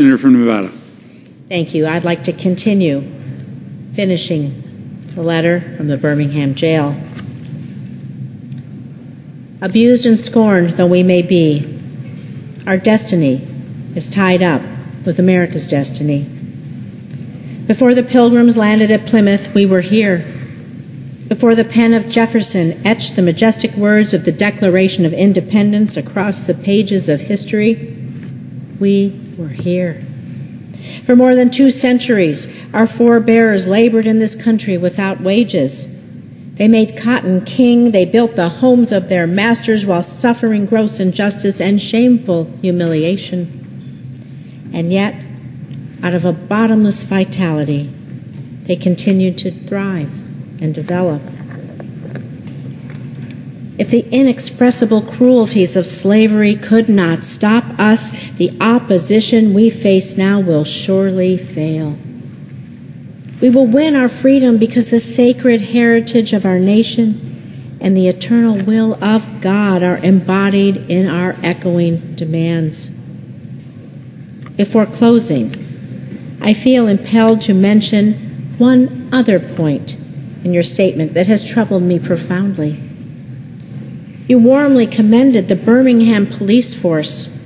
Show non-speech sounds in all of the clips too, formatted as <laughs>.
Senator from Nevada. Thank you. I'd like to continue finishing the letter from the Birmingham jail. Abused and scorned though we may be, our destiny is tied up with America's destiny. Before the pilgrims landed at Plymouth, we were here. Before the pen of Jefferson etched the majestic words of the Declaration of Independence across the pages of history, we were here. For more than two centuries, our forebears labored in this country without wages. They made cotton king. They built the homes of their masters while suffering gross injustice and shameful humiliation. And yet, out of a bottomless vitality, they continued to thrive and develop. If the inexpressible cruelties of slavery could not stop us, the opposition we face now will surely fail. We will win our freedom because the sacred heritage of our nation and the eternal will of God are embodied in our echoing demands. Before closing, I feel impelled to mention one other point in your statement that has troubled me profoundly. You warmly commended the Birmingham police force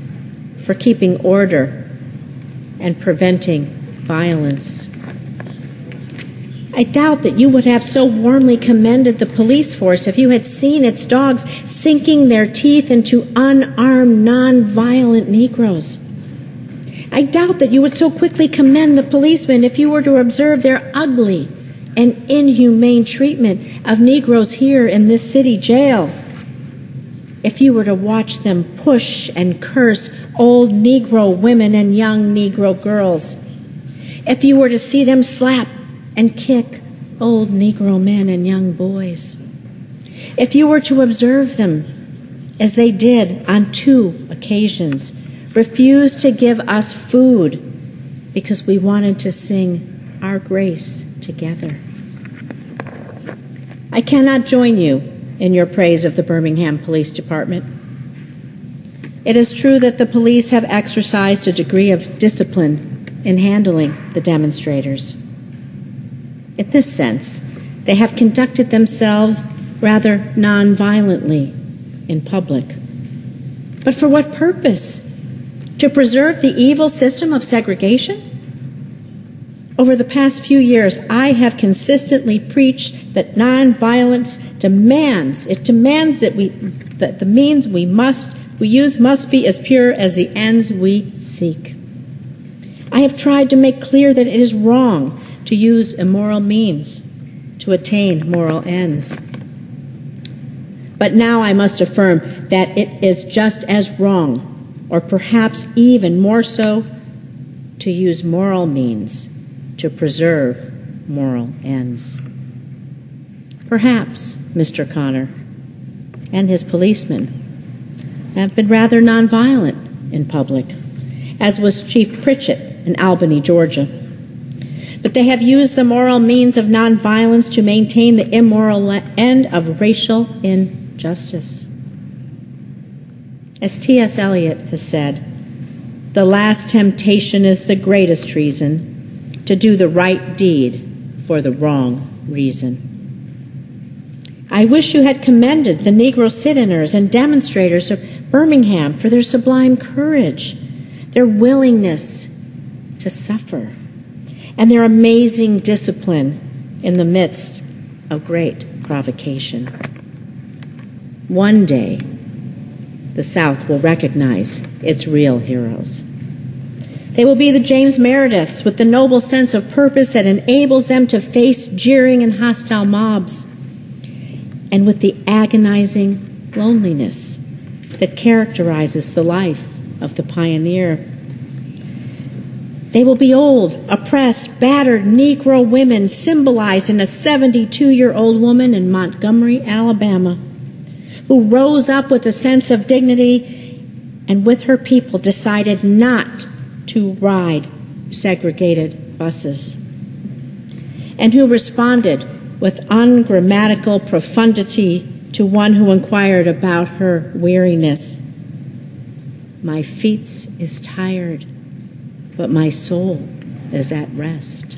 for keeping order and preventing violence. I doubt that you would have so warmly commended the police force if you had seen its dogs sinking their teeth into unarmed, non-violent Negroes. I doubt that you would so quickly commend the policemen if you were to observe their ugly and inhumane treatment of Negroes here in this city jail if you were to watch them push and curse old Negro women and young Negro girls, if you were to see them slap and kick old Negro men and young boys, if you were to observe them as they did on two occasions, refuse to give us food because we wanted to sing our grace together. I cannot join you in your praise of the Birmingham Police Department. It is true that the police have exercised a degree of discipline in handling the demonstrators. In this sense, they have conducted themselves rather nonviolently in public. But for what purpose? To preserve the evil system of segregation? Over the past few years, I have consistently preached that nonviolence demands, it demands that we that the means we must we use must be as pure as the ends we seek. I have tried to make clear that it is wrong to use immoral means to attain moral ends. But now I must affirm that it is just as wrong, or perhaps even more so, to use moral means to preserve moral ends. Perhaps Mr. Connor and his policemen have been rather nonviolent in public, as was Chief Pritchett in Albany, Georgia. But they have used the moral means of nonviolence to maintain the immoral end of racial injustice. As T.S. Eliot has said, the last temptation is the greatest treason to do the right deed for the wrong reason. I wish you had commended the Negro sit inners and demonstrators of Birmingham for their sublime courage, their willingness to suffer, and their amazing discipline in the midst of great provocation. One day, the South will recognize its real heroes. They will be the James Merediths with the noble sense of purpose that enables them to face jeering and hostile mobs, and with the agonizing loneliness that characterizes the life of the pioneer. They will be old, oppressed, battered Negro women symbolized in a 72 year old woman in Montgomery, Alabama, who rose up with a sense of dignity and with her people decided not to ride segregated buses, and who responded with ungrammatical profundity to one who inquired about her weariness. My feet is tired. but my soul is at rest.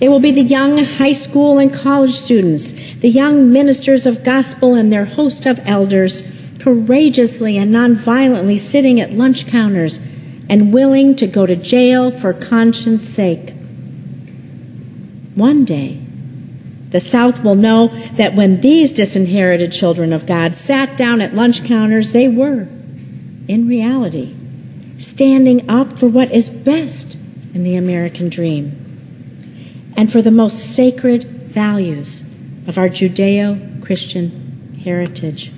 They will be the young high school and college students, the young ministers of gospel and their host of elders, courageously and nonviolently sitting at lunch counters and willing to go to jail for conscience sake. One day, the South will know that when these disinherited children of God sat down at lunch counters, they were, in reality, standing up for what is best in the American dream and for the most sacred values of our Judeo Christian heritage.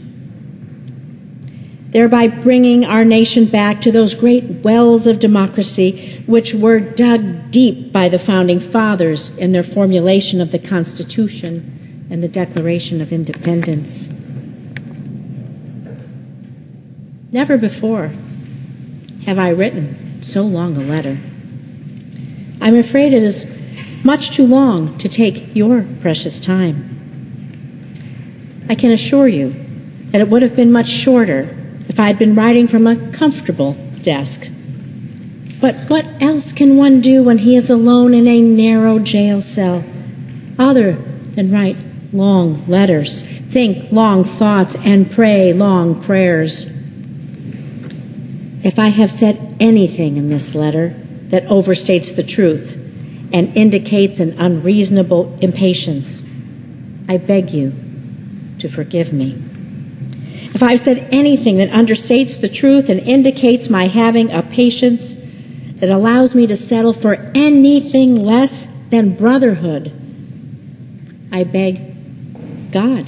Thereby bringing our nation back to those great wells of democracy which were dug deep by the founding fathers in their formulation of the Constitution and the Declaration of Independence. Never before have I written so long a letter. I'm afraid it is much too long to take your precious time. I can assure you that it would have been much shorter if I had been writing from a comfortable desk. But what else can one do when he is alone in a narrow jail cell other than write long letters, think long thoughts, and pray long prayers? If I have said anything in this letter that overstates the truth and indicates an unreasonable impatience, I beg you to forgive me. If I've said anything that understates the truth and indicates my having a patience that allows me to settle for anything less than brotherhood, I beg God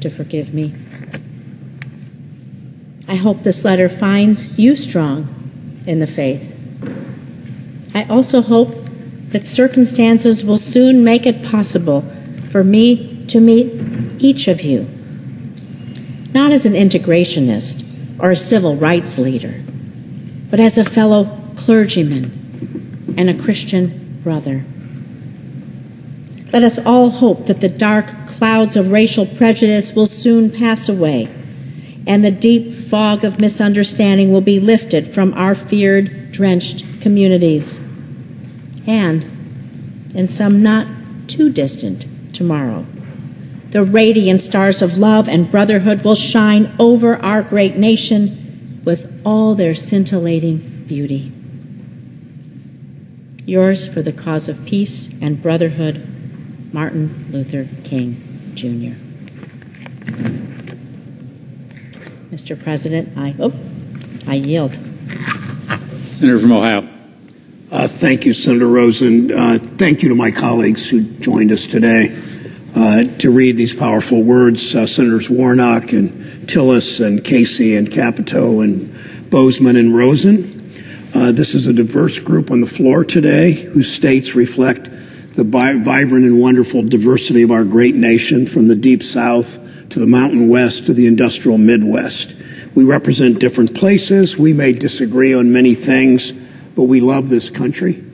to forgive me. I hope this letter finds you strong in the faith. I also hope that circumstances will soon make it possible for me to meet each of you, not as an integrationist or a civil rights leader, but as a fellow clergyman and a Christian brother. Let us all hope that the dark clouds of racial prejudice will soon pass away and the deep fog of misunderstanding will be lifted from our feared, drenched communities. And, in some not too distant tomorrow, the radiant stars of love and brotherhood will shine over our great nation with all their scintillating beauty. Yours for the cause of peace and brotherhood, Martin Luther King, Jr. Mr. President, I, oh, I yield. Senator from Ohio. Uh, thank you, Senator Rosen. Uh, thank you to my colleagues who joined us today uh, to read these powerful words. Uh, Senators Warnock and Tillis and Casey and Capito and Boozman and Rosen. Uh, this is a diverse group on the floor today whose states reflect the vibrant and wonderful diversity of our great nation from the deep south to the Mountain West to the industrial Midwest. We represent different places. We may disagree on many things, but we love this country.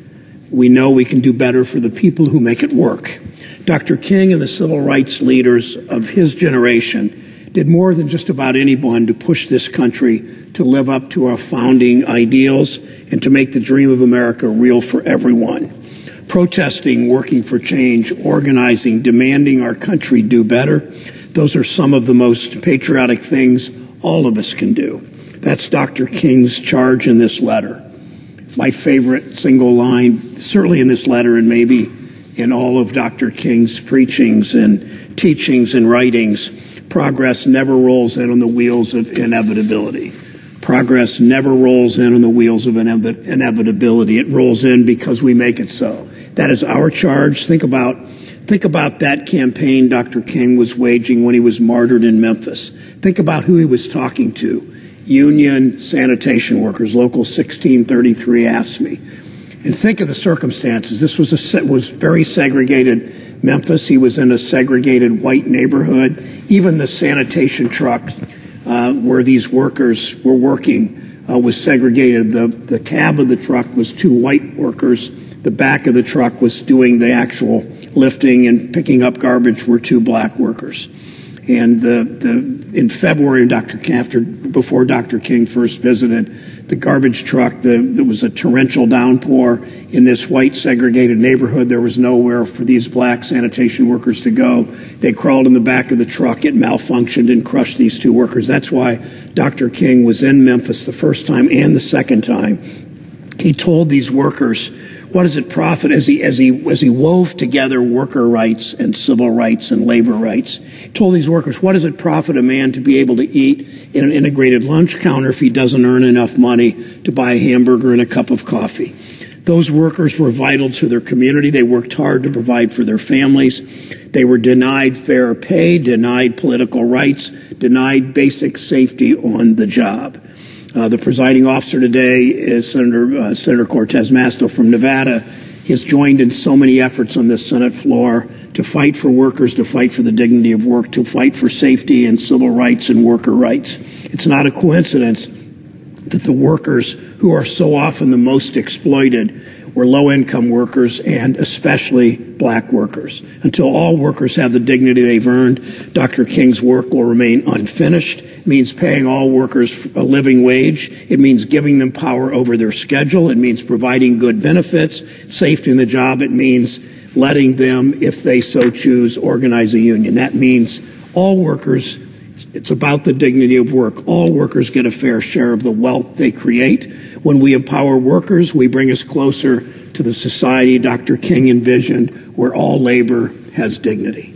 We know we can do better for the people who make it work. Dr. King and the civil rights leaders of his generation did more than just about anyone to push this country to live up to our founding ideals and to make the dream of America real for everyone. Protesting, working for change, organizing, demanding our country do better, those are some of the most patriotic things all of us can do. That's Dr. King's charge in this letter. My favorite single line, certainly in this letter and maybe in all of Dr. King's preachings and teachings and writings, progress never rolls in on the wheels of inevitability. Progress never rolls in on the wheels of inevitability. It rolls in because we make it so. That is our charge. Think about Think about that campaign Dr. King was waging when he was martyred in Memphis. Think about who he was talking to. Union sanitation workers, Local 1633 AFSCME. And think of the circumstances. This was a was very segregated Memphis. He was in a segregated white neighborhood. Even the sanitation truck uh, where these workers were working uh, was segregated. The, the cab of the truck was two white workers. The back of the truck was doing the actual lifting and picking up garbage were two black workers. And the, the, in February, Dr. After, before Dr. King first visited, the garbage truck. The, there was a torrential downpour in this white segregated neighborhood. There was nowhere for these black sanitation workers to go. They crawled in the back of the truck. It malfunctioned and crushed these two workers. That's why Dr. King was in Memphis the first time and the second time. He told these workers, what does it profit as he as he as he wove together worker rights and civil rights and labor rights? He told these workers, what does it profit a man to be able to eat in an integrated lunch counter if he doesn't earn enough money to buy a hamburger and a cup of coffee? Those workers were vital to their community. They worked hard to provide for their families. They were denied fair pay, denied political rights, denied basic safety on the job. Uh, the presiding officer today is Senator, uh, Senator Cortez Masto from Nevada. He has joined in so many efforts on this Senate floor to fight for workers, to fight for the dignity of work, to fight for safety and civil rights and worker rights. It's not a coincidence that the workers who are so often the most exploited were low income workers and especially black workers. Until all workers have the dignity they've earned, Dr. King's work will remain unfinished. Means paying all workers a living wage. It means giving them power over their schedule. It means providing good benefits, safety in the job. It means letting them, if they so choose, organize a union. That means all workers it's about the dignity of work. All workers get a fair share of the wealth they create. When we empower workers, we bring us closer to the society Dr. King envisioned where all labor has dignity.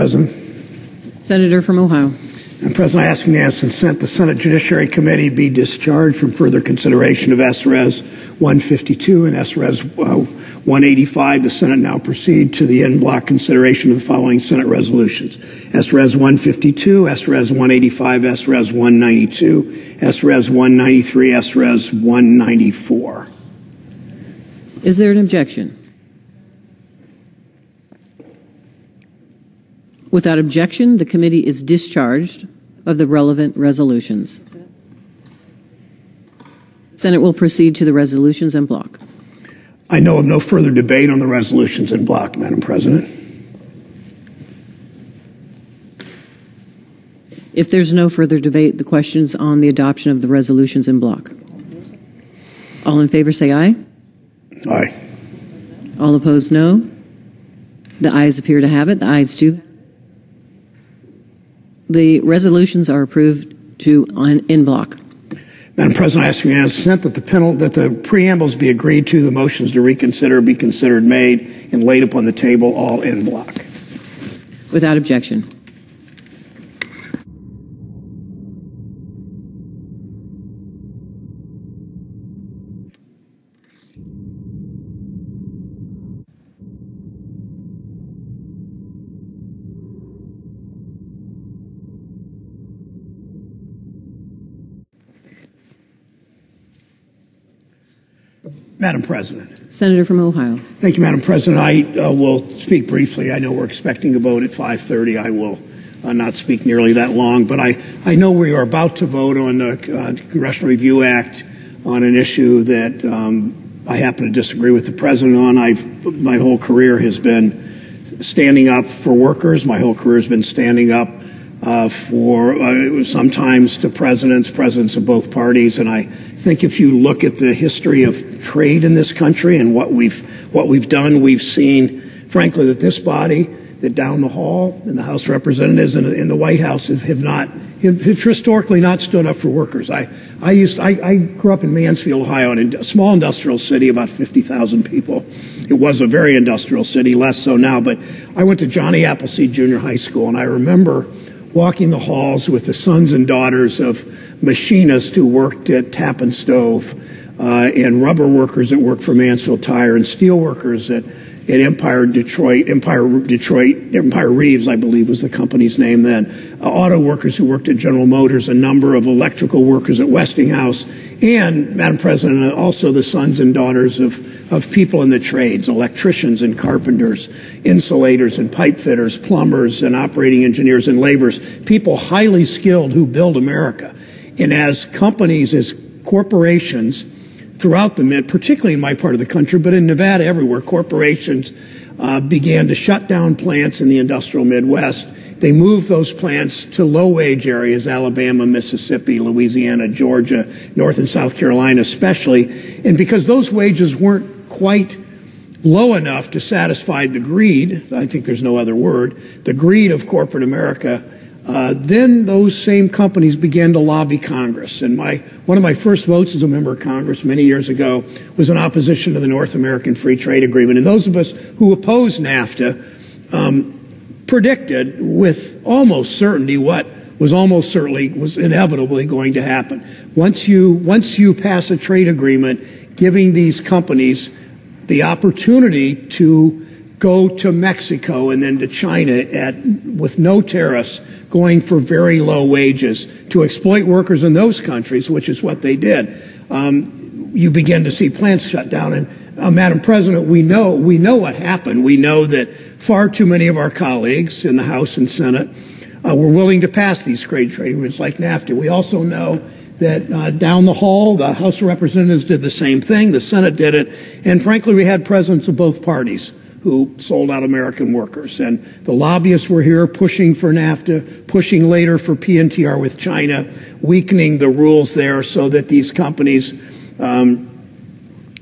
President. Senator from Ohio. Madam President, I ask unanimous consent the Senate Judiciary Committee be discharged from further consideration of SRES 152 and SRES uh, 185. The Senate now proceed to the en bloc consideration of the following Senate resolutions. SRES 152, SRES 185, SRES 192, SRES 193, SRES 194. Is there an objection? Without objection, the committee is discharged of the relevant resolutions. Senate will proceed to the resolutions en bloc. I know of no further debate on the resolutions in block, Madam President. If there's no further debate, the questions on the adoption of the resolutions in block. All in favor say aye. Aye. All opposed, no. The ayes appear to have it. The ayes do. The resolutions are approved to on, in block. Madam President, I ask unanimous consent that the penal, that the preambles be agreed to, the motions to reconsider be considered made and laid upon the table, all in block. Without objection. Madam President. Senator from Ohio. Thank you, Madam President. I uh, will speak briefly. I know we're expecting a vote at 5:30. I will uh, not speak nearly that long, but I, I know we are about to vote on the uh, Congressional Review Act on an issue that um, I happen to disagree with the president on. I've my whole career has been standing up for workers. My whole career has been standing up uh, for uh, sometimes to presidents, presidents of both parties, and I think if you look at the history of trade in this country and what we've what we've done, we've seen, frankly, that this body, that down the hall in the House of Representatives and in the White House have, have not have historically not stood up for workers. I I used I, I grew up in Mansfield, Ohio, in a small industrial city, about fifty thousand people. It was a very industrial city, less so now. But I went to Johnny Appleseed Junior High School, and I remember walking the halls with the sons and daughters of machinists who worked at Tappan Stove, uh, and rubber workers that worked for Mansfield Tire, and steel workers that at Empire Detroit, Empire Detroit, Empire Reeves, I believe was the company's name then, uh, auto workers who worked at General Motors, a number of electrical workers at Westinghouse, and, Madam President, also the sons and daughters of, of people in the trades, electricians and carpenters, insulators and pipe fitters, plumbers and operating engineers and laborers, people highly skilled who build America. And as companies, as corporations throughout the mid, particularly in my part of the country, but in Nevada everywhere, corporations uh, began to shut down plants in the industrial Midwest. They moved those plants to low wage areas, Alabama, Mississippi, Louisiana, Georgia, North and South Carolina, especially. And because those wages weren't quite low enough to satisfy the greed, I think there's no other word, the greed of corporate America, uh, then those same companies began to lobby Congress. And my, one of my first votes as a member of Congress many years ago was in opposition to the North American Free Trade Agreement. And those of us who opposed NAFTA um, predicted with almost certainty what was almost certainly was inevitably going to happen. Once you, once you pass a trade agreement giving these companies the opportunity to go to Mexico and then to China at, with no tariffs, going for very low wages to exploit workers in those countries, which is what they did. Um, you begin to see plants shut down. And uh, Madam President, we know we know what happened. We know that far too many of our colleagues in the House and Senate uh, were willing to pass these trade trade agreements like NAFTA. We also know that uh, down the hall, the House of Representatives did the same thing, the Senate did it, and frankly, we had presidents of both parties who sold out American workers. And the lobbyists were here pushing for NAFTA, pushing later for PNTR with China, weakening the rules there so that these companies, um,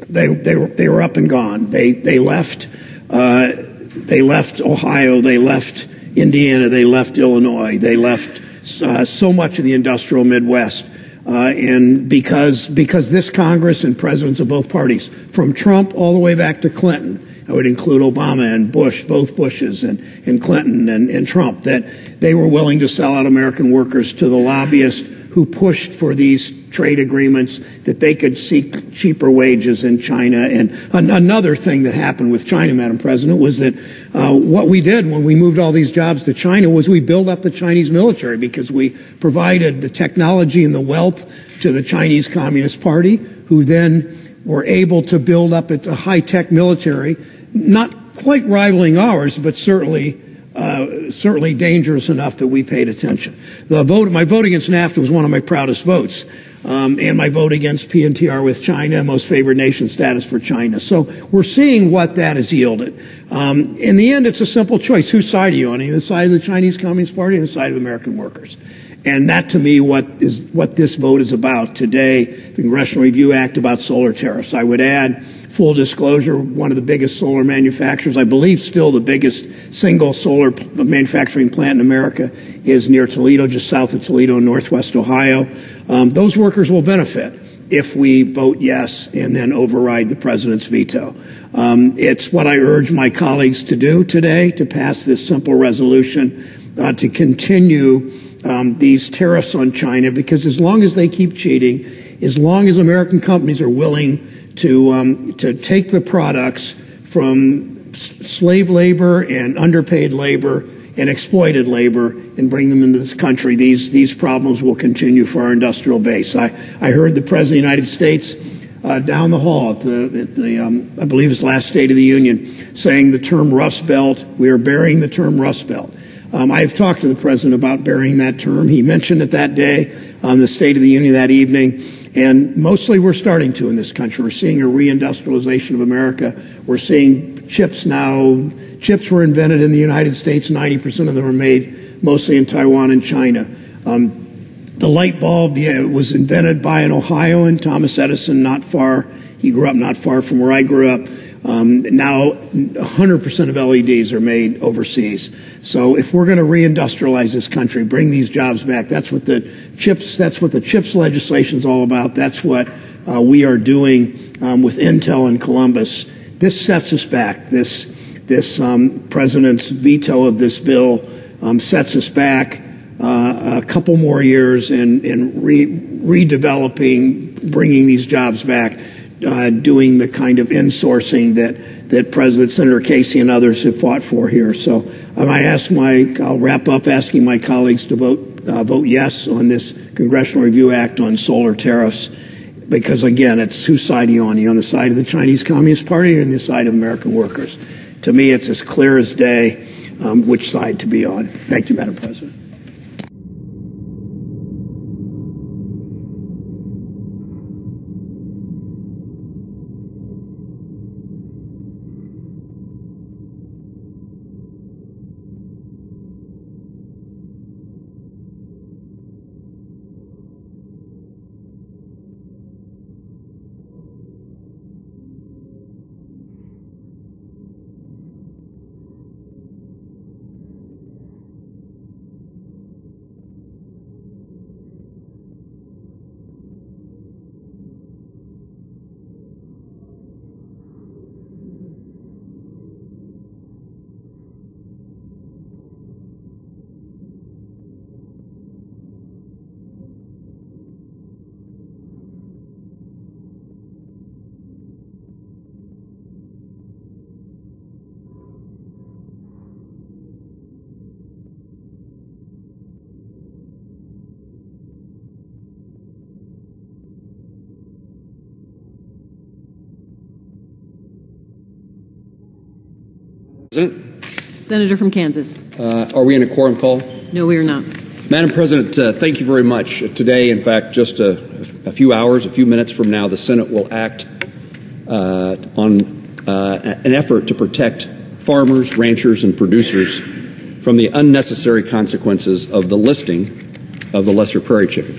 they, they, were, they were up and gone. They, they left, uh, they left Ohio, they left Indiana, they left Illinois, they left uh, so much of the industrial Midwest. Uh, and because because this Congress and presidents of both parties, from Trump all the way back to Clinton, I would include Obama and Bush, both Bushes, and, and Clinton and, and Trump, that they were willing to sell out American workers to the lobbyists who pushed for these trade agreements that they could seek cheaper wages in China. And an- another thing that happened with China, Madam President, was that uh, what we did when we moved all these jobs to China was we built up the Chinese military because we provided the technology and the wealth to the Chinese Communist Party, who then were able to build up a high tech military not quite rivaling ours, but certainly uh, certainly dangerous enough that we paid attention. The vote, my vote against NAFTA was one of my proudest votes, um, and my vote against PNTR with China, most favored nation status for China. So we're seeing what that has yielded. Um, in the end, it's a simple choice: whose side are you on? Either the side of the Chinese Communist Party or the side of American workers. And that, to me, what is what this vote is about today. The Congressional Review Act about solar tariffs. I would add Full disclosure, one of the biggest solar manufacturers, I believe still the biggest single solar manufacturing plant in America, is near Toledo, just south of Toledo northwest Ohio. Um, those workers will benefit if we vote yes and then override the president's veto. Um, it's what I urge my colleagues to do today to pass this simple resolution uh, to continue um, these tariffs on China because as long as they keep cheating, as long as American companies are willing to, um, to take the products from slave labor and underpaid labor and exploited labor and bring them into this country. These, these problems will continue for our industrial base. I, I heard the President of the United States uh, down the hall at the, at the um, I believe his last State of the Union, saying the term Rust Belt. We are burying the term Rust Belt. Um, I've talked to the President about burying that term. He mentioned it that day on the State of the Union that evening. And mostly we're starting to in this country. We're seeing a reindustrialization of America. We're seeing chips now. Chips were invented in the United States. 90% of them were made mostly in Taiwan and China. Um, the light bulb yeah, was invented by an Ohioan, Thomas Edison, not far. He grew up not far from where I grew up. Um, now, 100% of LEDs are made overseas. So if we're going to reindustrialize this country, bring these jobs back, that's what the chips, that's what the chips legislation is all about. That's what uh, we are doing um, with Intel in Columbus. This sets us back. This, this um, president's veto of this bill um, sets us back uh, a couple more years in, in re- redeveloping, bringing these jobs back uh, doing the kind of insourcing that, that President Senator Casey and others have fought for here. So um, I ask my, I'll wrap up asking my colleagues to vote, uh, vote yes on this Congressional Review Act on solar tariffs. Because again, it's whose side are you on? Are you on the side of the Chinese Communist Party or on the side of American workers? To me, it's as clear as day um, which side to be on. Thank you, Madam President. President, Senator from Kansas. uh, are we in a quorum call? No, we are not. Madam President, uh, thank you very much. Today, in fact, just a, a few hours, a few minutes from now, the Senate will act uh, on uh, an effort to protect farmers, ranchers, and producers from the unnecessary consequences of the listing of the lesser prairie chicken.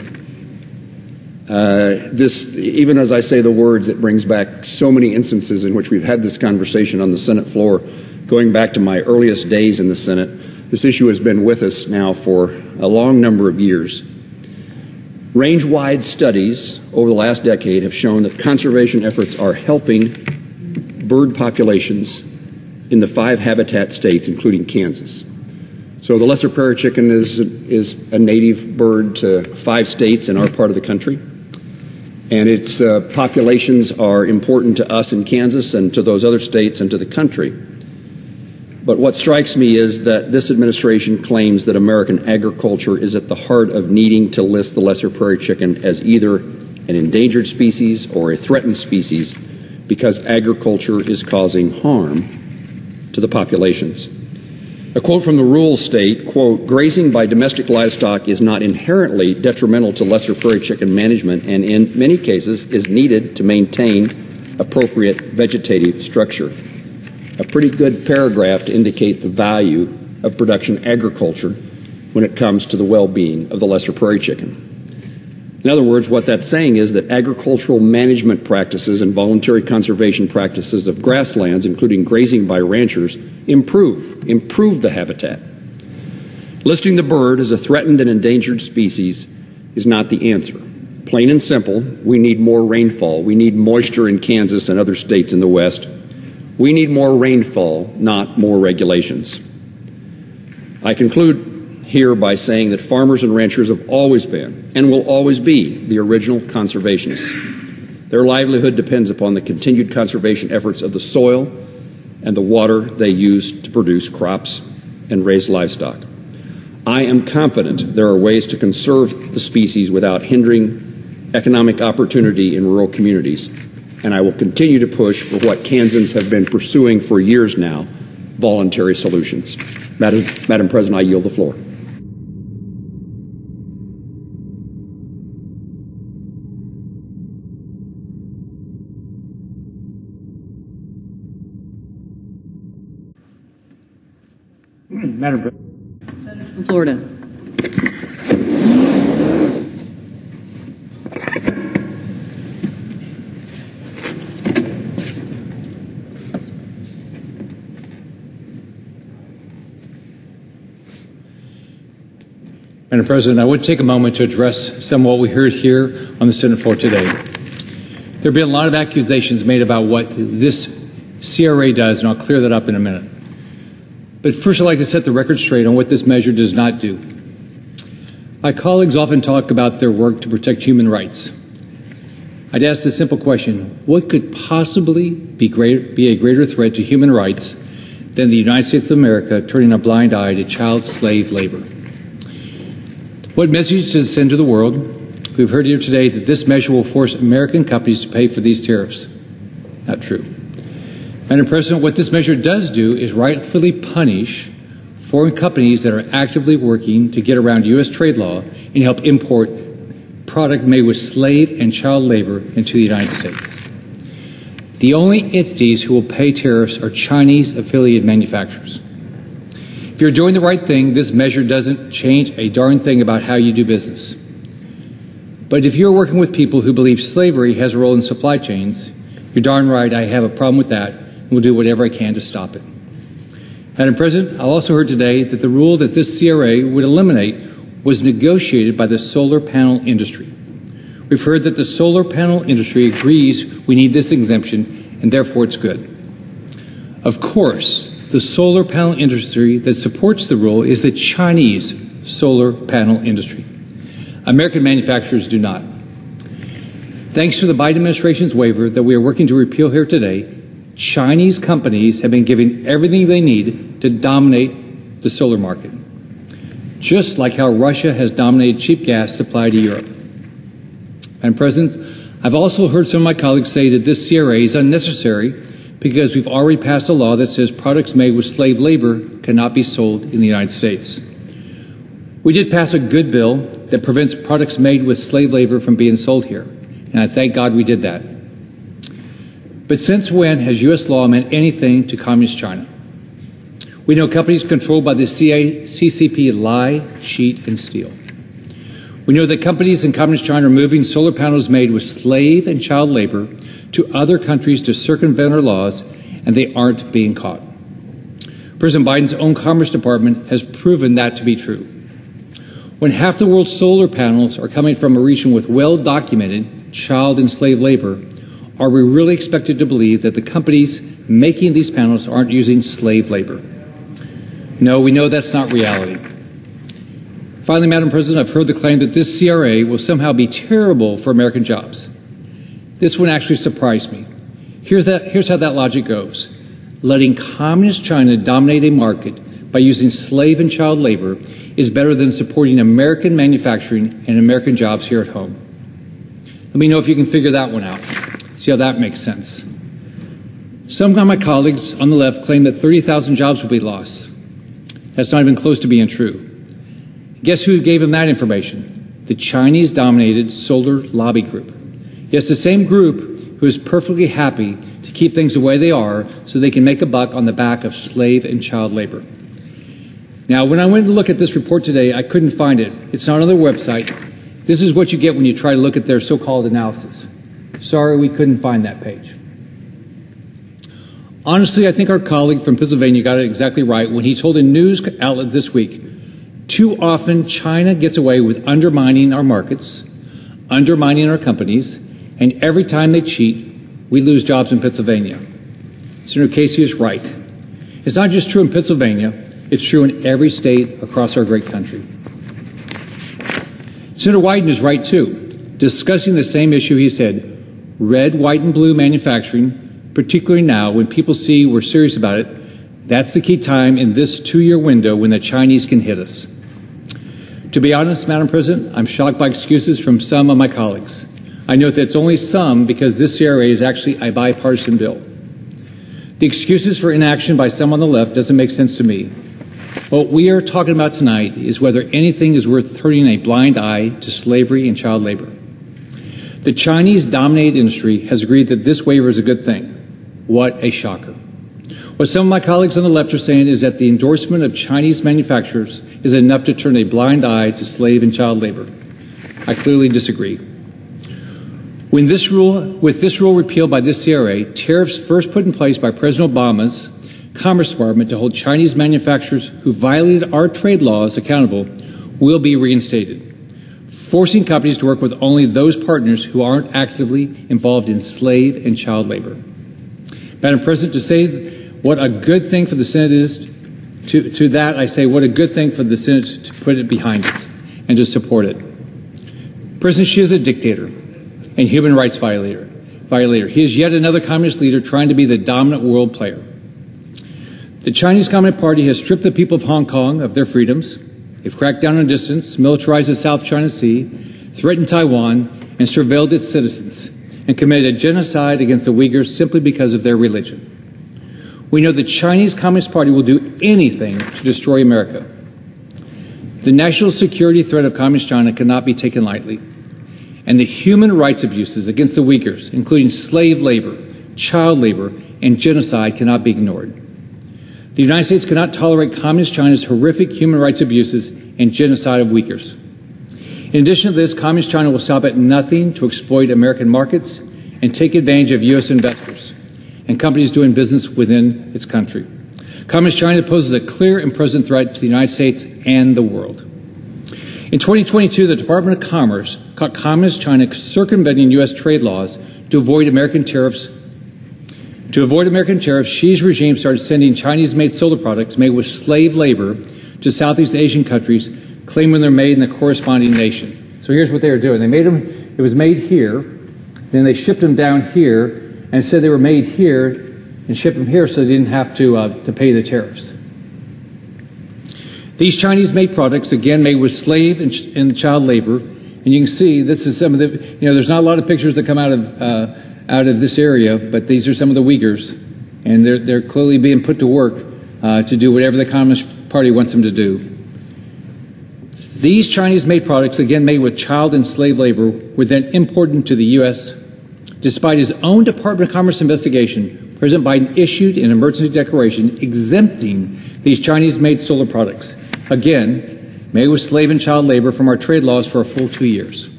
Uh, this, even as I say the words, it brings back so many instances in which we've had this conversation on the Senate floor, going back to my earliest days in the Senate. This issue has been with us now for a long number of years. Range wide studies over the last decade have shown that conservation efforts are helping bird populations in the five habitat states, including Kansas. So the lesser prairie chicken is, is a native bird to five states in our part of the country. And its uh, populations are important to us in Kansas and to those other states and to the country. But what strikes me is that this administration claims that American agriculture is at the heart of needing to list the lesser prairie chicken as either an endangered species or a threatened species because agriculture is causing harm to the populations. A quote from the rules state, quote, grazing by domestic livestock is not inherently detrimental to lesser prairie chicken management and in many cases is needed to maintain appropriate vegetative structure a pretty good paragraph to indicate the value of production agriculture when it comes to the well being of the lesser prairie chicken. In other words, what that's saying is that agricultural management practices and voluntary conservation practices of grasslands, including grazing by ranchers, improve, improve the habitat. Listing the bird as a threatened and endangered species is not the answer. Plain and simple, we need more rainfall. We need moisture in Kansas and other states in the West. We need more rainfall, not more regulations. I conclude here by saying that farmers and ranchers have always been and will always be the original conservationists. Their livelihood depends upon the continued conservation efforts of the soil and the water they use to produce crops and raise livestock. I am confident there are ways to conserve the species without hindering economic opportunity in rural communities, and I will continue to push for what Kansans have been pursuing for years now voluntary solutions. Madam, Madam President, I yield the floor. Madam President. From Florida. Madam President, I would take a moment to address some of what we heard here on the Senate floor today. There have been a lot of accusations made about what this CRA does, and I'll clear that up in a minute. But first, I'd like to set the record straight on what this measure does not do. My colleagues often talk about their work to protect human rights. I'd ask the simple question what could possibly be, great, be a greater threat to human rights than the United States of America turning a blind eye to child slave labor? What message does it send to the world? We've heard here today that this measure will force American companies to pay for these tariffs. Not true. Madam President, what this measure does do is rightfully punish foreign companies that are actively working to get around U.S. trade law and help import product made with slave and child labor into the United States. The only entities who will pay tariffs are Chinese affiliated manufacturers. If you're doing the right thing, this measure doesn't change a darn thing about how you do business. But if you're working with people who believe slavery has a role in supply chains, you're darn right I have a problem with that and will do whatever I can to stop it. Madam President, I also heard today that the rule that this CRA would eliminate was negotiated by the solar panel industry. We've heard that the solar panel industry agrees we need this exemption and therefore it's good. Of course, the solar panel industry that supports the rule is the Chinese solar panel industry. American manufacturers do not. Thanks to the Biden administration's waiver that we are working to repeal here today, Chinese companies have been given everything they need to dominate the solar market just like how Russia has dominated cheap gas supply to Europe. Madam President, I've also heard some of my colleagues say that this CRA is unnecessary because we've already passed a law that says products made with slave labor cannot be sold in the United States. We did pass a good bill that prevents products made with slave labor from being sold here, and I thank God we did that. But since when has U.S. law meant anything to Communist China? We know companies controlled by the CCP lie, cheat, and steal. We know that companies in Communist China are moving solar panels made with slave and child labor to other countries to circumvent our laws, and they aren't being caught. President Biden's own Commerce Department has proven that to be true. When half the world's solar panels are coming from a region with well documented child and slave labor, are we really expected to believe that the companies making these panels aren't using slave labor? No, we know that's not reality. Finally, Madam President, I've heard the claim that this CRA will somehow be terrible for American jobs. This one actually surprised me. Here's, that, here's how that logic goes letting Communist China dominate a market by using slave and child labor is better than supporting American manufacturing and American jobs here at home. Let me know if you can figure that one out. See how that makes sense. Some of my colleagues on the left claim that 30,000 jobs will be lost. That's not even close to being true. Guess who gave them that information? The Chinese dominated solar lobby group. Yes, the same group who is perfectly happy to keep things the way they are so they can make a buck on the back of slave and child labor. Now, when I went to look at this report today, I couldn't find it. It's not on their website. This is what you get when you try to look at their so called analysis. Sorry, we couldn't find that page. Honestly, I think our colleague from Pennsylvania got it exactly right when he told a news outlet this week too often China gets away with undermining our markets, undermining our companies, and every time they cheat, we lose jobs in Pennsylvania. Senator Casey is right. It's not just true in Pennsylvania, it's true in every state across our great country. Senator Wyden is right too. Discussing the same issue, he said, red, white, and blue manufacturing particularly now when people see we're serious about it, that's the key time in this two year window when the Chinese can hit us. To be honest, Madam President, I'm shocked by excuses from some of my colleagues. I note that it's only some because this CRA is actually a bipartisan bill. The excuses for inaction by some on the left doesn't make sense to me. What we are talking about tonight is whether anything is worth turning a blind eye to slavery and child labor. The Chinese dominated industry has agreed that this waiver is a good thing. What a shocker. What some of my colleagues on the left are saying is that the endorsement of Chinese manufacturers is enough to turn a blind eye to slave and child labor. I clearly disagree. When this rule, with this rule repealed by this CRA, tariffs first put in place by President Obama's Commerce Department to hold Chinese manufacturers who violated our trade laws accountable will be reinstated, forcing companies to work with only those partners who aren't actively involved in slave and child labor. Madam President, to say what a good thing for the Senate is, to, to that I say what a good thing for the Senate to put it behind us and to support it. President Xi is a dictator. And human rights violator. violator. He is yet another communist leader trying to be the dominant world player. The Chinese Communist Party has stripped the people of Hong Kong of their freedoms. They've cracked down on dissidents, militarized the South China Sea, threatened Taiwan, and surveilled its citizens, and committed a genocide against the Uyghurs simply because of their religion. We know the Chinese Communist Party will do anything to destroy America. The national security threat of Communist China cannot be taken lightly, and the human rights abuses against the Uyghurs, including slave labor, child labor, and genocide, cannot be ignored. The United States cannot tolerate Communist China's horrific human rights abuses and genocide of Uyghurs. In addition to this, Communist China will stop at nothing to exploit American markets and take advantage of U.S. investors and companies doing business within its country. Communist China poses a clear and present threat to the United States and the world. In 2022, the Department of Commerce caught Communist China circumventing U.S. trade laws to avoid American tariffs. To avoid American tariffs, Xi's regime started sending Chinese made solar products made with slave labor to Southeast Asian countries, claiming they're made in the corresponding nation. So here's what they were doing they made them, it was made here, then they shipped them down here and said they were made here and shipped them here so they didn't have to, uh, to pay the tariffs. These Chinese made products, again, made with slave and, and, child labor. And you can see this is some of the, you know, there's not a lot of pictures that come out of, uh, out of this area, but these are some of the Uyghurs. And they're, they're clearly being put to work uh, to do whatever the Communist Party wants them to do. These Chinese made products, again made with child and slave labor, were then imported to the U.S. Despite his own Department of Commerce investigation, President Biden issued an emergency declaration exempting these Chinese made solar products, again, made with slave and child labor from our trade laws for a full two years.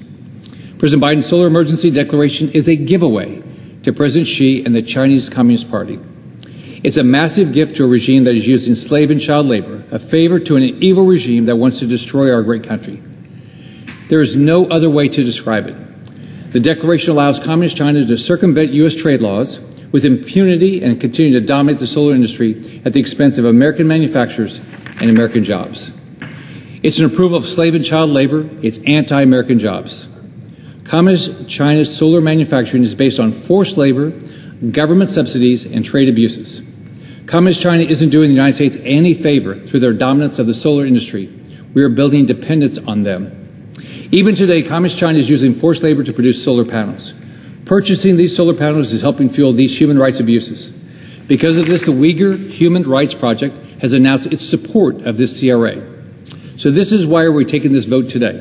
President Biden's solar emergency declaration is a giveaway to President Xi and the Chinese Communist Party. It's a massive gift to a regime that is using slave and child labor, a favor to an evil regime that wants to destroy our great country. There is no other way to describe it. The declaration allows Communist China to circumvent U.S. trade laws, with impunity and continue to dominate the solar industry at the expense of American manufacturers and American jobs. It's an approval of slave and child labor. It's anti American jobs. Communist China's solar manufacturing is based on forced labor, government subsidies, and trade abuses. Communist China isn't doing the United States any favor through their dominance of the solar industry. We are building dependence on them. Even today, Communist China is using forced labor to produce solar panels. Purchasing these solar panels is helping fuel these human rights abuses. Because of this, the Uyghur Human Rights Project has announced its support of this CRA. So this is why we're taking this vote today.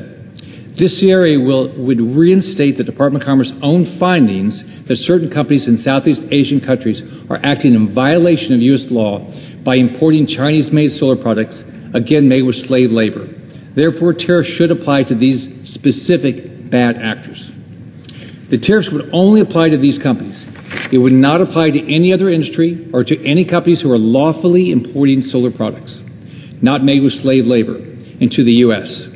This CRA will, would reinstate the Department of Commerce's own findings that certain companies in Southeast Asian countries are acting in violation of U.S. law by importing Chinese-made solar products, again made with slave labor. Therefore, tariffs should apply to these specific bad actors. The tariffs would only apply to these companies. It would not apply to any other industry or to any companies who are lawfully importing solar products, not made with slave labor, into the U.S.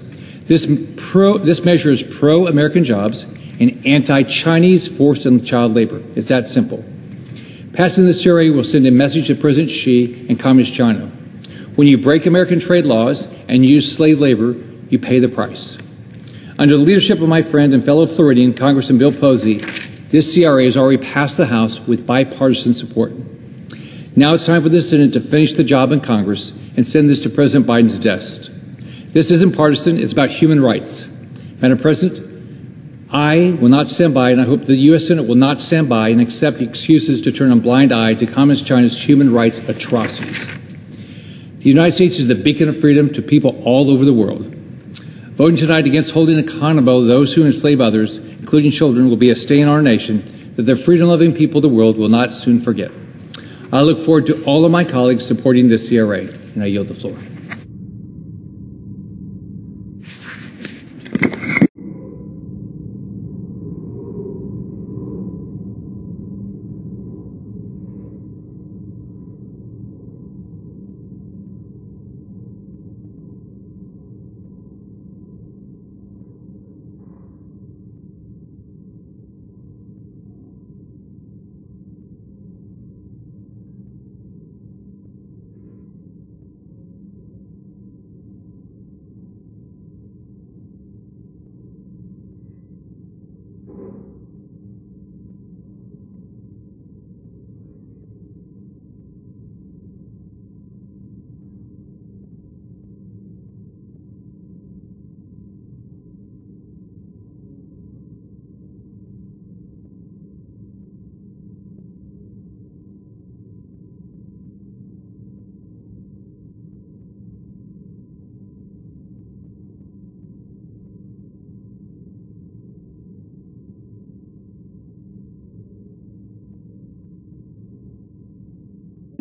This, pro, this measure is pro American jobs and anti Chinese forced and child labor. It's that simple. Passing this CRA will send a message to President Xi and Communist China. When you break American trade laws and use slave labor, you pay the price. Under the leadership of my friend and fellow Floridian, Congressman Bill Posey, this CRA has already passed the House with bipartisan support. Now it's time for the Senate to finish the job in Congress and send this to President Biden's desk. This isn't partisan, it's about human rights. Madam President, I will not stand by, and I hope the U.S. Senate will not stand by and accept excuses to turn a blind eye to Communist China's human rights atrocities. The United States is the beacon of freedom to people all over the world. Voting tonight against holding accountable those who enslave others, including children, will be a stain on our nation that the freedom loving people of the world will not soon forget. I look forward to all of my colleagues supporting this CRA, and I yield the floor.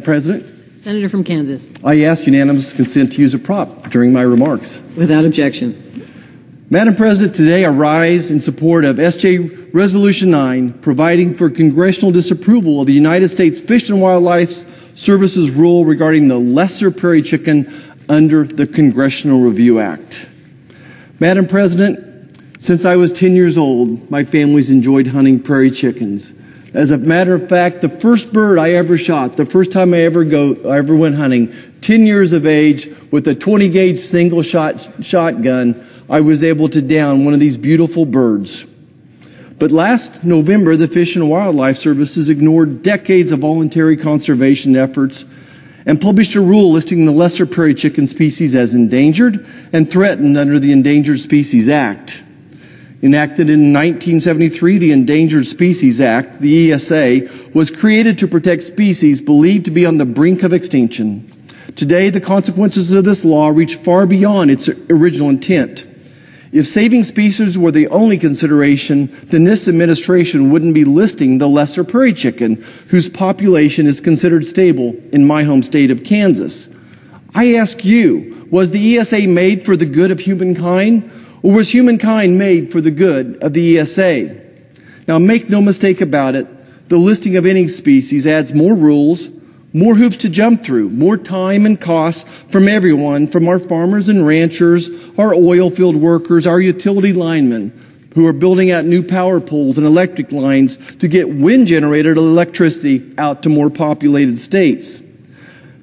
President, Senator from Kansas. I ask unanimous consent to use a prop during my remarks. Without objection. Madam President, today I rise in support of SJ Resolution 9, providing for congressional disapproval of the United States Fish and Wildlife Services rule regarding the lesser prairie chicken under the Congressional Review Act. Madam President, since I was 10 years old, my family's enjoyed hunting prairie chickens. As a matter of fact, the first bird I ever shot, the first time I ever go, I ever went hunting, 10 years of age, with a 20 gauge single shot shotgun, I was able to down one of these beautiful birds. But last November, the Fish and Wildlife Services ignored decades of voluntary conservation efforts and published a rule listing the lesser prairie chicken species as endangered and threatened under the Endangered Species Act. Enacted in 1973, the Endangered Species Act, the ESA, was created to protect species believed to be on the brink of extinction. Today, the consequences of this law reach far beyond its original intent. If saving species were the only consideration, then this administration wouldn't be listing the lesser prairie chicken, whose population is considered stable in my home state of Kansas. I ask you, was the ESA made for the good of humankind, or was humankind made for the good of the ESA? Now, make no mistake about it, the listing of any species adds more rules, more hoops to jump through, more time and costs from everyone, from our farmers and ranchers, our oil field workers, our utility linemen who are building out new power poles and electric lines to get wind generated electricity out to more populated states.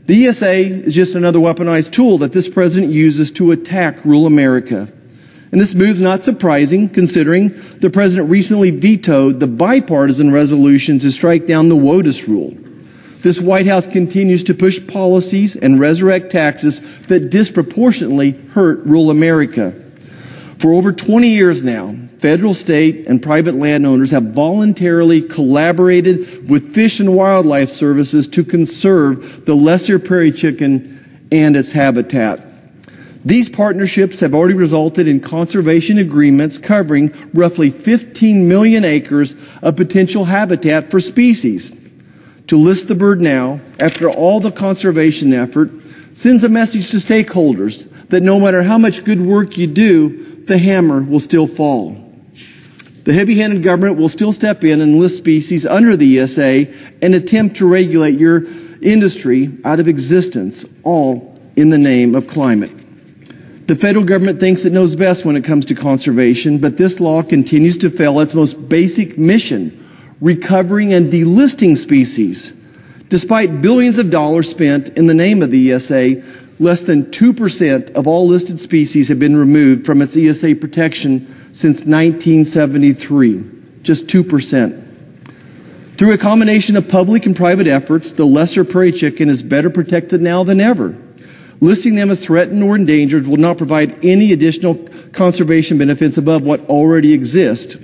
The ESA is just another weaponized tool that this president uses to attack rural America. And this move's not surprising, considering the president recently vetoed the bipartisan resolution to strike down the WOTUS rule. This White House continues to push policies and resurrect taxes that disproportionately hurt rural America. For over 20 years now, federal, state, and private landowners have voluntarily collaborated with Fish and Wildlife Services to conserve the lesser prairie chicken and its habitat. These partnerships have already resulted in conservation agreements covering roughly 15 million acres of potential habitat for species to list the bird now, after all the conservation effort, sends a message to stakeholders that no matter how much good work you do, the hammer will still fall. The heavy handed government will still step in and list species under the ESA and attempt to regulate your industry out of existence, all in the name of climate. The federal government thinks it knows best when it comes to conservation, but this law continues to fail its most basic mission recovering and delisting species. Despite billions of dollars spent in the name of the ESA, less than 2% of all listed species have been removed from its ESA protection since 1973. Just 2%. Through a combination of public and private efforts, the lesser prairie chicken is better protected now than ever. Listing them as threatened or endangered will not provide any additional conservation benefits above what already exist.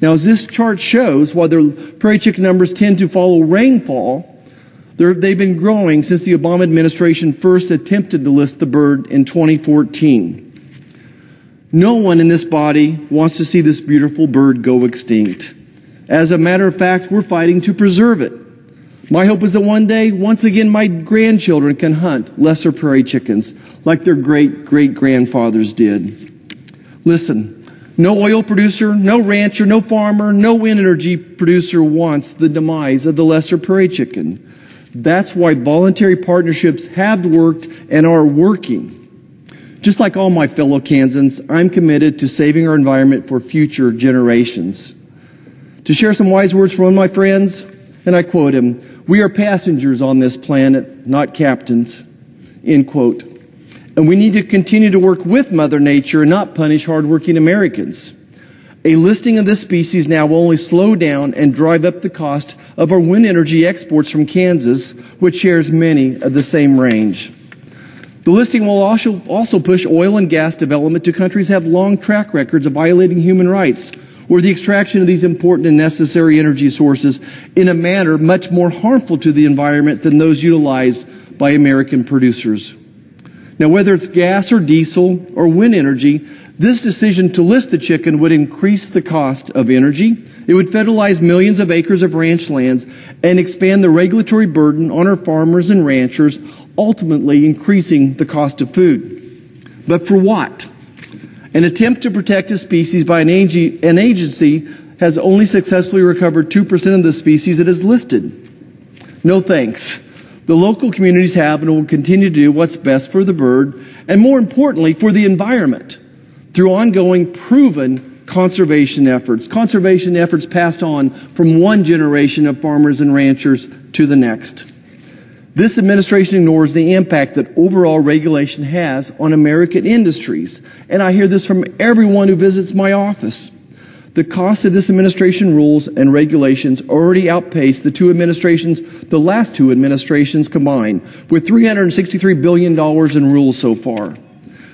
Now, as this chart shows, while the prairie chicken numbers tend to follow rainfall, they've been growing since the Obama administration first attempted to list the bird in 2014. No one in this body wants to see this beautiful bird go extinct. As a matter of fact, we're fighting to preserve it. My hope is that one day, once again, my grandchildren can hunt lesser prairie chickens like their great great grandfathers did. Listen, no oil producer, no rancher, no farmer, no wind energy producer wants the demise of the lesser prairie chicken. That's why voluntary partnerships have worked and are working. Just like all my fellow Kansans, I'm committed to saving our environment for future generations. To share some wise words from one of my friends, and I quote him, we are passengers on this planet, not captains, end quote. And we need to continue to work with Mother Nature and not punish hardworking Americans. A listing of this species now will only slow down and drive up the cost of our wind energy exports from Kansas, which shares many of the same range. The listing will also, also push oil and gas development to countries that have long track records of violating human rights or the extraction of these important and necessary energy sources in a manner much more harmful to the environment than those utilized by American producers. Now, whether it's gas or diesel or wind energy, This decision to list the chicken would increase the cost of energy. It would federalize millions of acres of ranch lands and expand the regulatory burden on our farmers and ranchers, ultimately increasing the cost of food. But for what? An attempt to protect a species by an, ag- an agency has only successfully recovered 2% of the species it has listed. No thanks. The local communities have and will continue to do what's best for the bird and, more importantly, for the environment through ongoing proven conservation efforts. Conservation efforts passed on from one generation of farmers and ranchers to the next. This administration ignores the impact that overall regulation has on American industries. And I hear this from everyone who visits my office. The cost of this administration rules and regulations already outpace the two administrations, the last two administrations combined, with $363 billion in rules so far.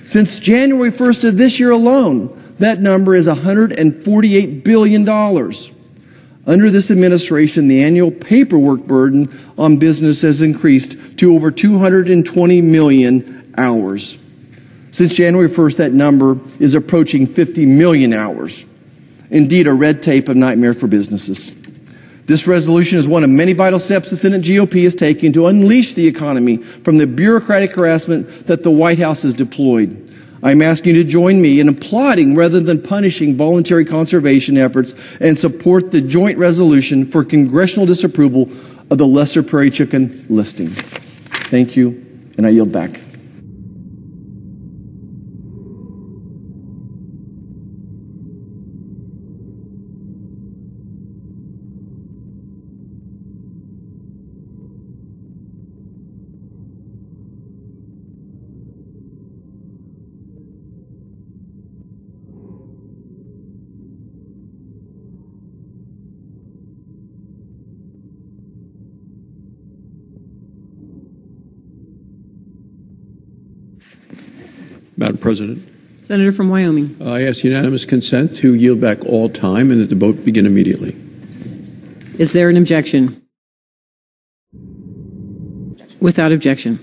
Since January 1st of this year alone, that number is $148 billion. Under this administration, the annual paperwork burden on business has increased to over 220 million hours. Since January 1st, that number is approaching 50 million hours. Indeed, a red tape of nightmare for businesses. This resolution is one of many vital steps the Senate GOP is taking to unleash the economy from the bureaucratic harassment that the White House has deployed. I'm asking you to join me in applauding rather than punishing voluntary conservation efforts and support the joint resolution for congressional disapproval of the Lesser Prairie Chicken listing. Thank you, and I yield back. Madam President, Senator from Wyoming. Uh, I ask unanimous consent to yield back all time and that the vote begin immediately. Is there an objection? Without objection.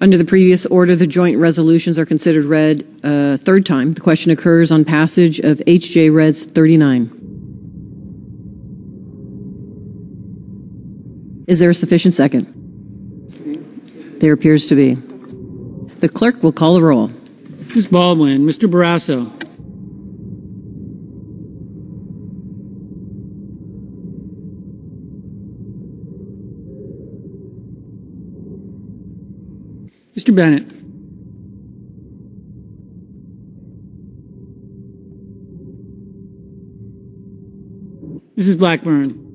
Under the previous order, the joint resolutions are considered read a third time. The question occurs on passage of H.J. Res 39. Is there a sufficient second? There appears to be. The clerk will call the roll. Ms. Baldwin, Mr. Barrasso. Mr. Bennet. Mrs. Blackburn.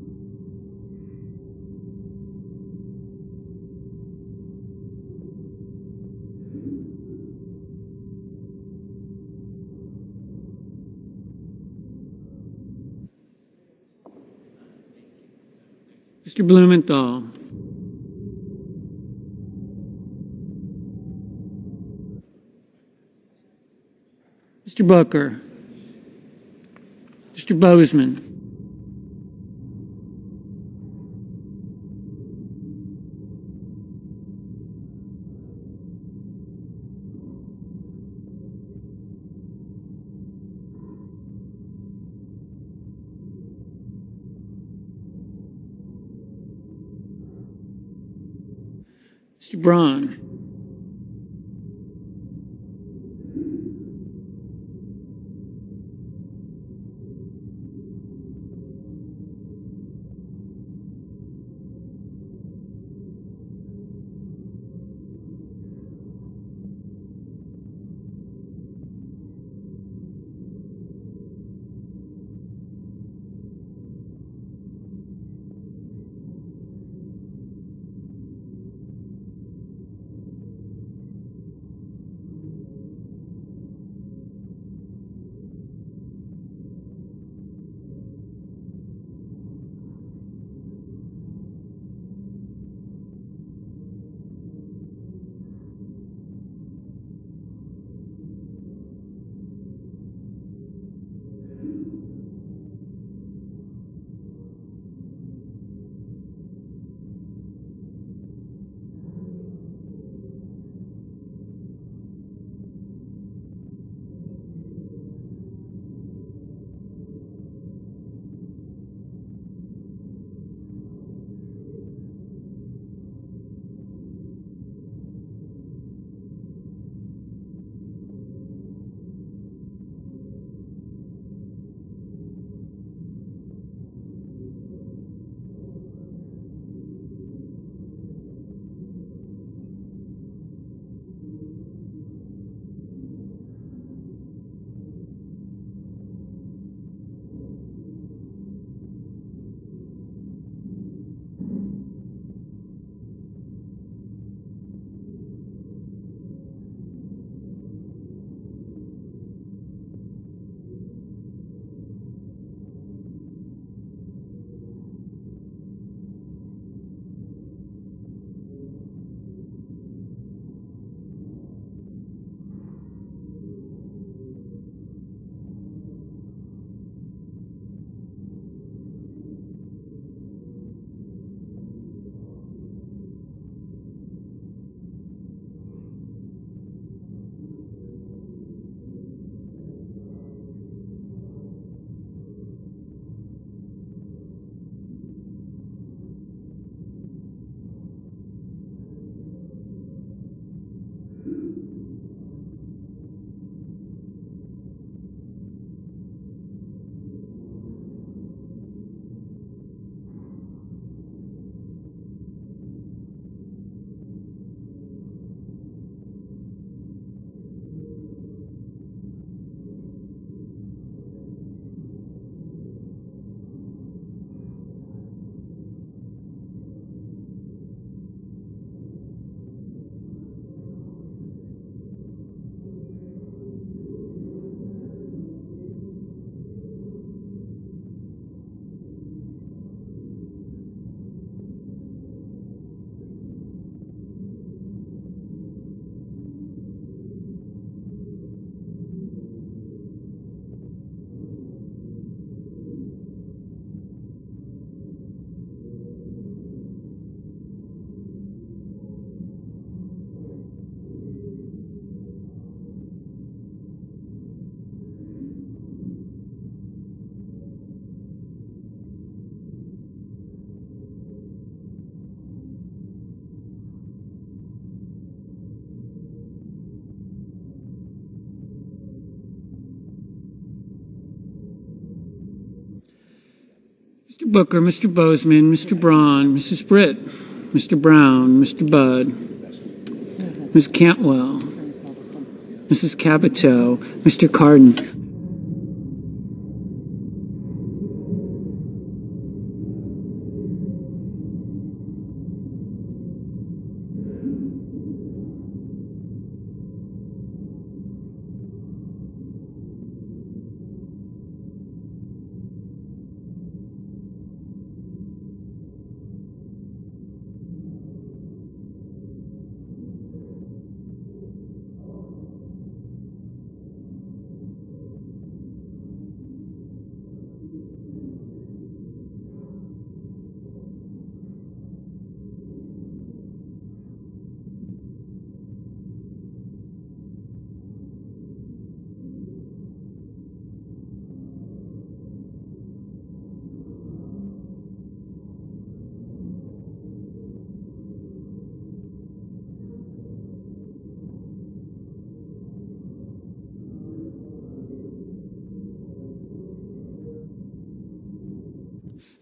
Mr. Blumenthal. Mr. Booker. Mr. Boozman. Braun. Mr. Booker, Mr. Boozman, Mr. Braun, Mrs. Britt, Mr. Brown, Mr. Budd, Ms. Cantwell, Mrs. Capito, Mr. Cardin.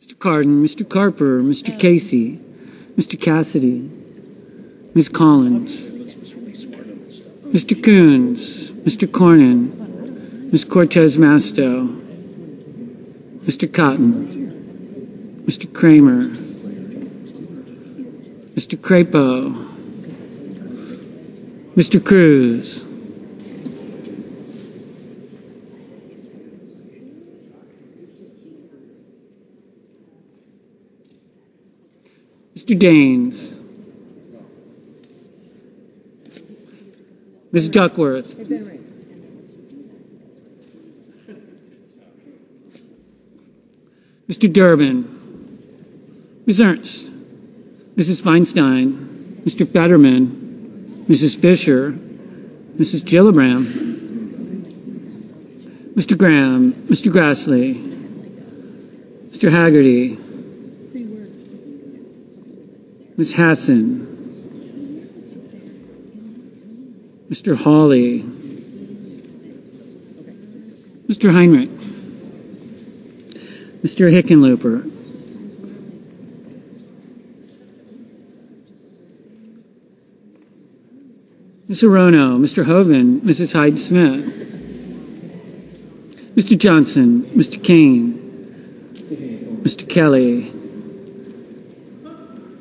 Mr. Cardin, Mr. Carper, Mr. Casey, Mr. Cassidy, Ms. Collins, Mr. Coons, Mr. Cornyn, Ms. Cortez Masto, Mr. Cotton, Mr. Cramer, Mr. Crapo, Mr. Cruz, Mr. Daines, Ms. Duckworth, Mr. Durbin, Ms. Ernst, Mrs. Feinstein, Mr. Fetterman, Mrs. Fischer, Mrs. Gillibrand, Mr. Graham, Mr. Grassley, Mr. Hagerty, Ms. Hassan, Mr. Hawley, Mr. Heinrich, Mr. Hickenlooper, Ms. Hirono, Mr. Hoeven, Mrs. Hyde Smith, Mr. Johnson, Mr. Kaine, Mr. Kelly,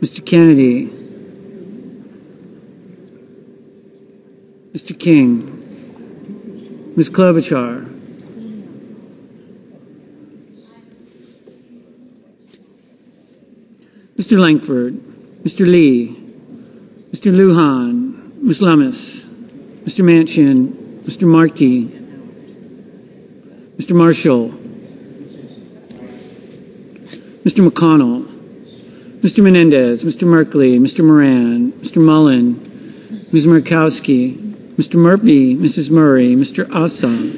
Mr. Kennedy, Mr. King, Ms. Klobuchar, Mr. Lankford, Mr. Lee, Mr. Lujan, Ms. Lummis, Mr. Manchin, Mr. Markey, Mr. Marshall, Mr. McConnell, Mr. Menendez, Mr. Merkley, Mr. Moran, Mr. Mullen, Ms. Murkowski, Mr. Murphy, Mrs. Murray, Mr. Ossoff,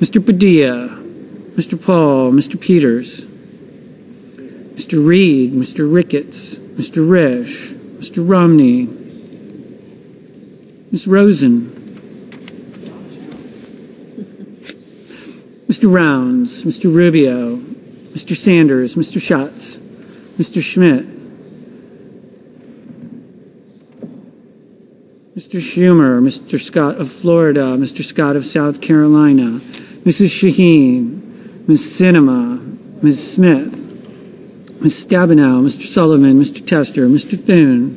Mr. Padilla, Mr. Paul, Mr. Peters, Mr. Reed, Mr. Ricketts, Mr. Risch, Mr. Romney, Ms. Rosen, Mr. Rounds, Mr. Rubio, Mr. Sanders, Mr. Schatz, Mr. Schmitt, Mr. Schumer, Mr. Scott of Florida, Mr. Scott of South Carolina, Mrs. Shaheen, Ms. Sinema, Ms. Smith, Ms. Stabenow, Mr. Sullivan, Mr. Tester, Mr. Thune,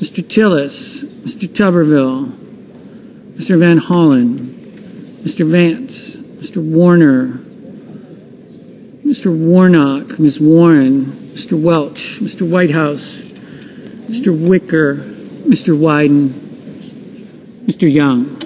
Mr. Tillis, Mr. Tuberville, Mr. Van Hollen, Mr. Vance, Mr. Warner, Mr. Warnock, Ms. Warren, Mr. Welch, Mr. Whitehouse, Mr. Wicker, Mr. Wyden, Mr. Young.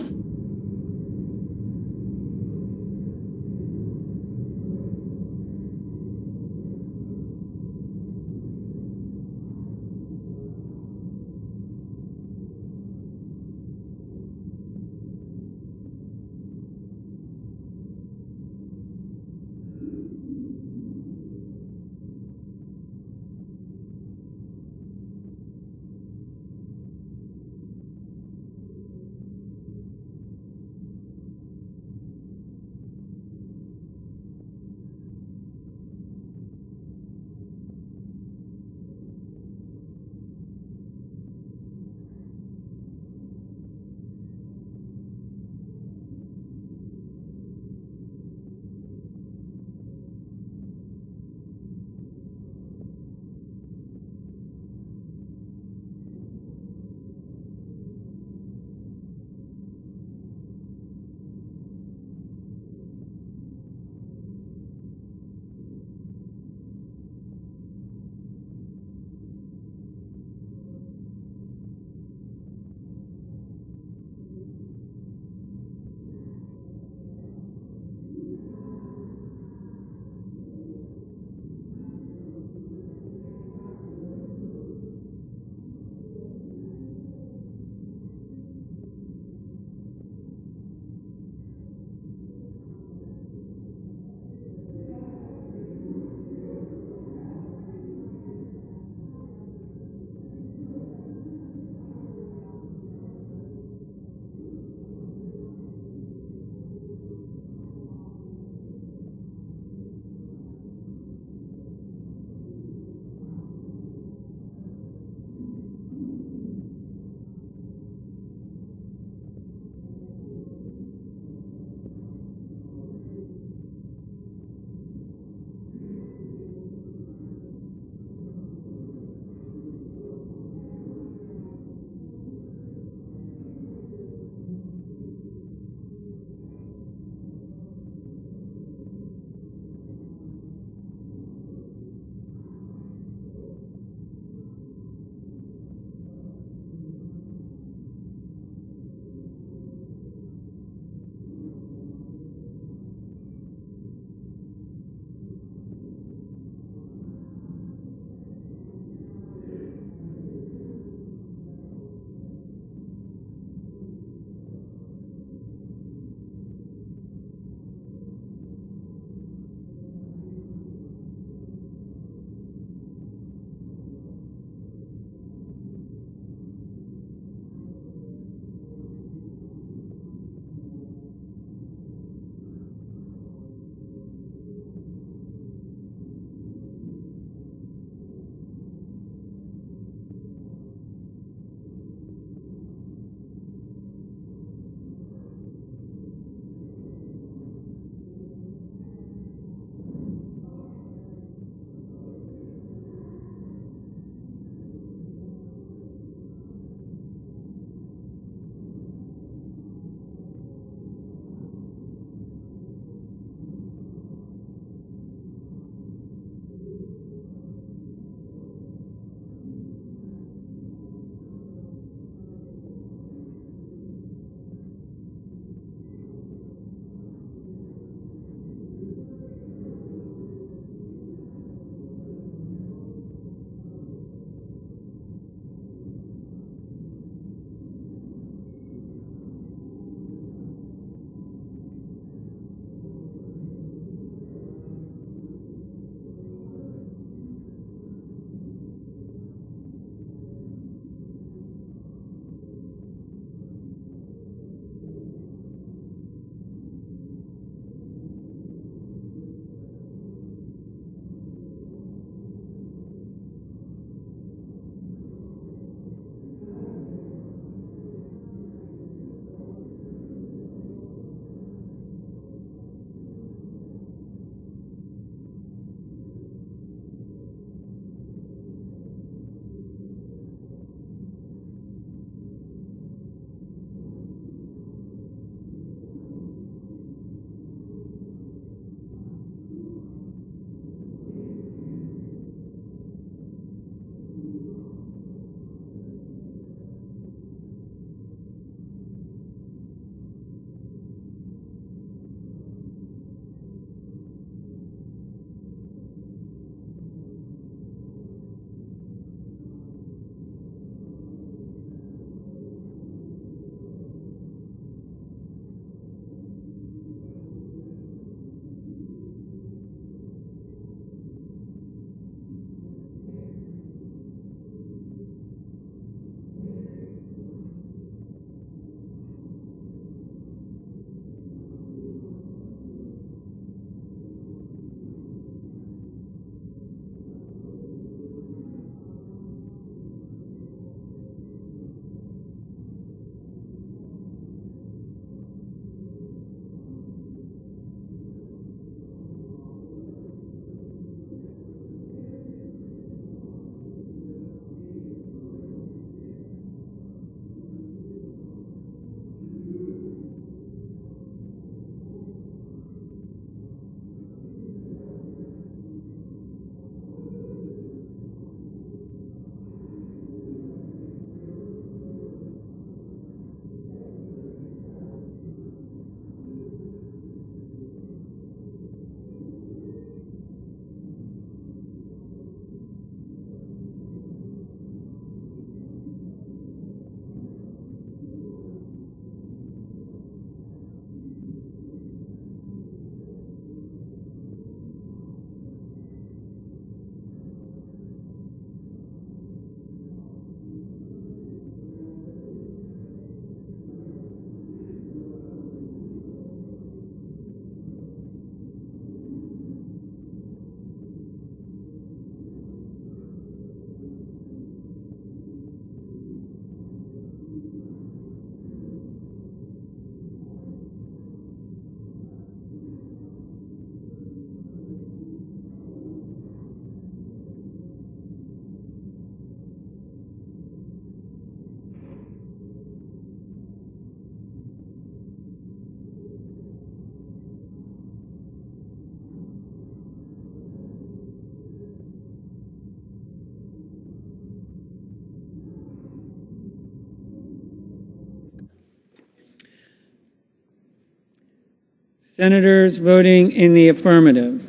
Senators voting in the affirmative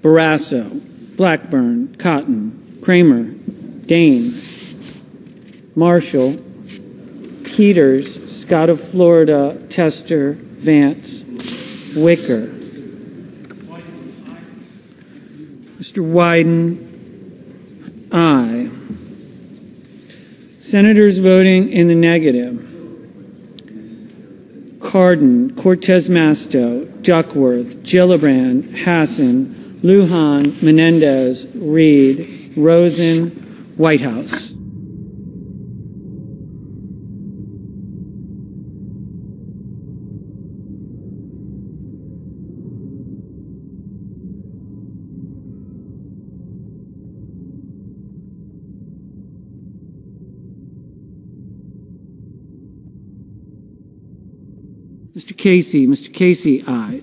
Barrasso, Blackburn, Cotton, Cramer, Daines, Marshall, Peters, Scott of Florida, Tester, Vance, Wicker. Mr. Wyden, aye. Senators voting in the negative. Cardin, Cortez Masto, Duckworth, Gillibrand, Hassan, Lujan, Menendez, Reed, Rosen, Whitehouse. Casey, Mr. Casey, aye.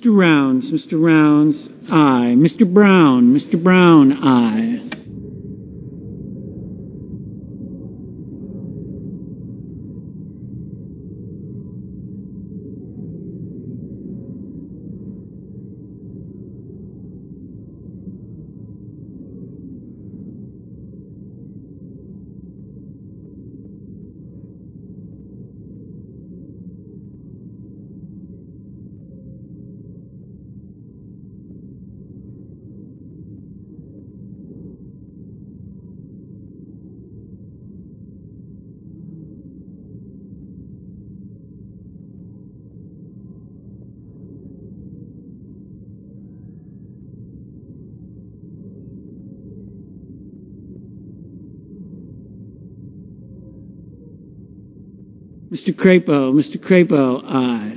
Mr. Rounds, Mr. Rounds, aye. Mr. Brown, Mr. Brown, aye. Mr. Crapo, Mr. Crapo, aye.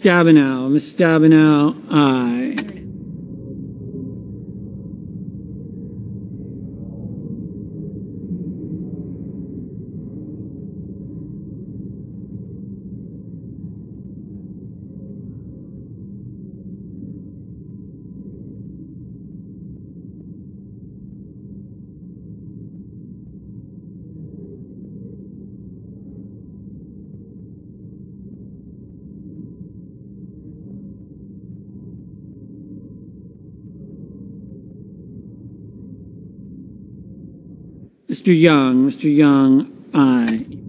Stabenow, Ms. Stabenow, aye. Mr. Young, Mr. Young, aye.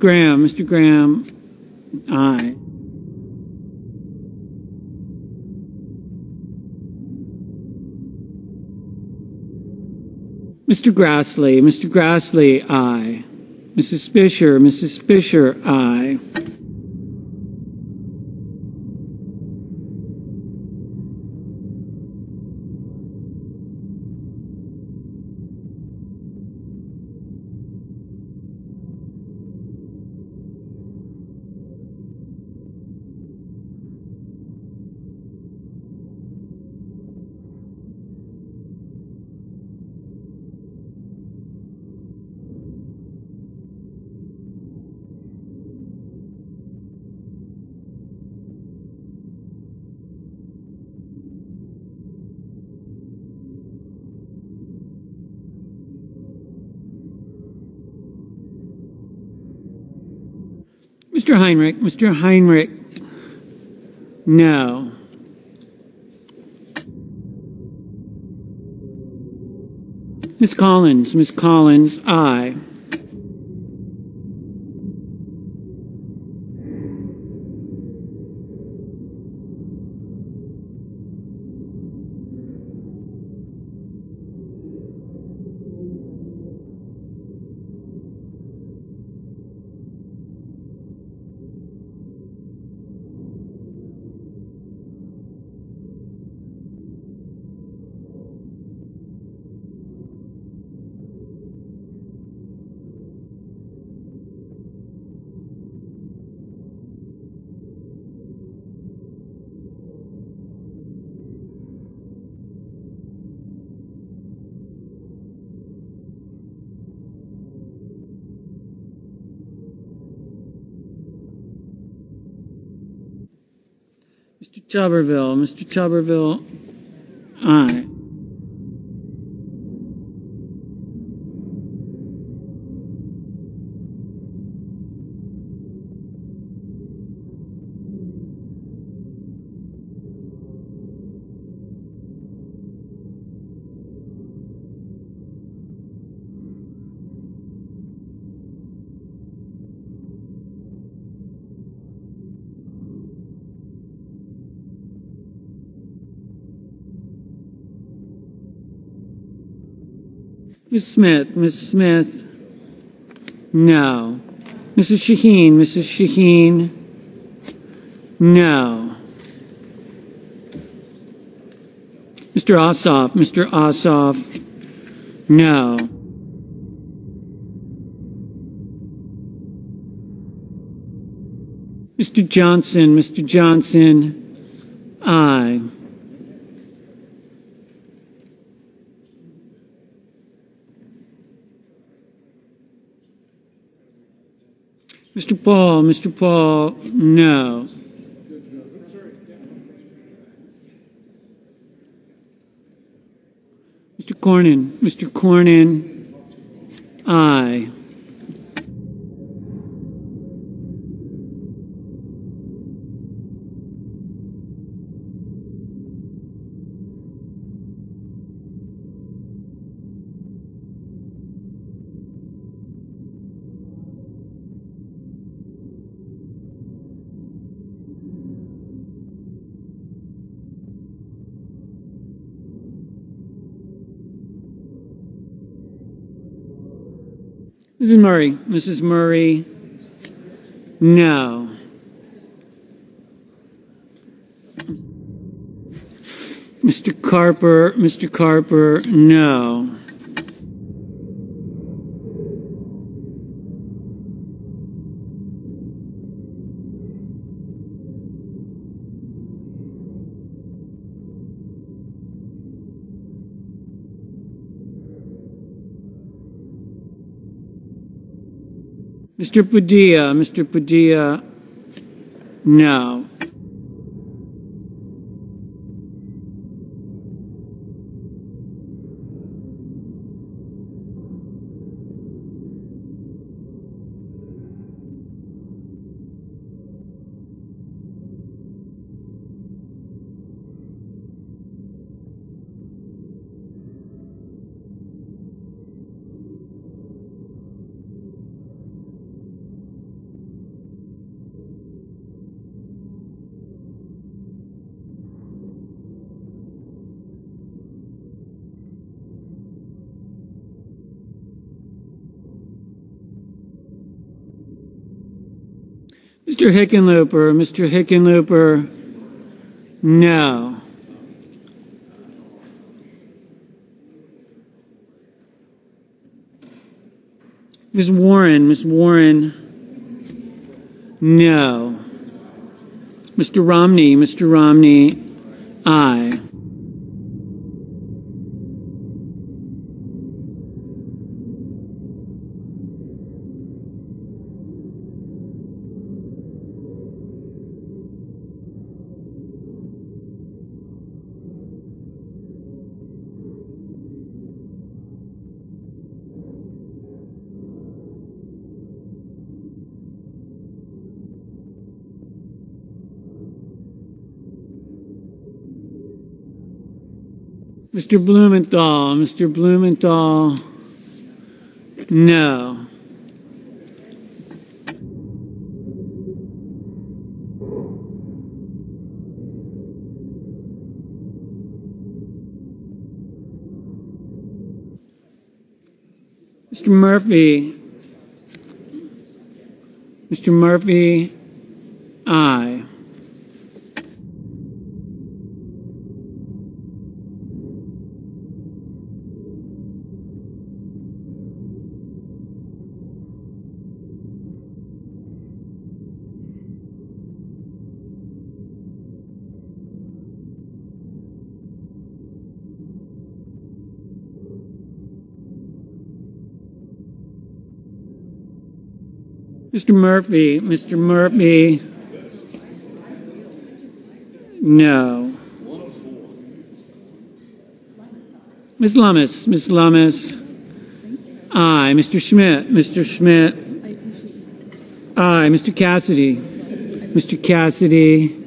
Graham. Mr. Graham, aye. Mr. Grassley, Mr. Grassley, aye. Mrs. Fischer, Mrs. Fischer, aye. Mr. Heinrich, Mr. Heinrich, no. Miss Collins, Miss Collins, aye. Tuberville, Mr. Tuberville, aye. Ms. Smith, Ms. Smith, no. Mrs. Shaheen, Mrs. Shaheen, no. Mr. Ossoff, Mr. Ossoff, no. Mr. Johnson, Mr. Johnson, aye. Mr. Paul, Mr. Paul, no. Mr. Cornyn, Mr. Cornyn, aye. Mrs. Murray, no. Mr. Carper, Mr. Carper, no. Mr. Padilla, Mr. Padilla, no. Mr. Hickenlooper, Mr. Hickenlooper, no. Ms. Warren, Ms. Warren, no. Mr. Romney, Mr. Romney, aye. Mr. Blumenthal, Mr. Blumenthal, no. Mr. Murphy, Mr. Murphy, aye. Mr. Murphy, Mr. Murphy, no. Ms. Lummis, Ms. Lummis, aye. Mr. Schmitt, Mr. Schmitt, aye. Mr. Cassidy, Mr. Cassidy,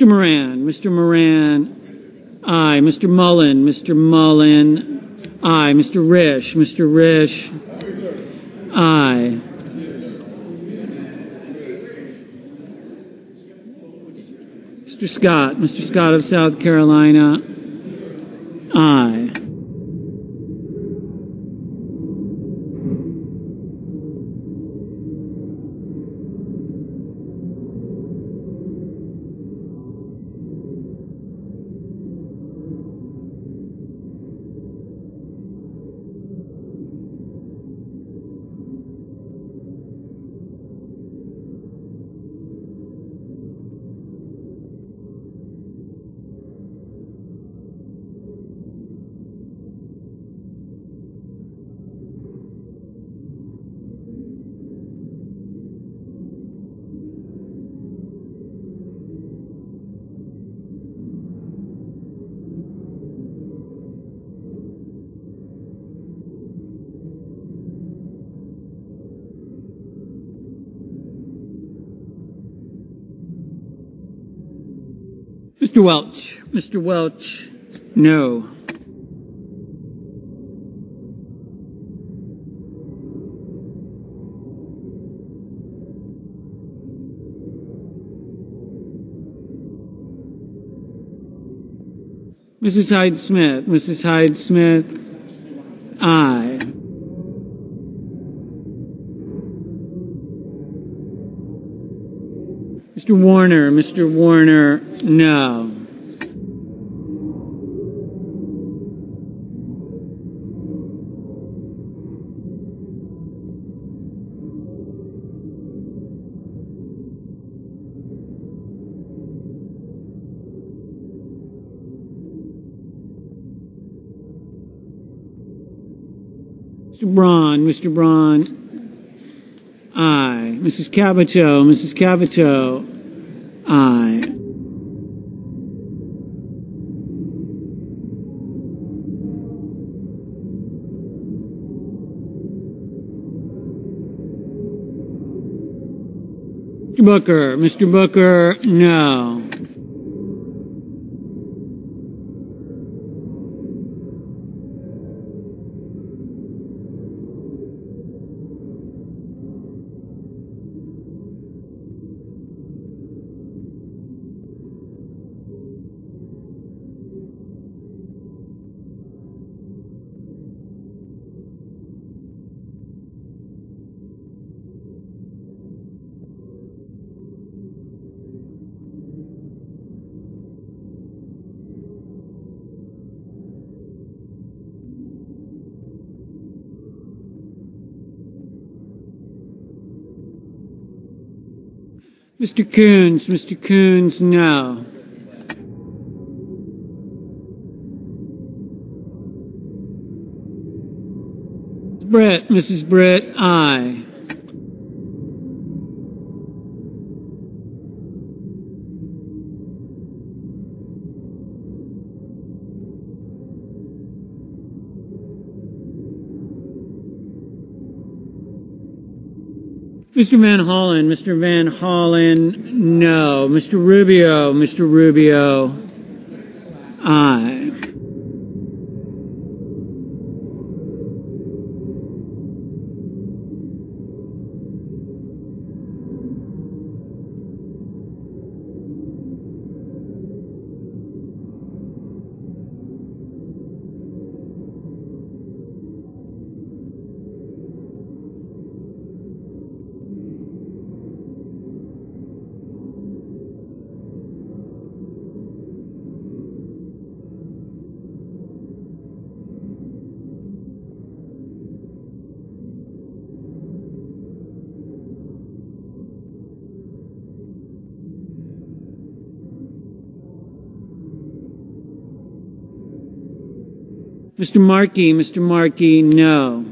Mr. Moran, Mr. Moran, aye. Mr. Mullen, Mr. Mullen, aye. Mr. Risch, Mr. Risch, aye. Mr. Scott, Mr. Scott of South Carolina, Mr. Welch, Mr. Welch, no. Mrs. Hyde Smith. Mrs. Hyde Smith. Aye. Mr. Warner. Mr. Warner. No. Mr. Braun. Aye. Mrs. Capito, Mrs. Capito. Aye. Mr. Booker, Mr. Booker, no. Mr. Coons, Mr. Coons, no. Britt, Mrs. Britt, aye. Mr. Van Hollen, Mr. Van Hollen, no. Mr. Rubio, Mr. Rubio, Mr. Markey, Mr. Markey, no.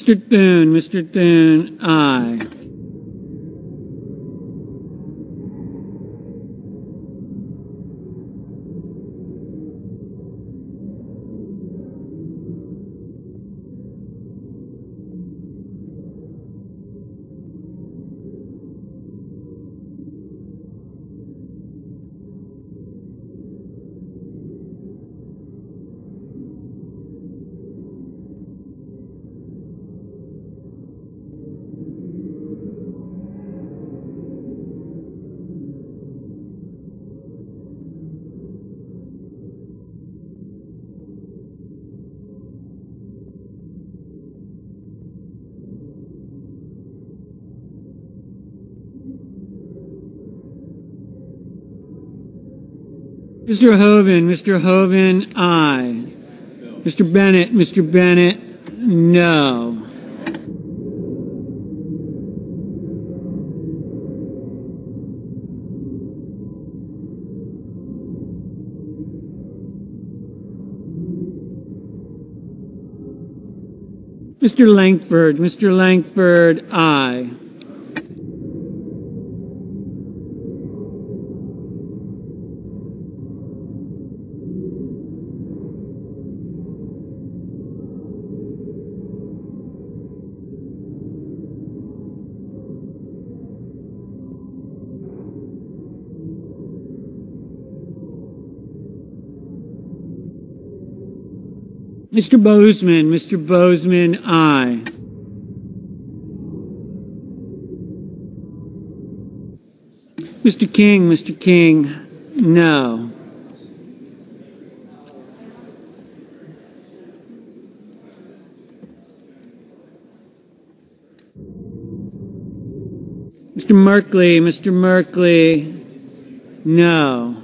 Mr. Thune, Mr. Thune, aye. Mr. Hoeven, Mr. Hoeven, aye. Mr. Bennet, Mr. Bennet, no. Mr. Lankford, Mr. Lankford, aye. Mr. Boozman, Mr. Boozman, aye. Mr. King, Mr. King, no. Mr. Merkley, Mr. Merkley, no.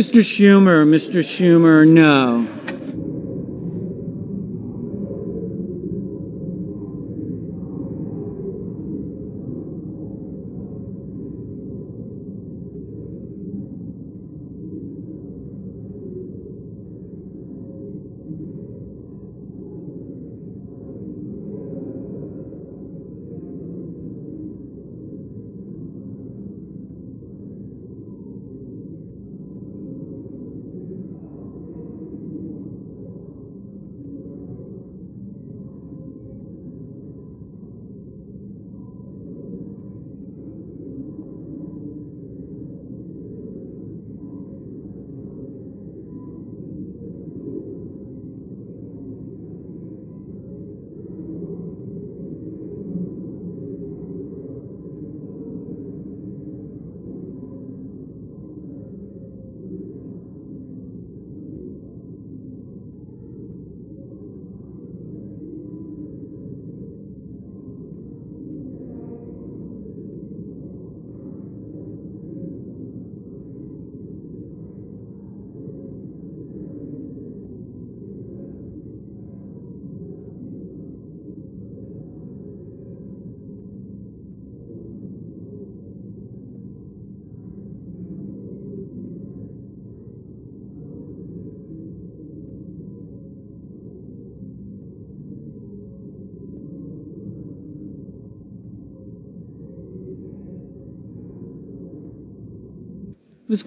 Mr. Schumer, Mr. Schumer, no.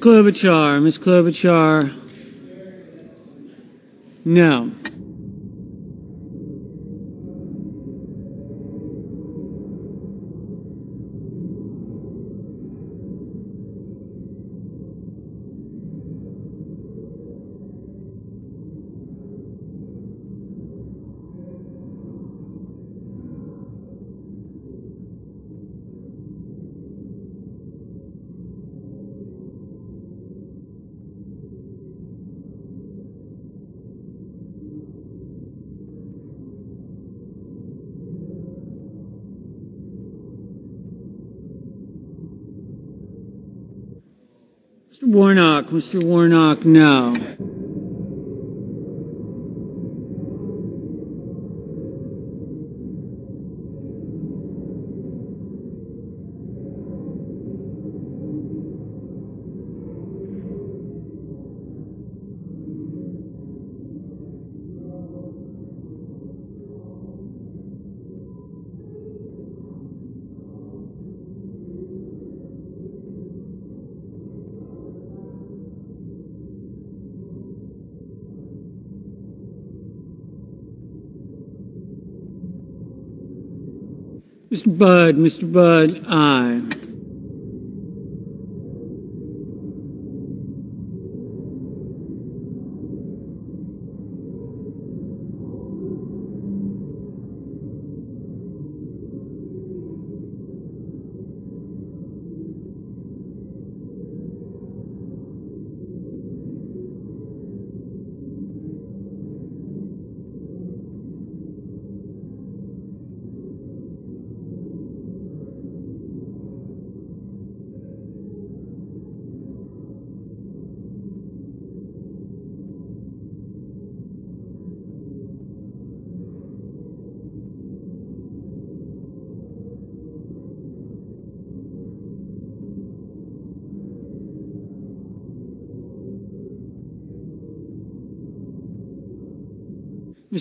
Klobuchar, Ms. Klobuchar, no. Mr. Warnock, no. Mr. Budd, Mr. Budd, aye.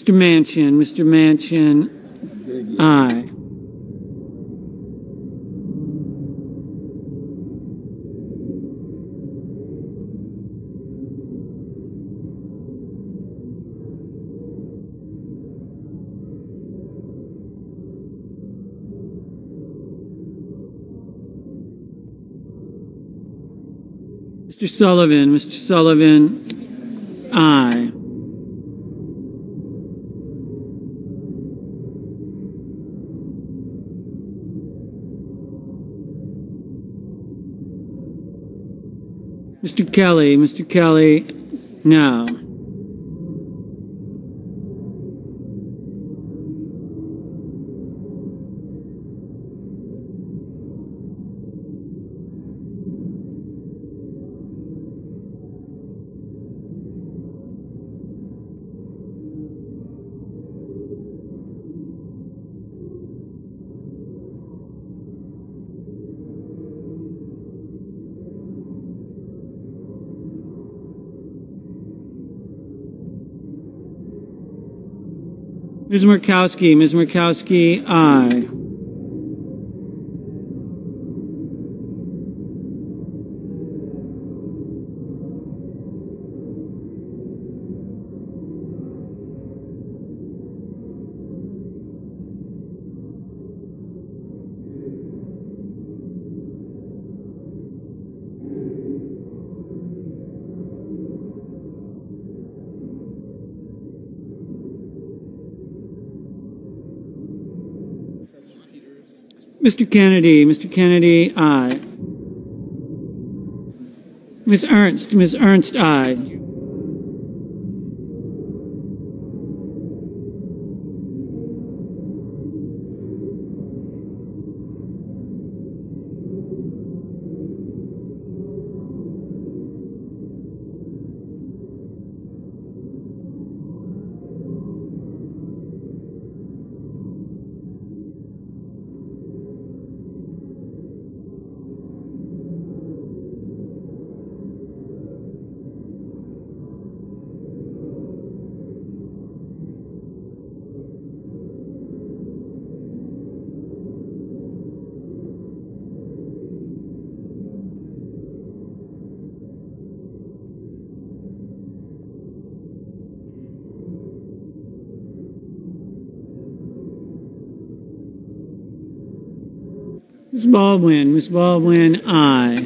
Mr. Manchin, Mr. Manchin, aye. Mr. Sullivan, Mr. Sullivan, Kelly, Mr. Kelly, no. Ms. Murkowski, Ms. Murkowski, aye. Mr. Kennedy, Mr. Kennedy, aye. Ms. Ernst, Ms. Ernst, aye. Baldwin, Ms. Baldwin, aye.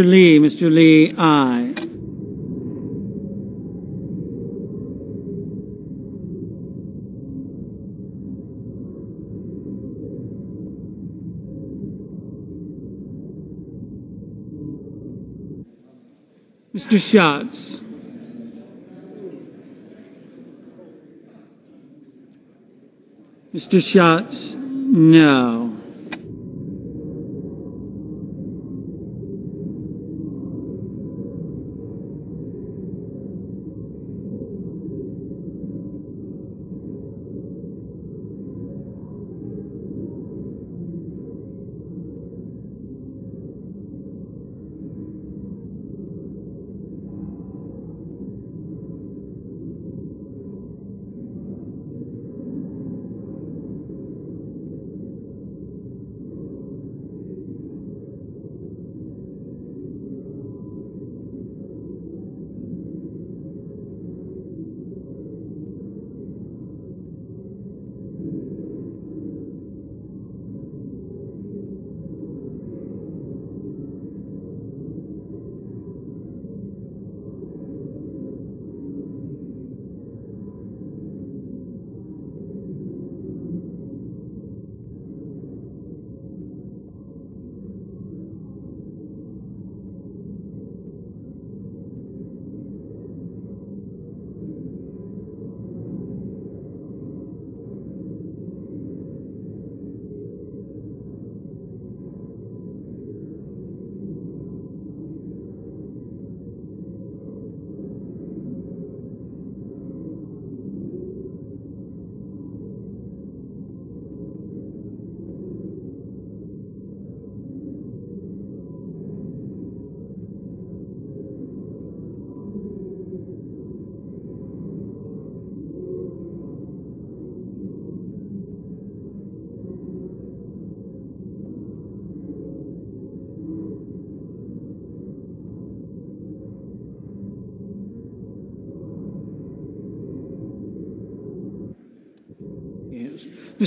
Mr. Lee, Mr. Lee, aye. Mr. Schatz. Mr. Schatz, no.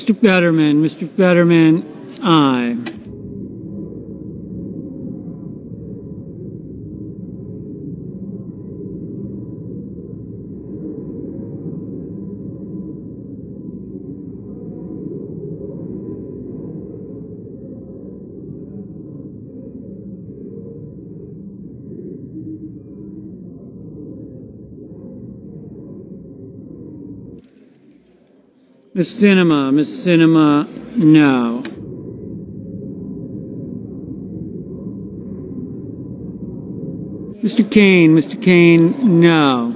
Mr. Fetterman, Mr. Fetterman, aye. Miss Sinema, Miss Sinema, no. Mr. Kaine, Mr. Kaine, no.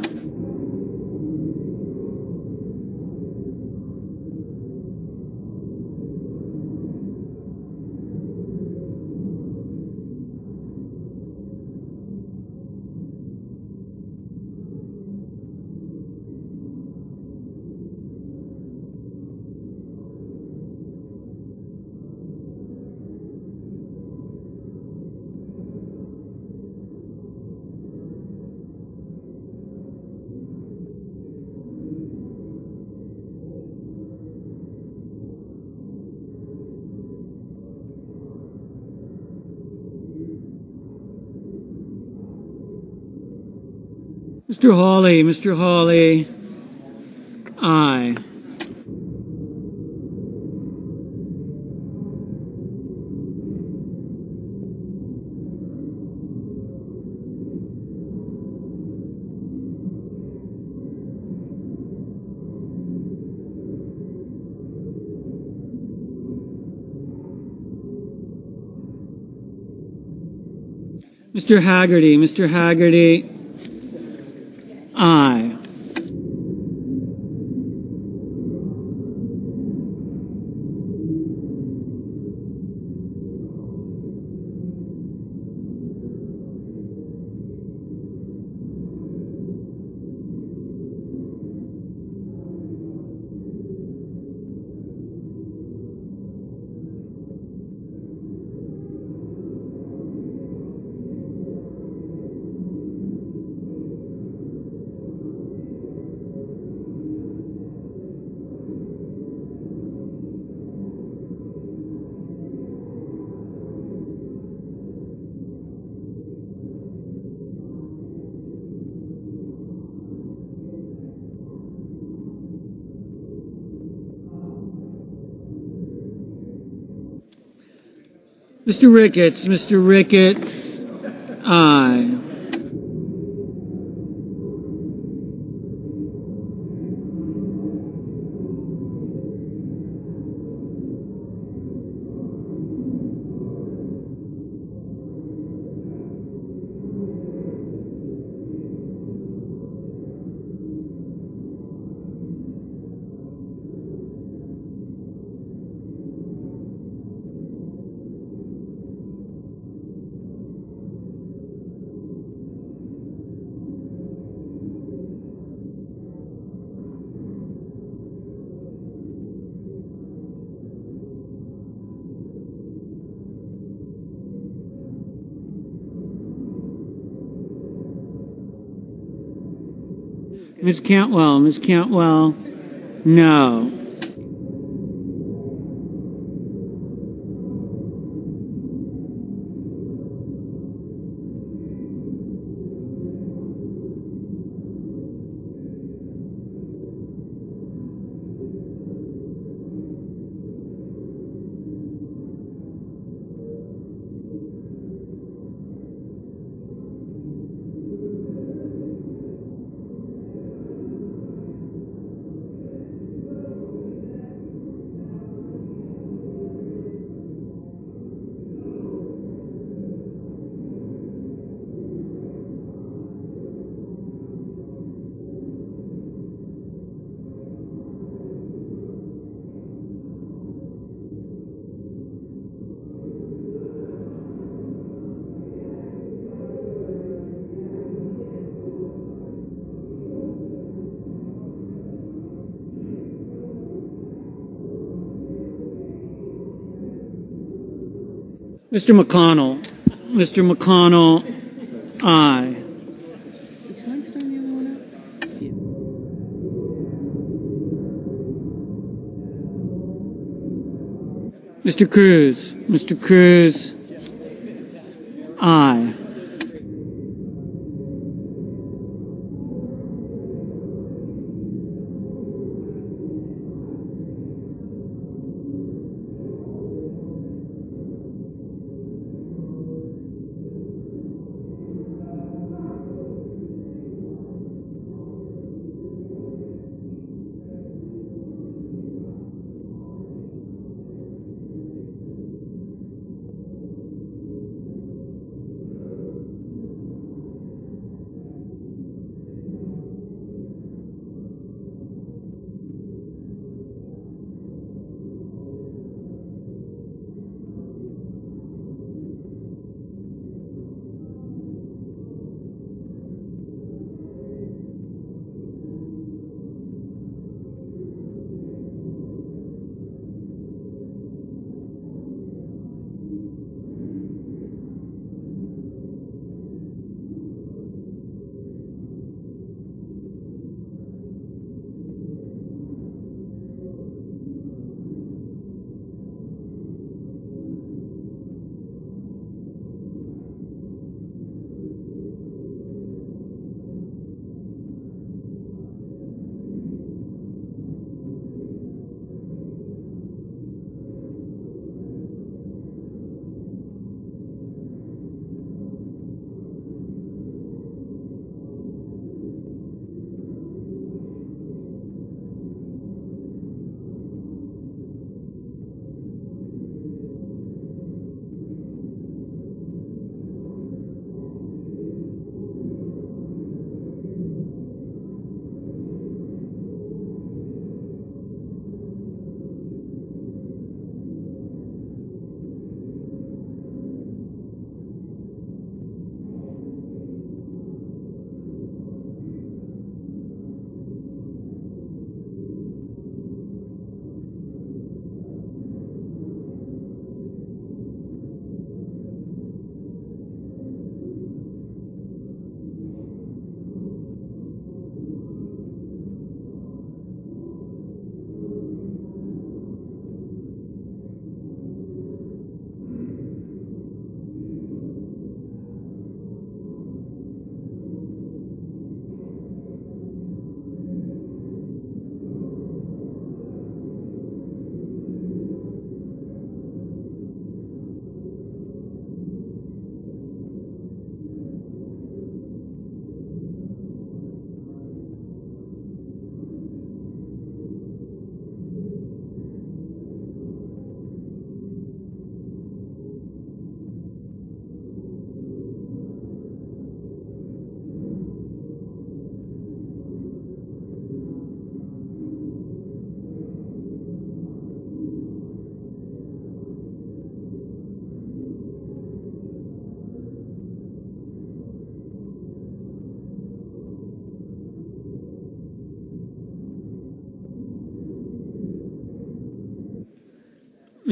Mr. Hawley, Mr. Hawley, aye. Mr. Hagerty, Mr. Hagerty, Mr. Ricketts, Mr. Ricketts, aye. Ms. Cantwell, Ms. Cantwell, no. Mr. McConnell, Mr. McConnell, aye. Is Feinstein the other one up? Mr. Cruz. Mr. Cruz.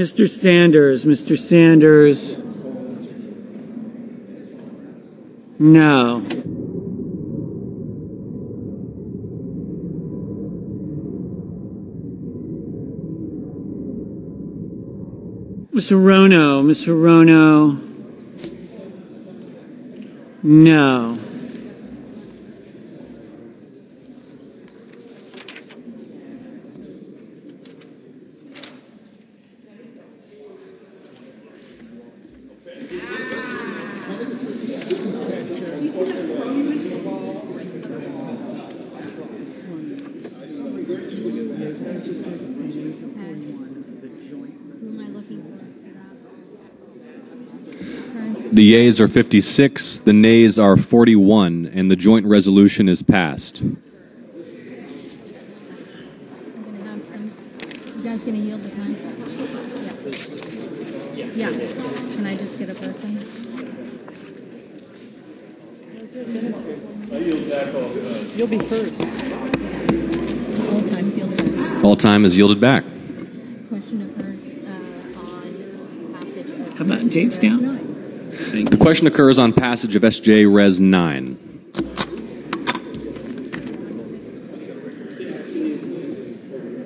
Mr. Sanders. Mr. Sanders. No. Mr. Rono. Mr. Rono. No. The yeas are 56, the nays are 41, and the joint resolution is passed. I'm gonna have some. You guys gonna yield the time? Yeah. Yeah. Can I just get a person? You'll be first. All times yielded. All time is yielded back. Question occurs uh, on passage of. How about dates down? Nine. The question occurs on passage of SJ Res 9.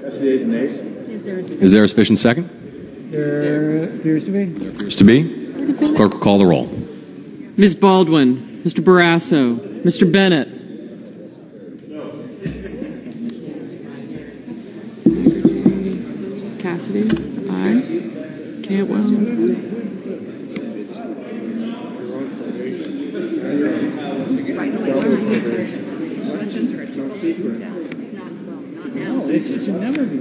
That's the and nays. Is there a Is there a sufficient second? There appears to be. There appears to be. Clerk will call the roll. Ms. Baldwin, Mr. Barrasso, Mr. Bennet. Cassidy, aye. Cantwell. It should never be.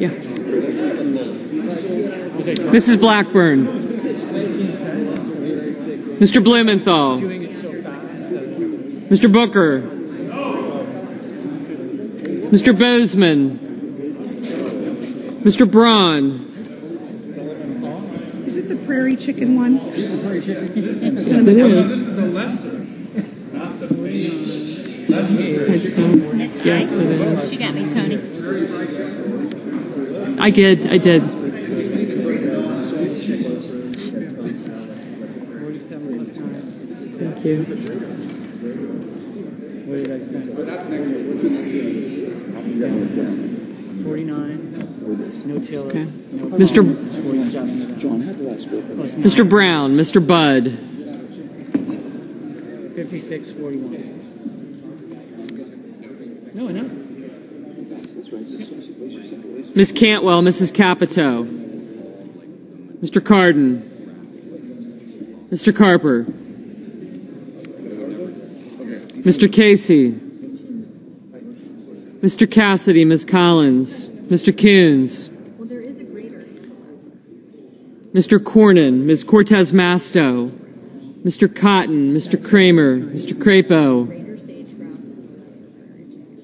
Yeah. Mrs. Blackburn. Mr. Blumenthal. Mr. Booker. Mr. Boozman. Mr. Braun. Is this the prairie chicken one? Yes, it is. Yes, it is. She got me, Tony. I did. I did. Thank you. What did I say? Forty-nine. No chiller. Okay. No Mr. comments, Forty-seven. John had the last word. Plus nine. Mr. Brown, Mr. Budd, Fifty-six, forty-one. No, no. Ms. Cantwell, Mrs. Capito, Mr. Cardin, Mr. Carper, Mr. Casey, Mr. Cassidy, Ms. Collins, Mr. Coons. Mr. Cornyn, Ms. Cortez Masto, Mr. Cotton, Mr. Cramer, Mr. Crapo.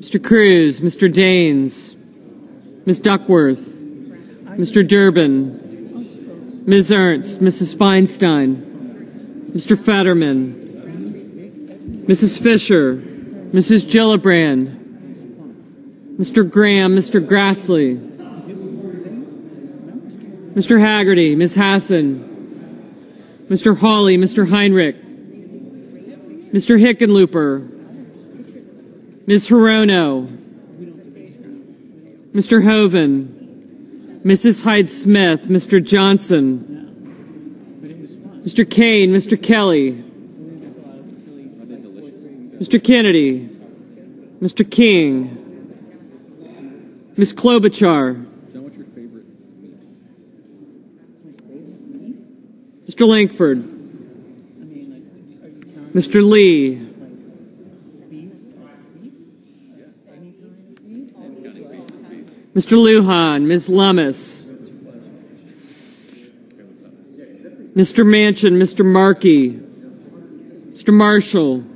Mr. Cruz, Mr. Daines, Ms. Duckworth, Mr. Durbin, Ms. Ernst, Mrs. Feinstein, Mr. Fetterman, Mrs. Fischer, Mrs. Gillibrand, Mr. Graham, Mr. Grassley, Mr. Hagerty, Ms. Hassan, Mr. Hawley, Mr. Heinrich, Mr. Hickenlooper, Ms. Hirono, Mr. Hoeven, Mrs. Hyde Smith, Mr. Johnson, Mr. Kaine, Mr. Kelly, Mr. Kennedy, Mr. King, Ms. Klobuchar, Mr. Lankford, Mr. Lee, Mr. Lujan, Ms. Lummis, Mr. Manchin, Mr. Markey, Mr. Marshall,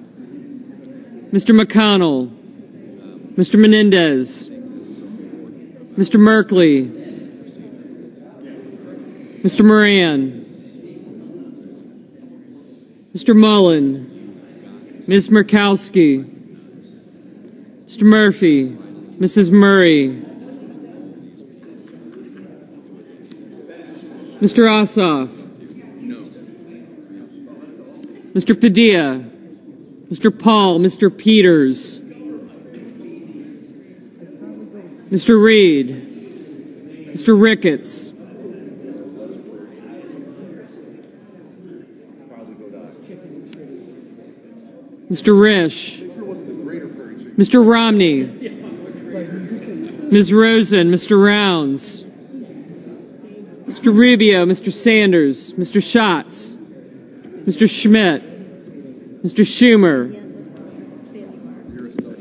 Mr. McConnell, Mr. Menendez, Mr. Merkley, Mr. Moran, Mr. Mullen, Ms. Murkowski, Mr. Murphy, Mrs. Murray, Mr. Ossoff, Mr. Padilla, Mr. Paul, Mr. Peters, Mr. Reed, Mr. Ricketts, Mr. Risch, Mr. Romney, Ms. Rosen, Mr. Rounds, Mr. Rubio, Mr. Sanders, Mr. Schatz, Mr. Schmitt, Mr. Schumer,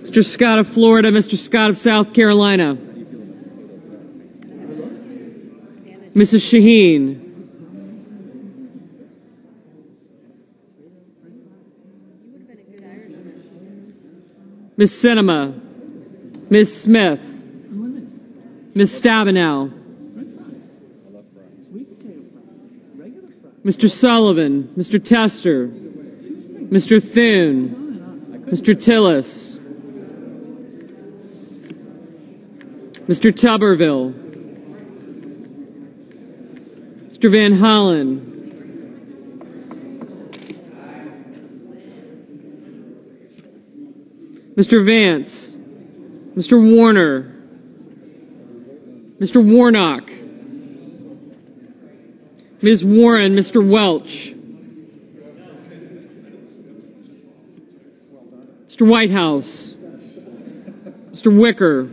Mr. Scott of Florida, Mr. Scott of South Carolina, Mrs. Shaheen, Miss Sinema, Miss Smith, Ms. Stabenow, Mr. Sullivan, Mr. Tester, Mr. Thune, Mr. Tillis, Mr. Tuberville, Mr. Van Hollen, Mr. Vance, Mr. Warner, Mr. Warnock, Ms. Warren, Mr. Welch, Mr. Whitehouse, Mr. Wicker,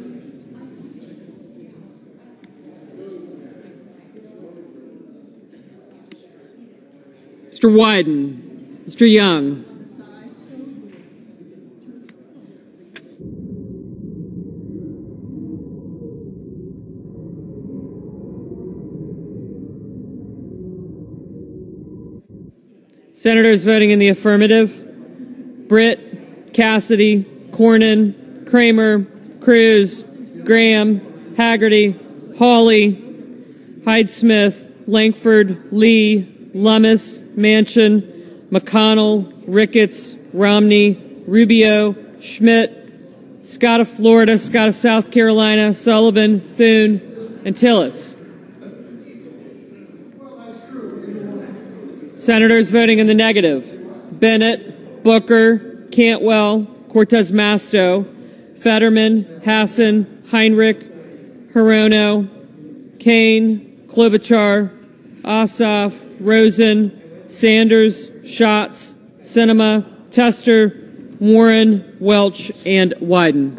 Mr. Wyden, Mr. Young, Senators voting in the affirmative Britt, Cassidy, Cornyn, Cramer, Cruz, Graham, Hagerty, Hawley, Hyde Smith, Lankford, Lee, Lummis, Manchin, McConnell, Ricketts, Romney, Rubio, Schmitt, Scott of Florida, Scott of South Carolina, Sullivan, Thune, and Tillis. Senators voting in the negative Bennet, Booker, Cantwell, Cortez Masto, Fetterman, Hassan, Heinrich, Hirono, Kaine, Klobuchar, Ossoff, Rosen, Sanders, Schatz, Sinema, Tester, Warren, Welch, and Wyden.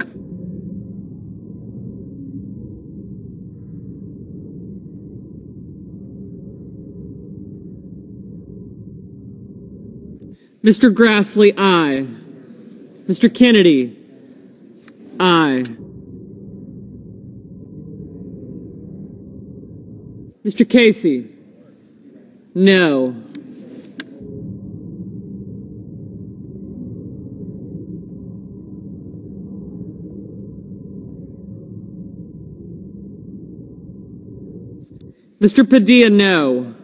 Mr. Grassley, aye. Mr. Kennedy, aye. Mr. Casey, no. Mr. Padilla, no.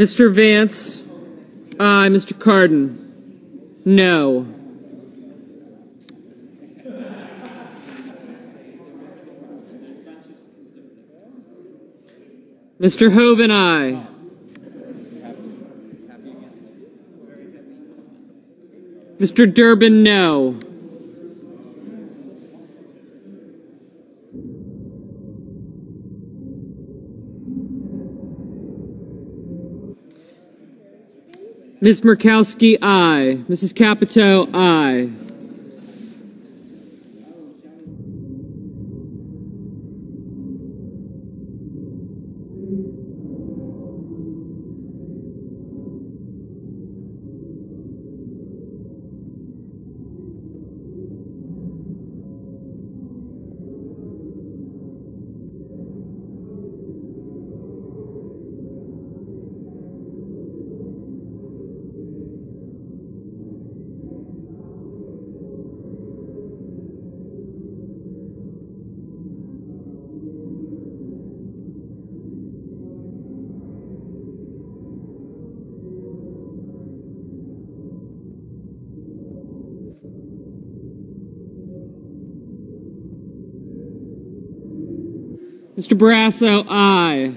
Mr. Vance, aye. Mr. Cardin, no. Mr. Hoeven, aye. Mr. Durbin, no. Ms. Murkowski, aye. Mrs. Capito, aye. Barrasso, aye.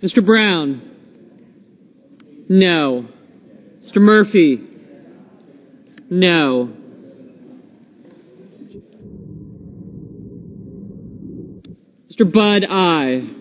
Mr. Brown? No. Mr. Murphy? No. Mr. Budd, aye.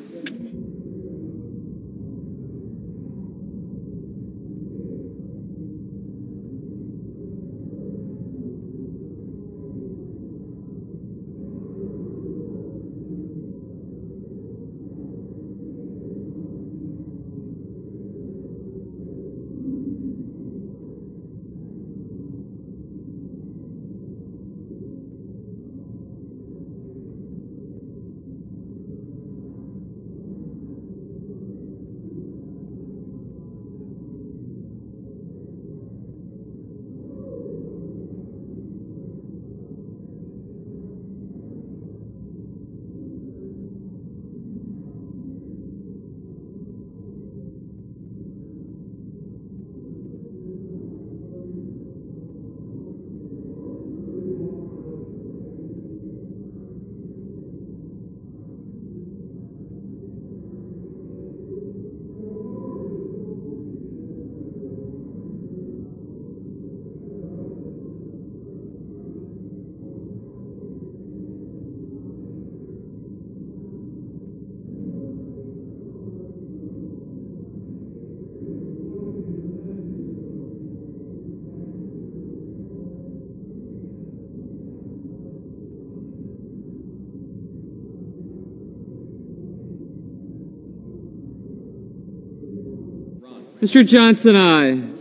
Mr. Johnson, aye.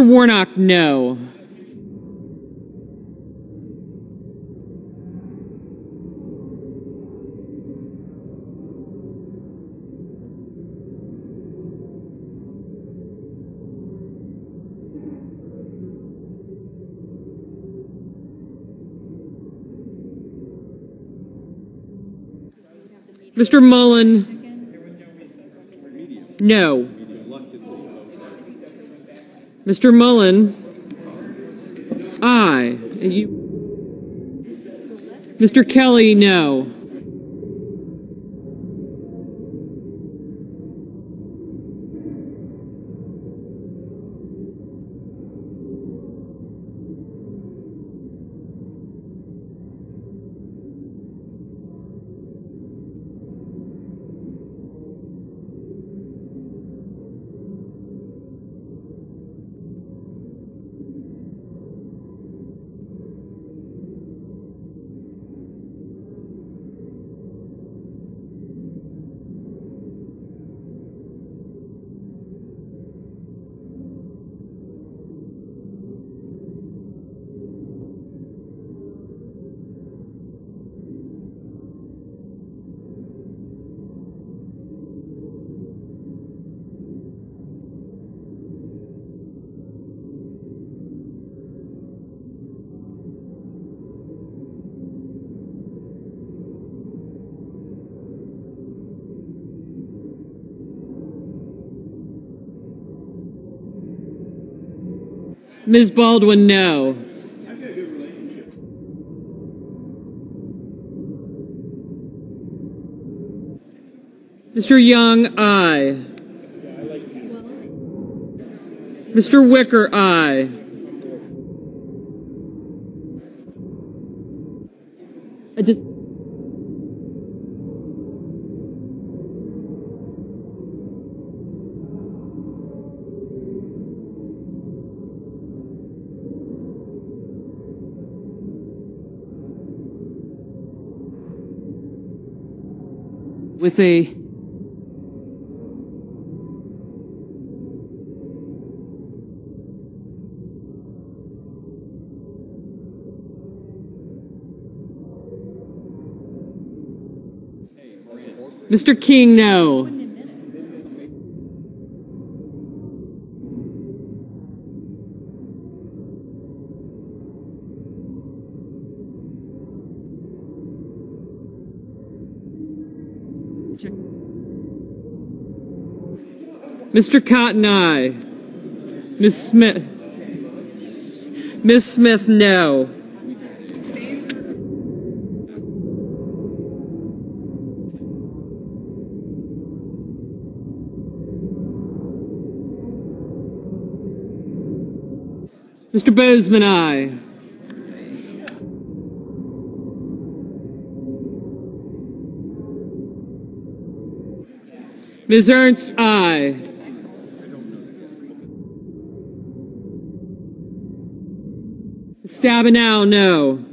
Mr. Warnock, no. Mr. Mullen, no. Mr. Mullen, aye. You- Mr. Kelly, no. Ms. Baldwin, no. Mr. Young, aye. Mr. Wicker, aye. I just. With a Mr. King, no. Mr. Cotton, aye. Ms. Smith. Ms. Smith, no. Mr. Boozman, aye. Ms. Ernst. Stabenow, no.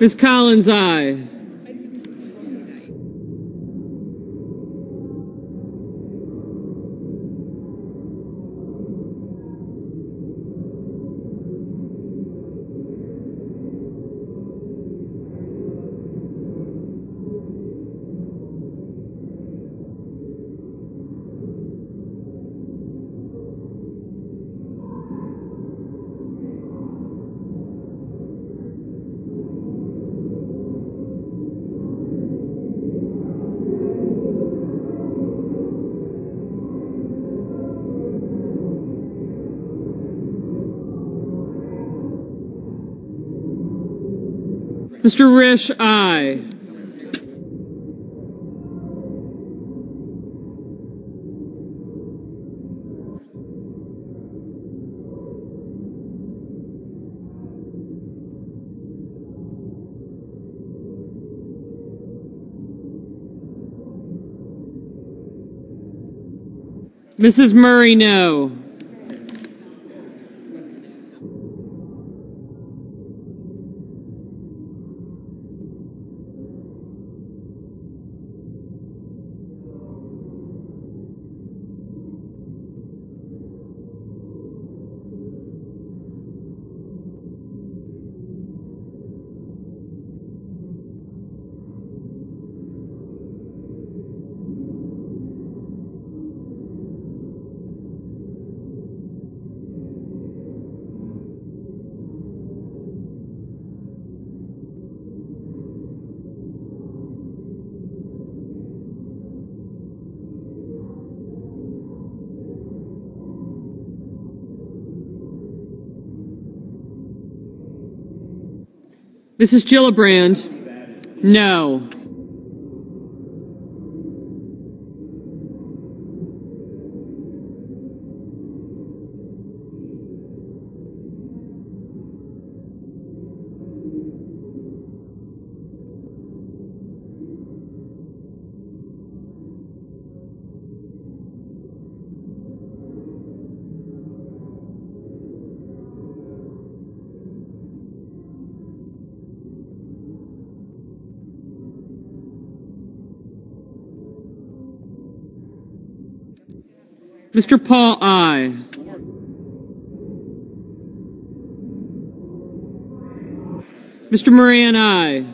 Ms. Collins, aye. Mr. Risch, aye. Mrs. Murray, no. Mrs. Gillibrand, no. Mr. Paul, aye. Mr. Moran, aye.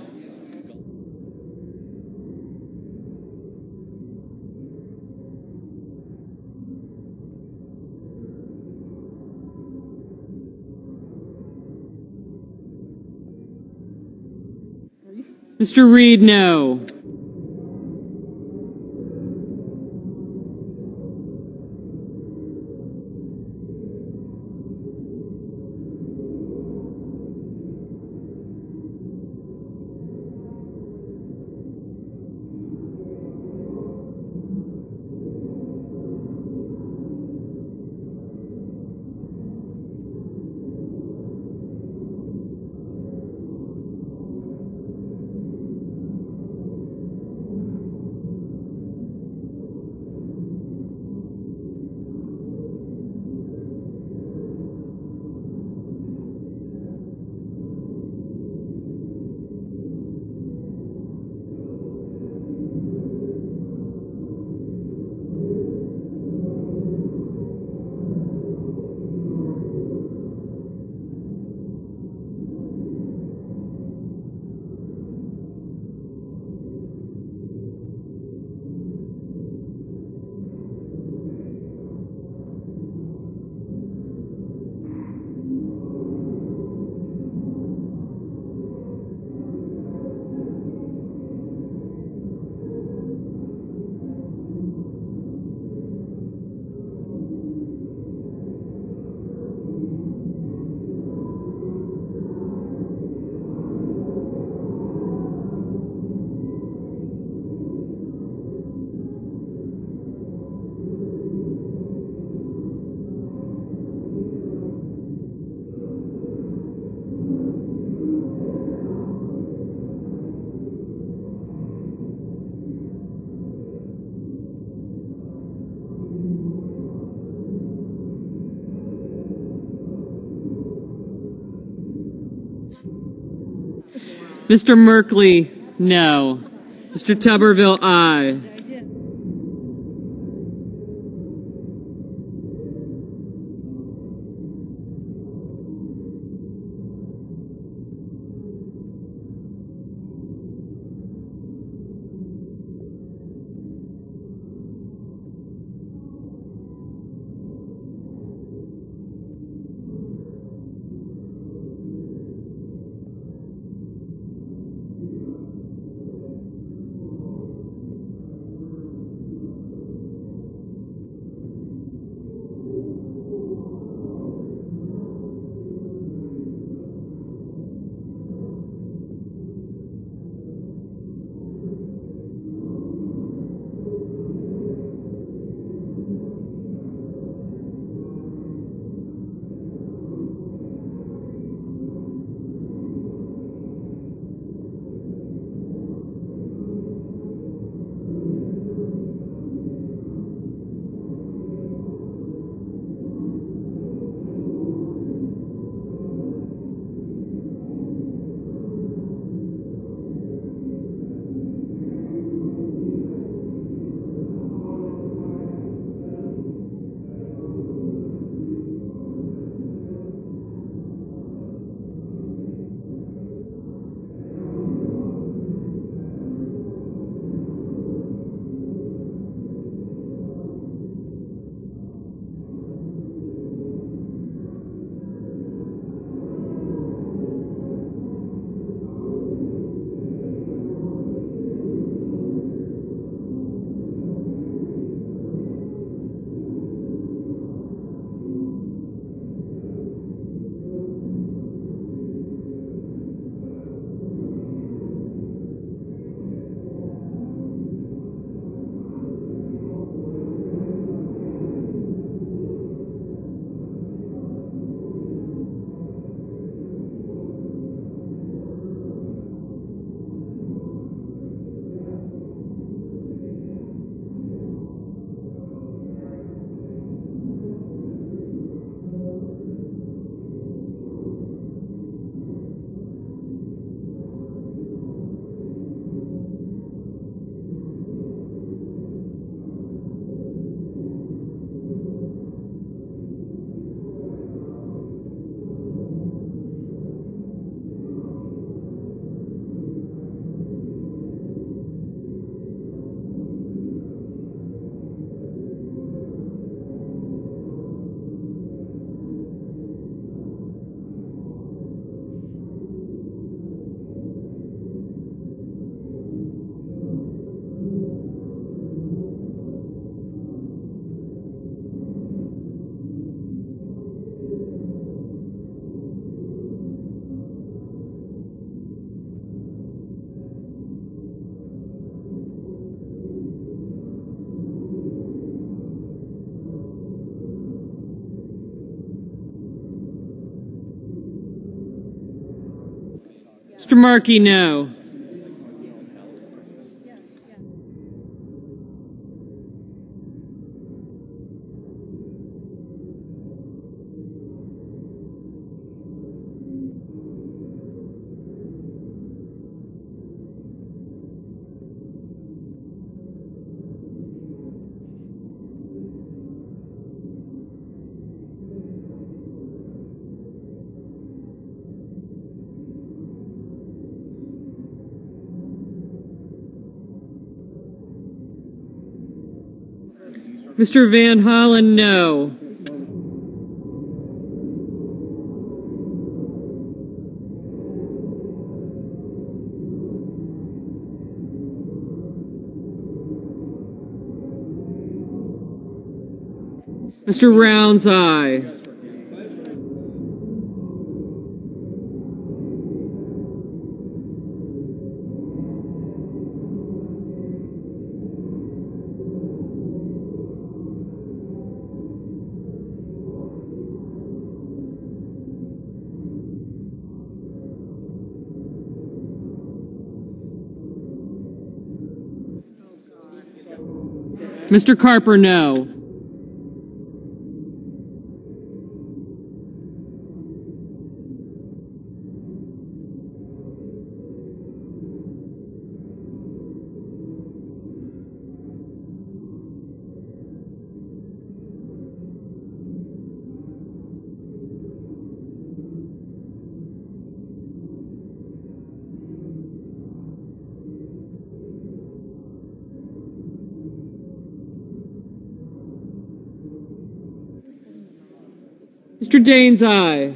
Mr. Reed, no. Mr. Merkley, no. Mr. Tuberville, aye. Mr. Markey, Mr. Van Hollen, no. Mr. Rounds, aye. Mr. Carper, no. Mr. Daines,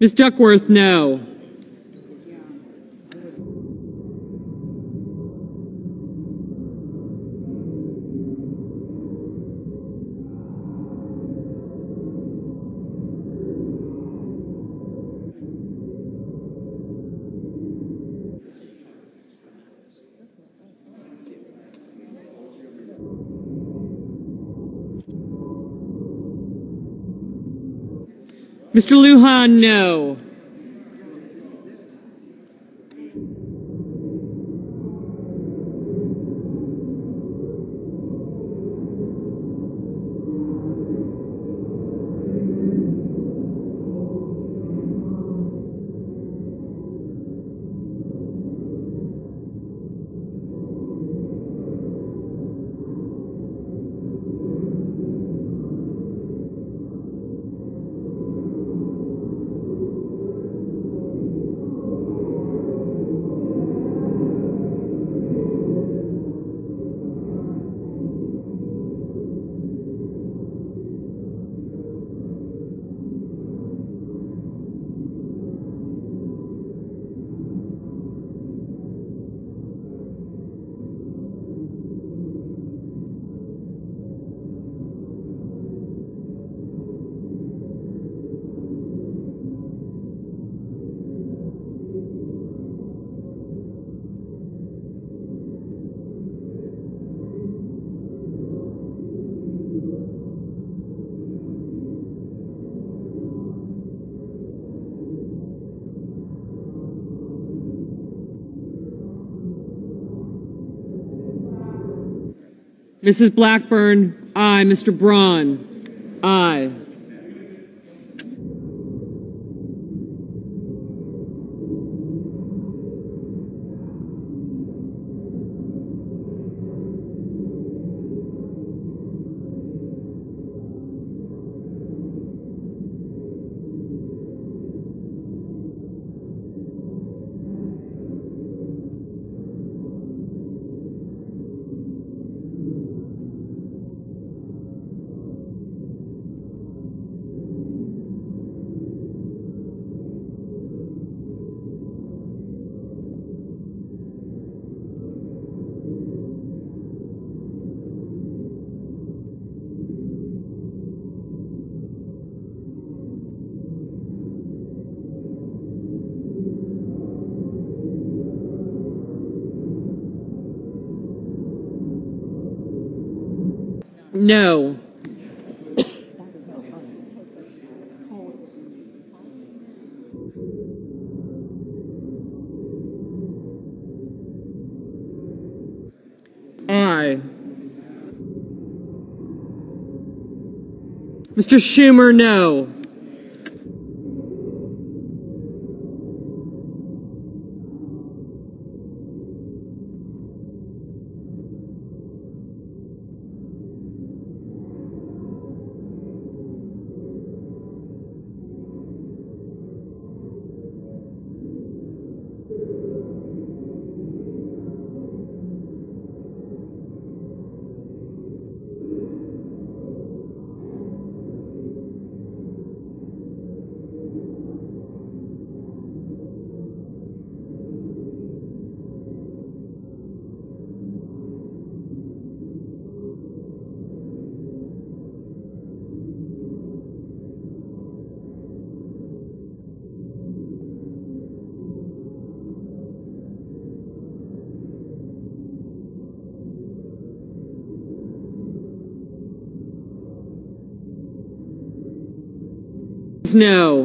Ms. Duckworth, no. Mr. Lujan, no. Mrs. Blackburn, aye. Mr. Braun, aye. No. Aye. Mr. Schumer, no. No.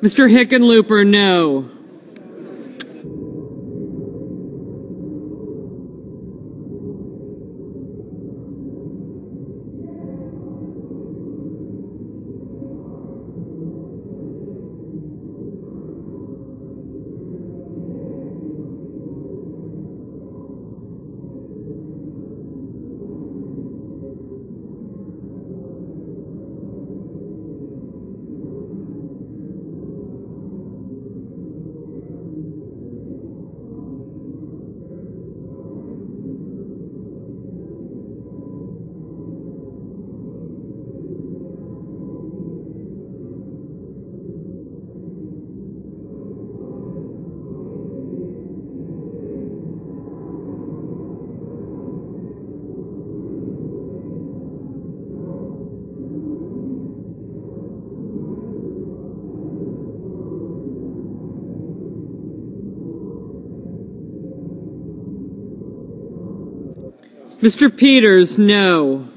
Mr. Hickenlooper, no. Mr. Peters, no.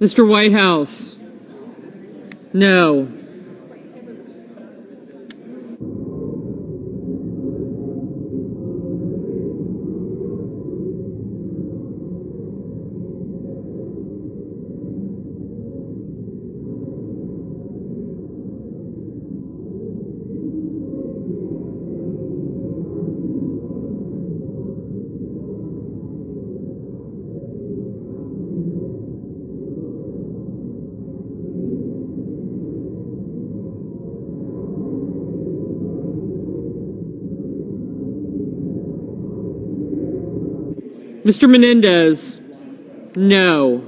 Mr. Whitehouse. No. Mr. Menendez. No.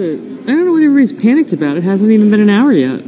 I don't know what everybody's panicked about. It hasn't even been an hour yet.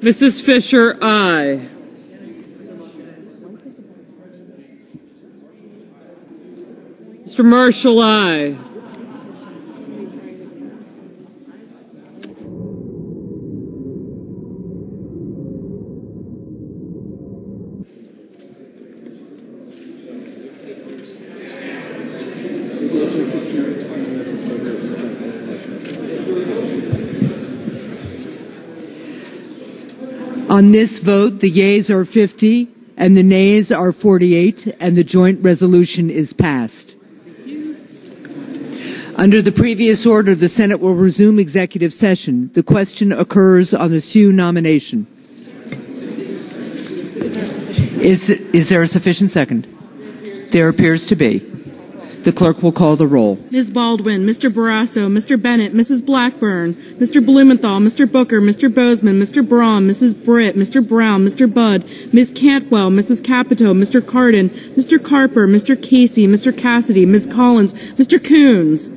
Mrs. Fischer, aye. Mr. Marshall, aye. On this vote, the yeas are 50 and the nays are 48, and the joint resolution is passed. Under the previous order, the Senate will resume executive session. The question occurs on the Sioux nomination. Is, is there a sufficient second? There appears to be. The clerk will call the roll. Ms. Baldwin, Mr. Barrasso, Mr. Bennet, Mrs. Blackburn, Mr. Blumenthal, Mr. Booker, Mr. Boozman, Mr. Braun, Mrs. Britt, Mr. Brown, Mr. Budd, Ms. Cantwell, Mrs. Capito, Mr. Cardin, Mr. Carper, Mr. Casey, Mr. Cassidy, Ms. Collins, Mr. Coons.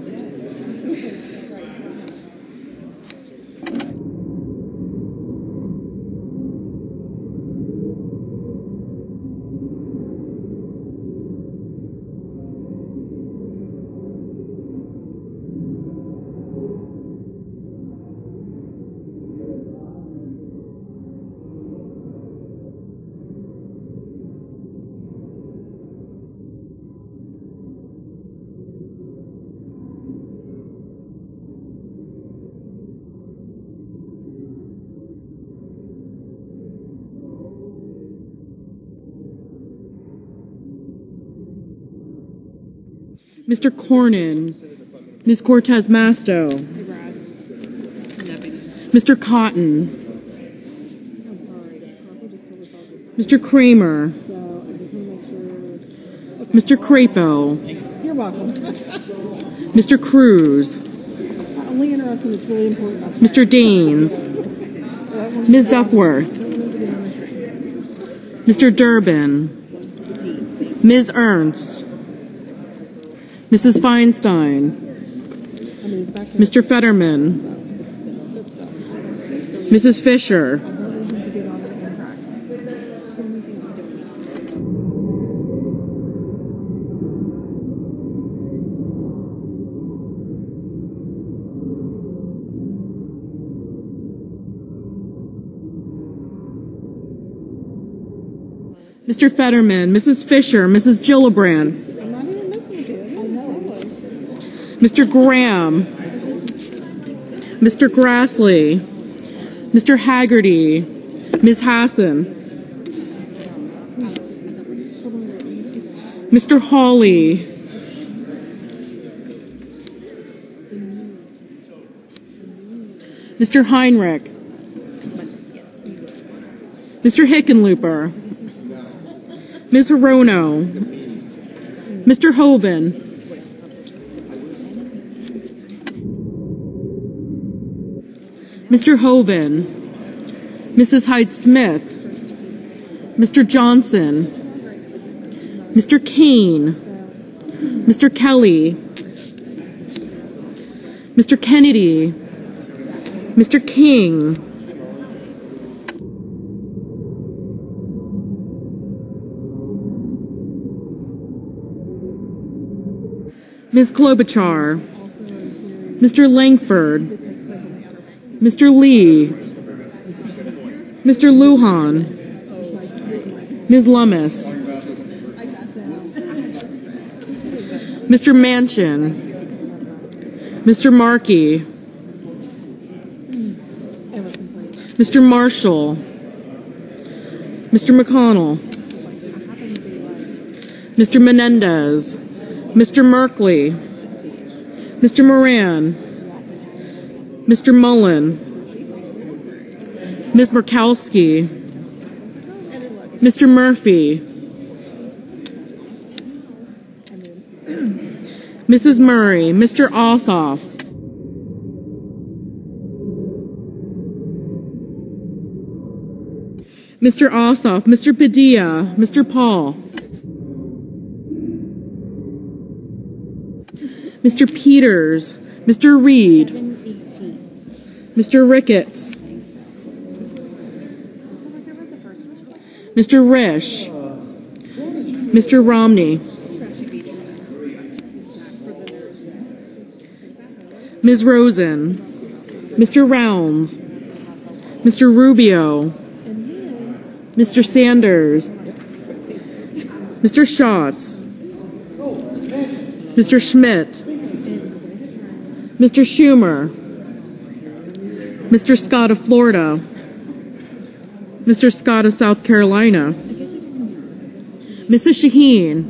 Mr. Cornyn, Ms. Cortez Masto, Mr. Cotton, Mr. Cramer, Mr. Crapo, You're welcome. Mr. Cruz, Only interrupting is really important. Mr. Daines, Ms. Duckworth, Mr. Durbin, Ms. Ernst, Mrs. Feinstein, Mr. Fetterman, Mrs. Fischer, Mr. Fetterman, Mrs. Fischer, Mrs. Gillibrand, Mr. Graham, Mr. Grassley, Mr. Hagerty, Ms. Hassan, Mr. Hawley, Mr. Heinrich, Mr. Hickenlooper, Ms. Hirono, Mr. Hoeven, Mr. Hoeven, Mrs. Hyde Smith, Mr. Johnson, Mr. Kaine, Mr. Kelly, Mr. Kennedy, Mr. King, Ms. Klobuchar, Mr. Lankford, Mr. Lee, Mr. Lujan, Ms. Lummis, Mr. Manchin, Mr. Markey, Mr. Marshall, Mr. McConnell, Mr. Menendez, Mr. Merkley, Mr. Moran, Mr. Mullin, Ms. Murkowski, Mr. Murphy, Mrs. Murray, Mr. Ossoff, Mr. Ossoff, Mr. Padilla, Mr. Paul, Mr. Peters, Mr. Reed, Mr. Ricketts, Mr. Risch, Mr. Romney, Ms. Rosen, Mr. Rounds, Mr. Rubio, Mr. Sanders, Mr. Schatz, Mr. Schmitt, Mr. Schumer, Mr. Scott of Florida, Mr. Scott of South Carolina, Mrs. Shaheen,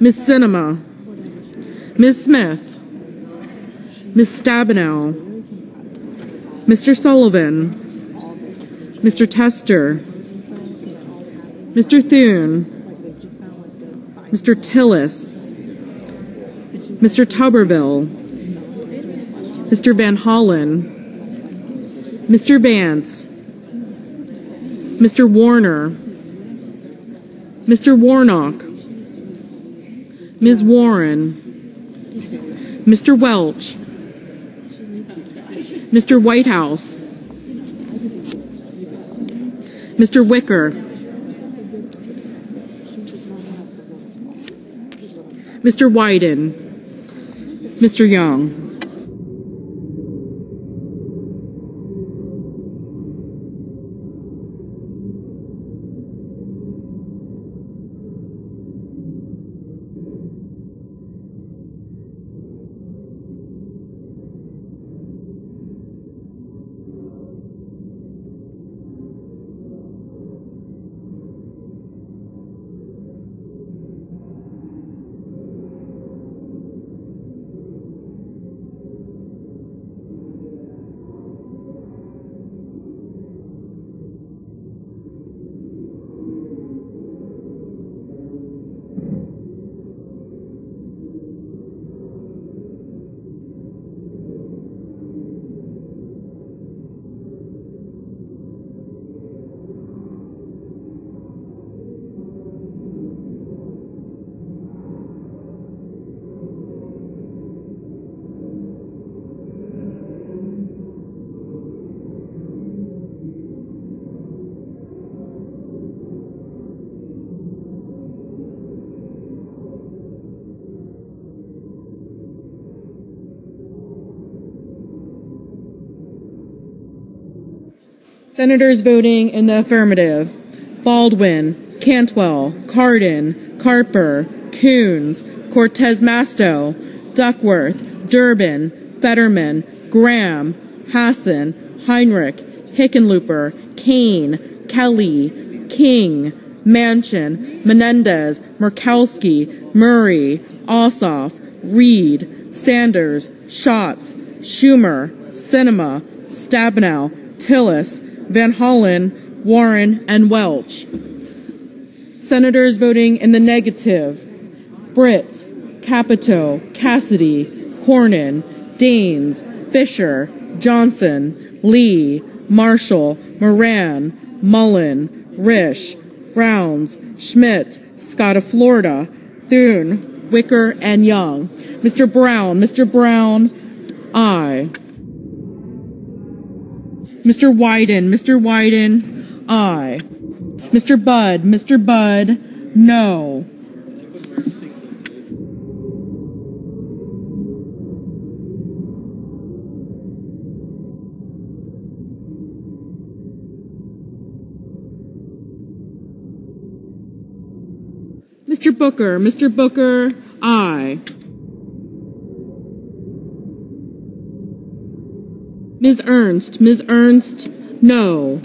Ms. Sinema, Ms. Smith, Ms. Stabenow, Mr. Sullivan, Mr. Tester, Mr. Thune, Mr. Tillis, Mr. Tuberville, Mr. Van Hollen, Mr. Vance, Mr. Warner, Mr. Warnock, Ms. Warren, Mr. Welch, Mr. Whitehouse, Mr. Wicker, Mr. Wyden, Mr. Young. Senators voting in the affirmative. Baldwin, Cantwell, Cardin, Carper, Coons, Cortez Masto, Duckworth, Durbin, Fetterman, Graham, Hassan, Heinrich, Hickenlooper, Kaine, Kelly, King, Manchin, Menendez, Murkowski, Murray, Ossoff, Reed, Sanders, Schatz, Schumer, Sinema, Stabenow, Tillis, Van Hollen, Warren, and Welch. Senators voting in the negative Britt, Capito, Cassidy, Cornyn, Daines, Fischer, Johnson, Lee, Marshall, Moran, Mullin, Risch, Rounds, Schmitt, Scott of Florida, Thune, Wicker, and Young. Mr. Brown, Mr. Brown, aye. Mr. Wyden, Mr. Wyden, aye. Mr. Budd, Mr. Budd, no. Mr. Booker, Mr. Booker, aye. Ms. Ernst, Ms. Ernst, no.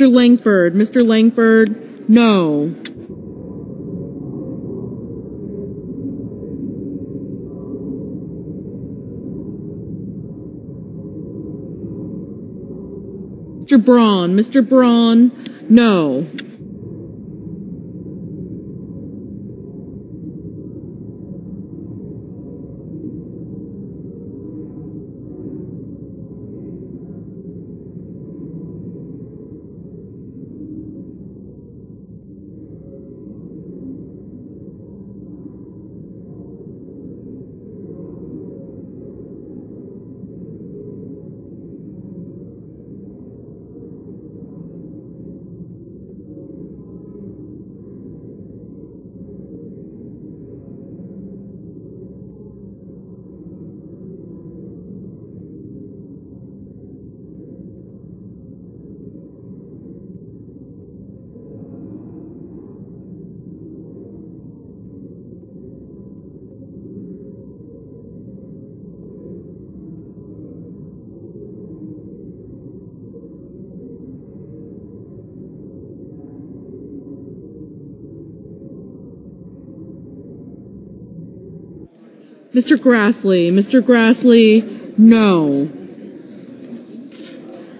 Mr. Lankford, Mr. Lankford, no. Mr. Braun, Mr. Braun, no. Mr. Grassley, Mr. Grassley, no.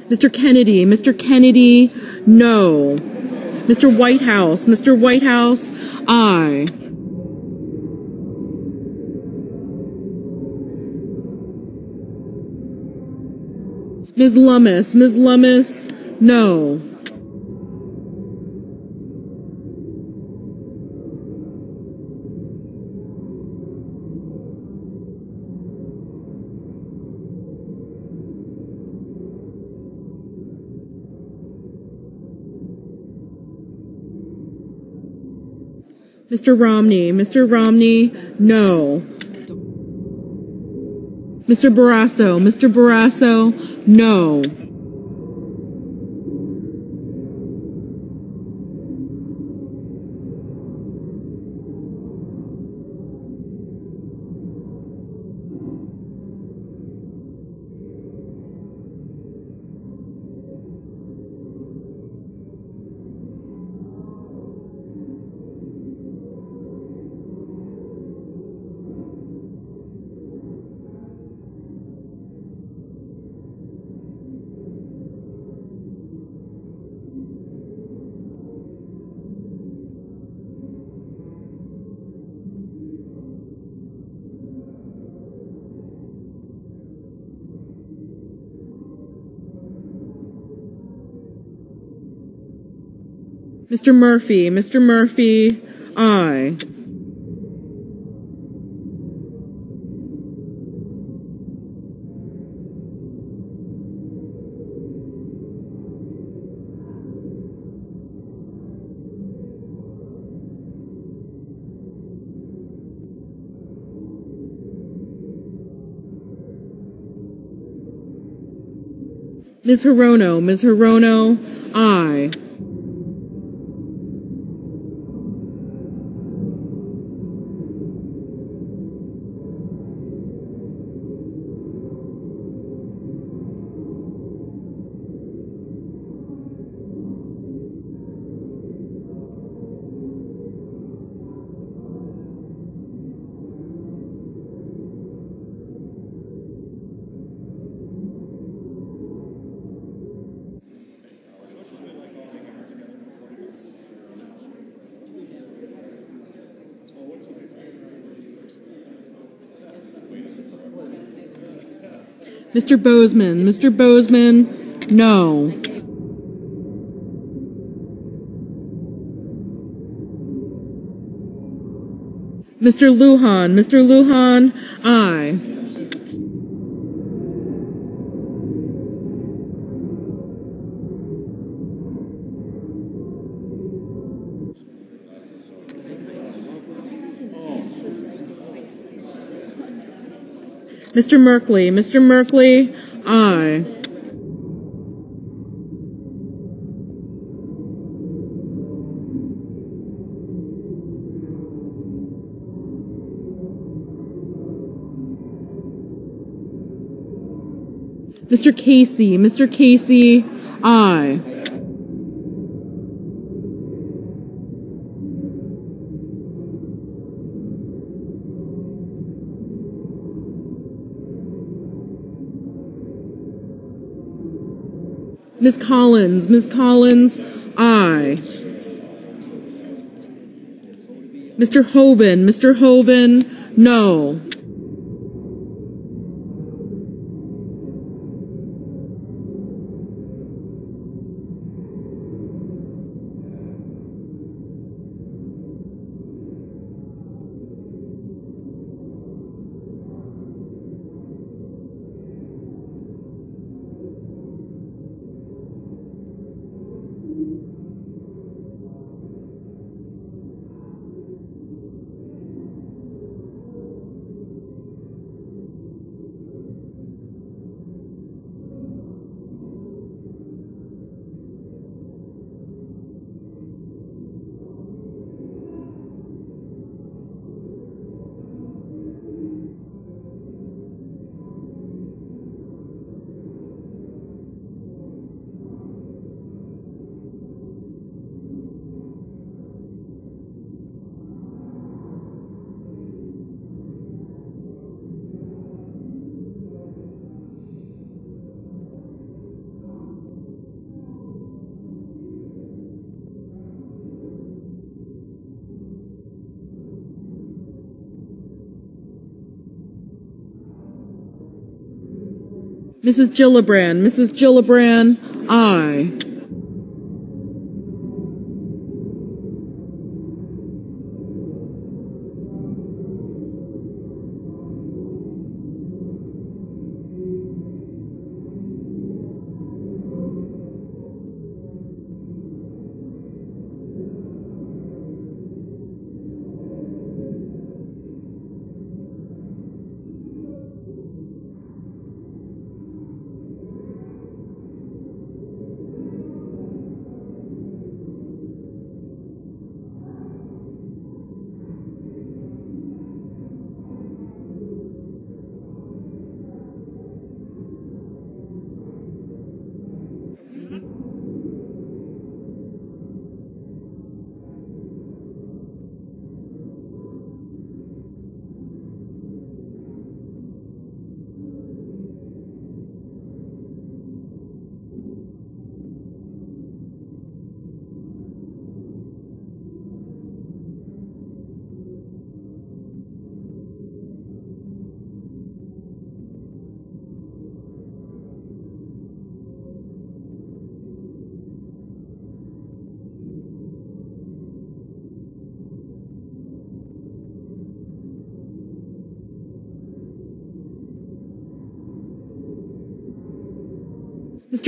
Mr. Kennedy, Mr. Kennedy, no. Mr. Whitehouse, Mr. Whitehouse, aye. Ms. Lummis, Ms. Lummis, no. Mr. Romney, Mr. Romney, no. Mr. Barrasso, Mr. Barrasso, no. Mr. Murphy, Mr. Murphy, aye. Ms. Hirono, Ms. Hirono, aye. Mr. Boozman, Mr. Boozman, no. Mr. Lujan, Mr. Lujan, aye. Mr. Merkley, Mr. Merkley, aye. Mr. Casey, Mr. Casey, aye. Ms. Collins, Ms. Collins, aye. Mr. Hoeven, Mr. Hoeven, no. Mrs. Gillibrand, Mrs. Gillibrand, aye.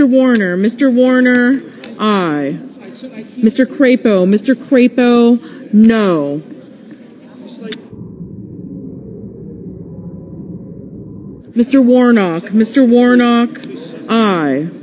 Mr. Warner, Mr. Warner, aye. Mr. Crapo, Mr. Crapo, no. Mr. Warnock, Mr. Warnock, aye.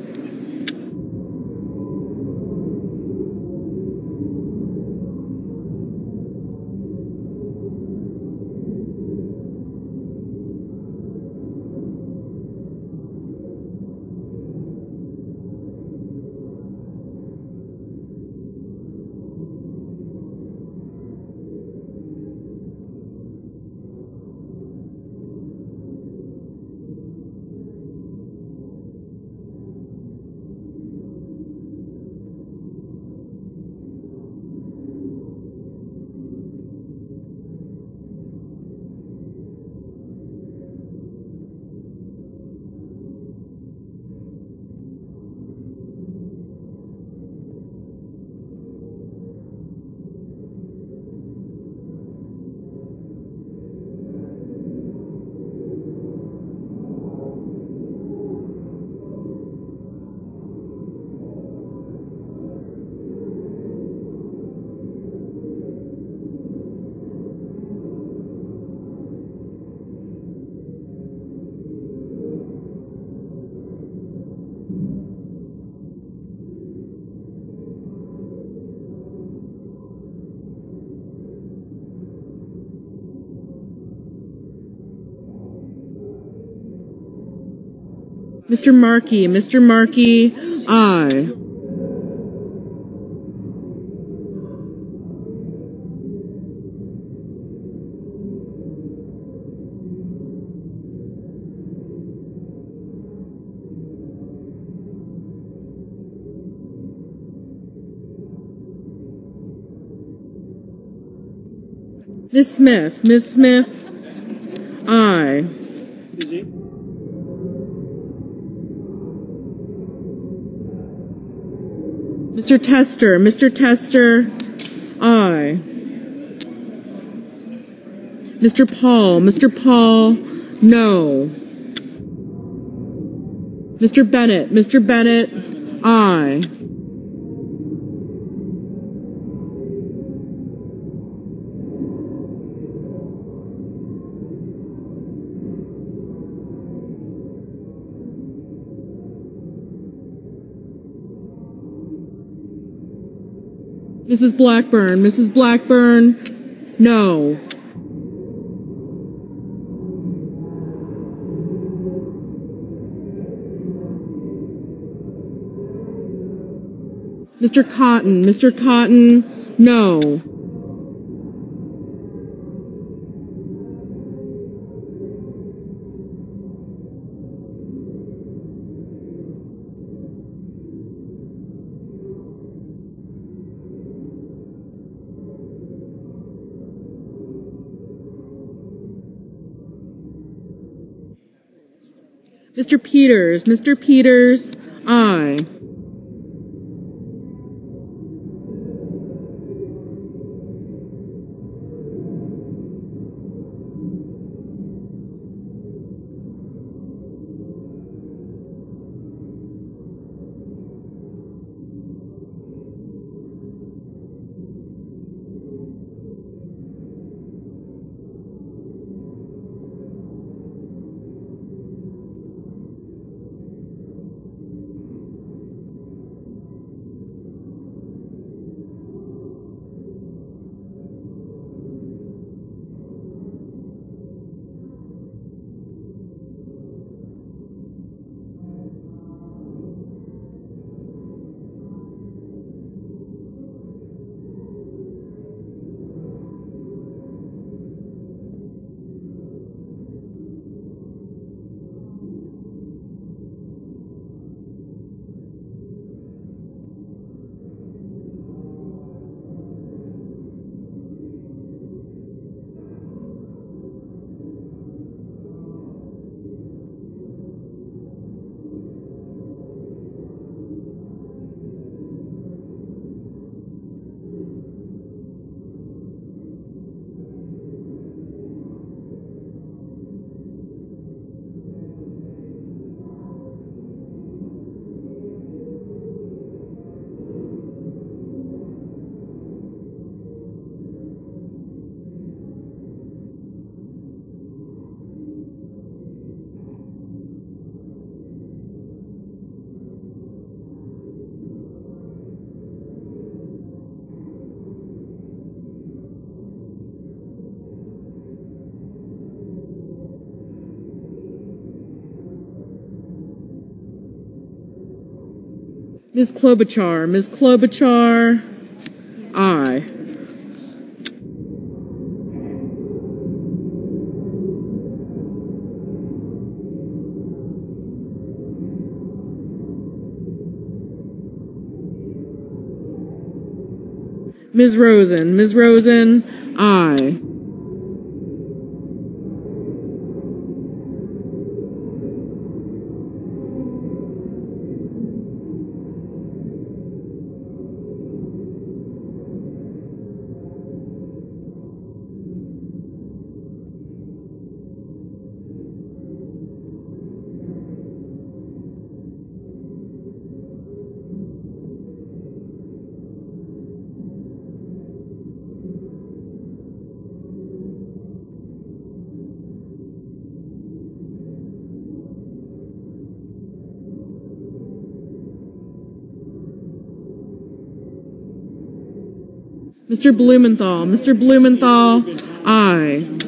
Mr. Markey. Mr. Markey, aye. Miss Smith, Miss Smith, Mr. Tester, Mr. Tester, aye. Mr. Paul, Mr. Paul, no. Mr. Bennet, Mr. Bennet, aye. Mrs. Blackburn, Mrs. Blackburn, no. Mr. Cotton, Mr. Cotton, no. Mr. Peters, Mr. Peters, aye. Ms. Klobuchar, Ms. Klobuchar, aye. Ms. Rosen, Ms. Rosen, aye. Mr. Blumenthal, Mr. Blumenthal, aye.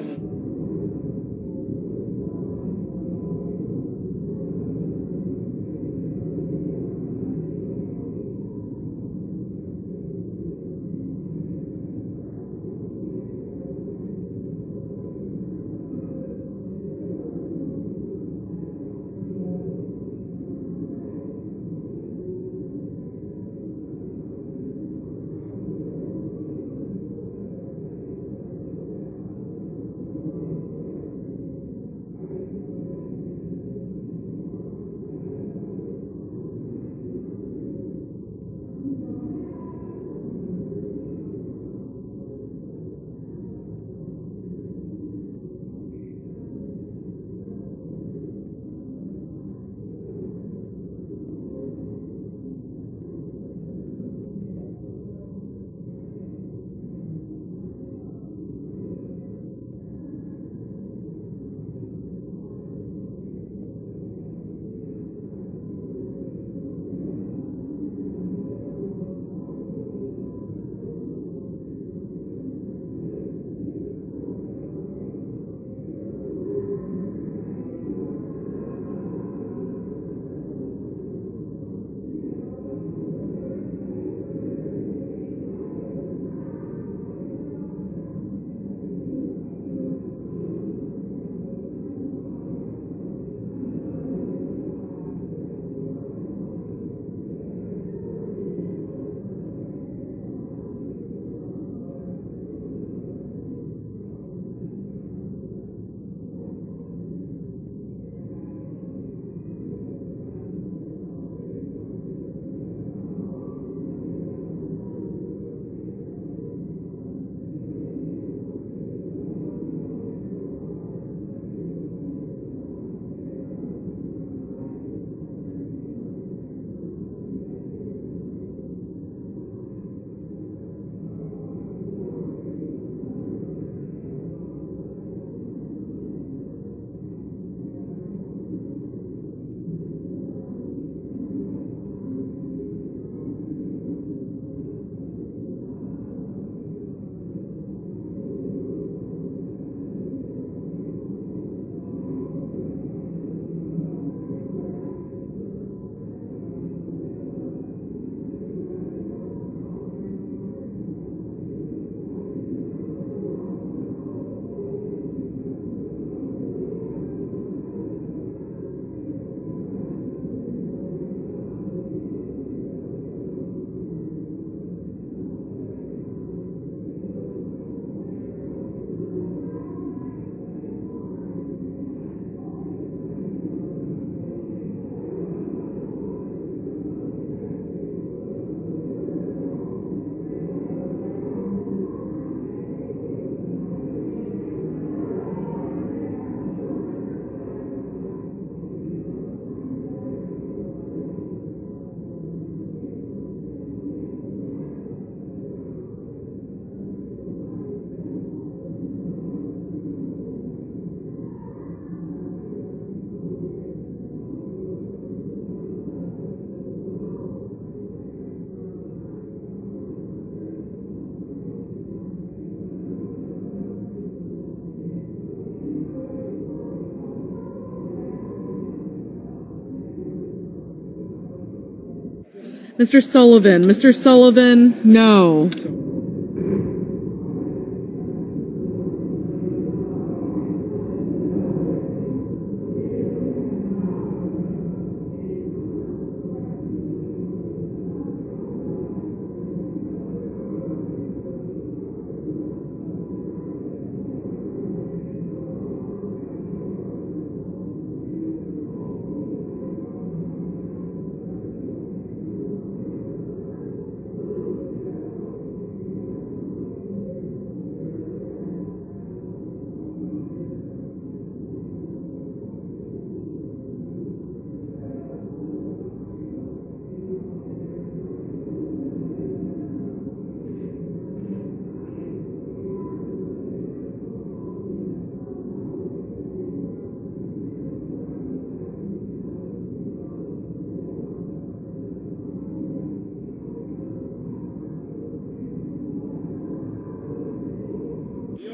Mr. Sullivan, Mr. Sullivan, no.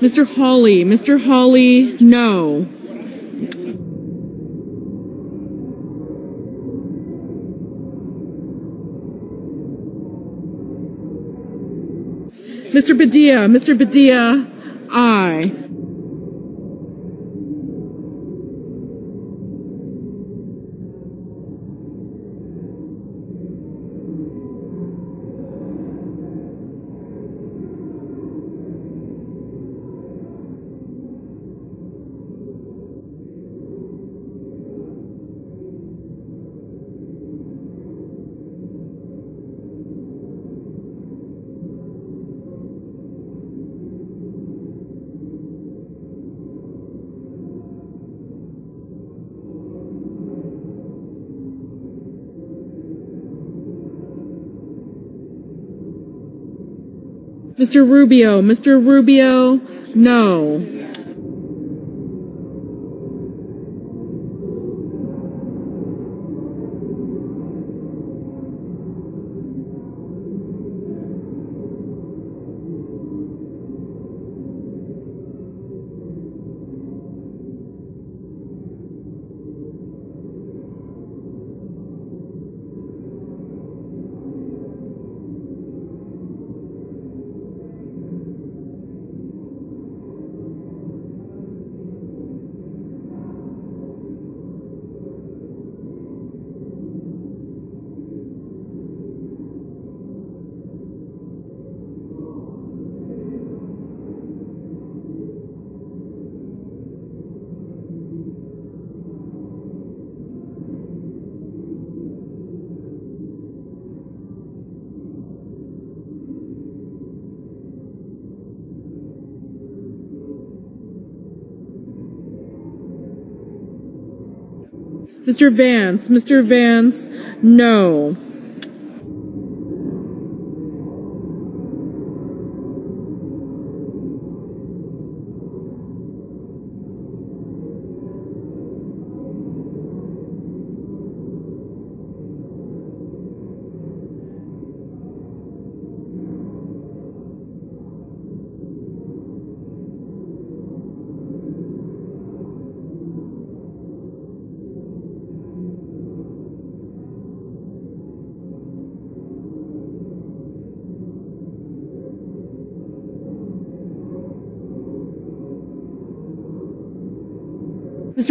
Mr. Hawley, Mr. Hawley, no. Mr. Padilla, Mr. Padilla, aye. Mr. Rubio, Mr. Rubio, no. Mr. Vance, Mr. Vance, no.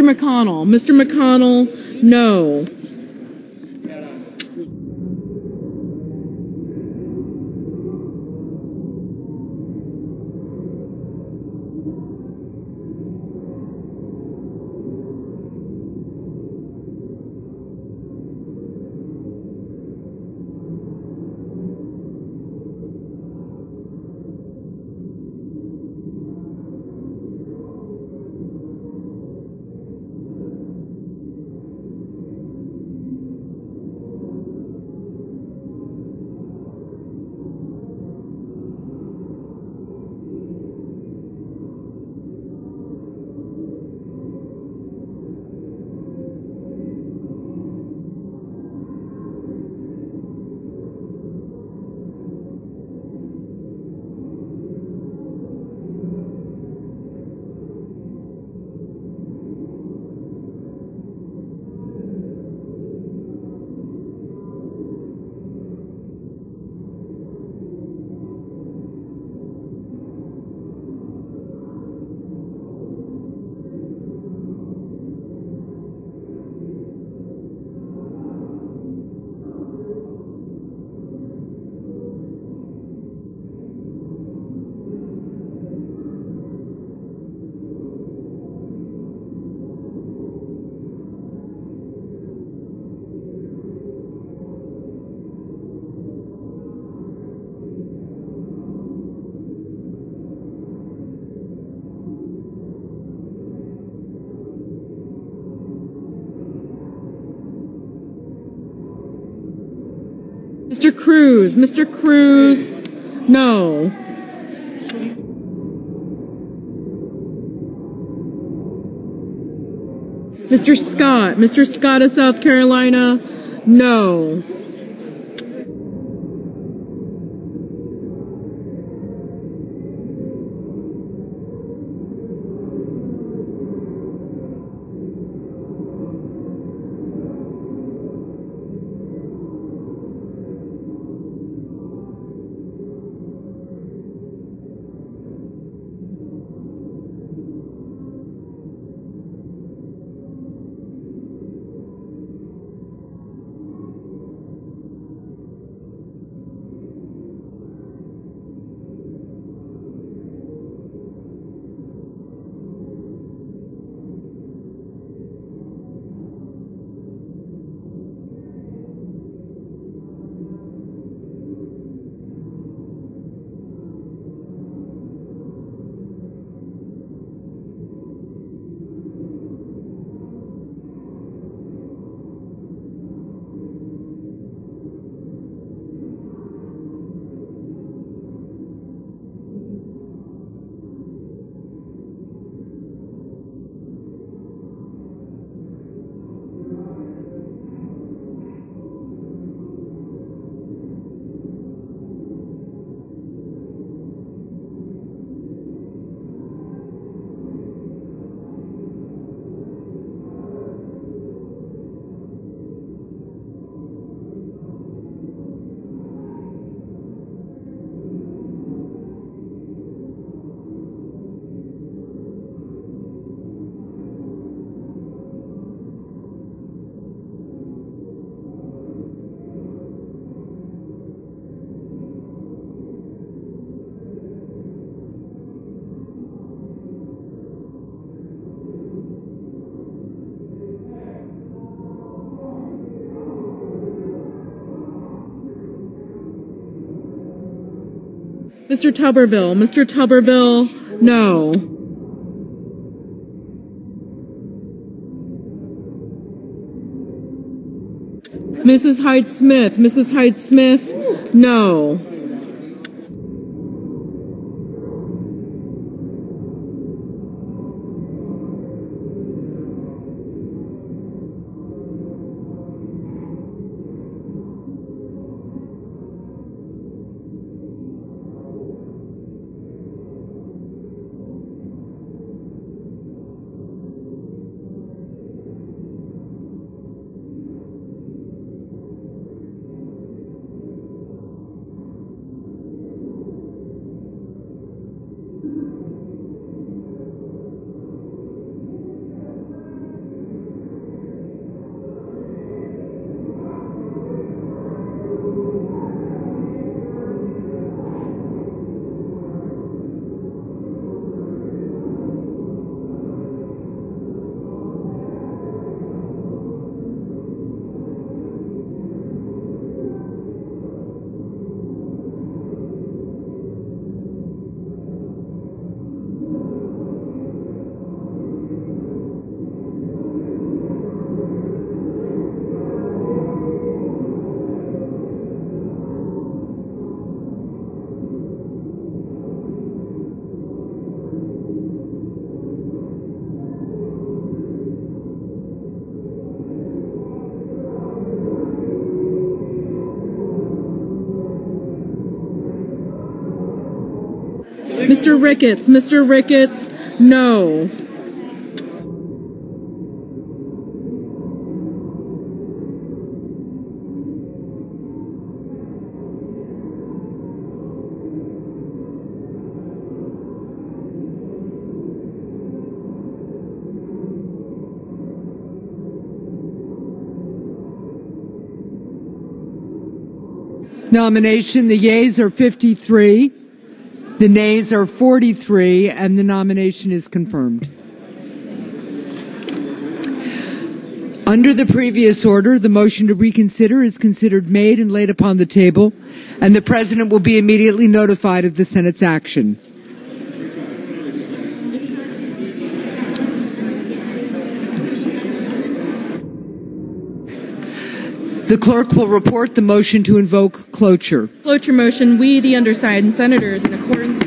McConnell, Mr. McConnell, no. Cruz, Mr. Cruz, no. Mr. Scott, Mr. Scott of South Carolina, no. Mr. Tuberville, Mr. Tuberville, no. Mrs. Hyde Smith, Mrs. Hyde Smith, no. Mr. Ricketts, Mr. Ricketts, no. Nomination, the yeas are 53, the nays are 43, and the nomination is confirmed. Under the previous order, the motion to reconsider is considered made and laid upon the table, and the President will be immediately notified of the Senate's action. The clerk will report the motion to invoke cloture. Cloture motion, we, the undersigned senators, in accordance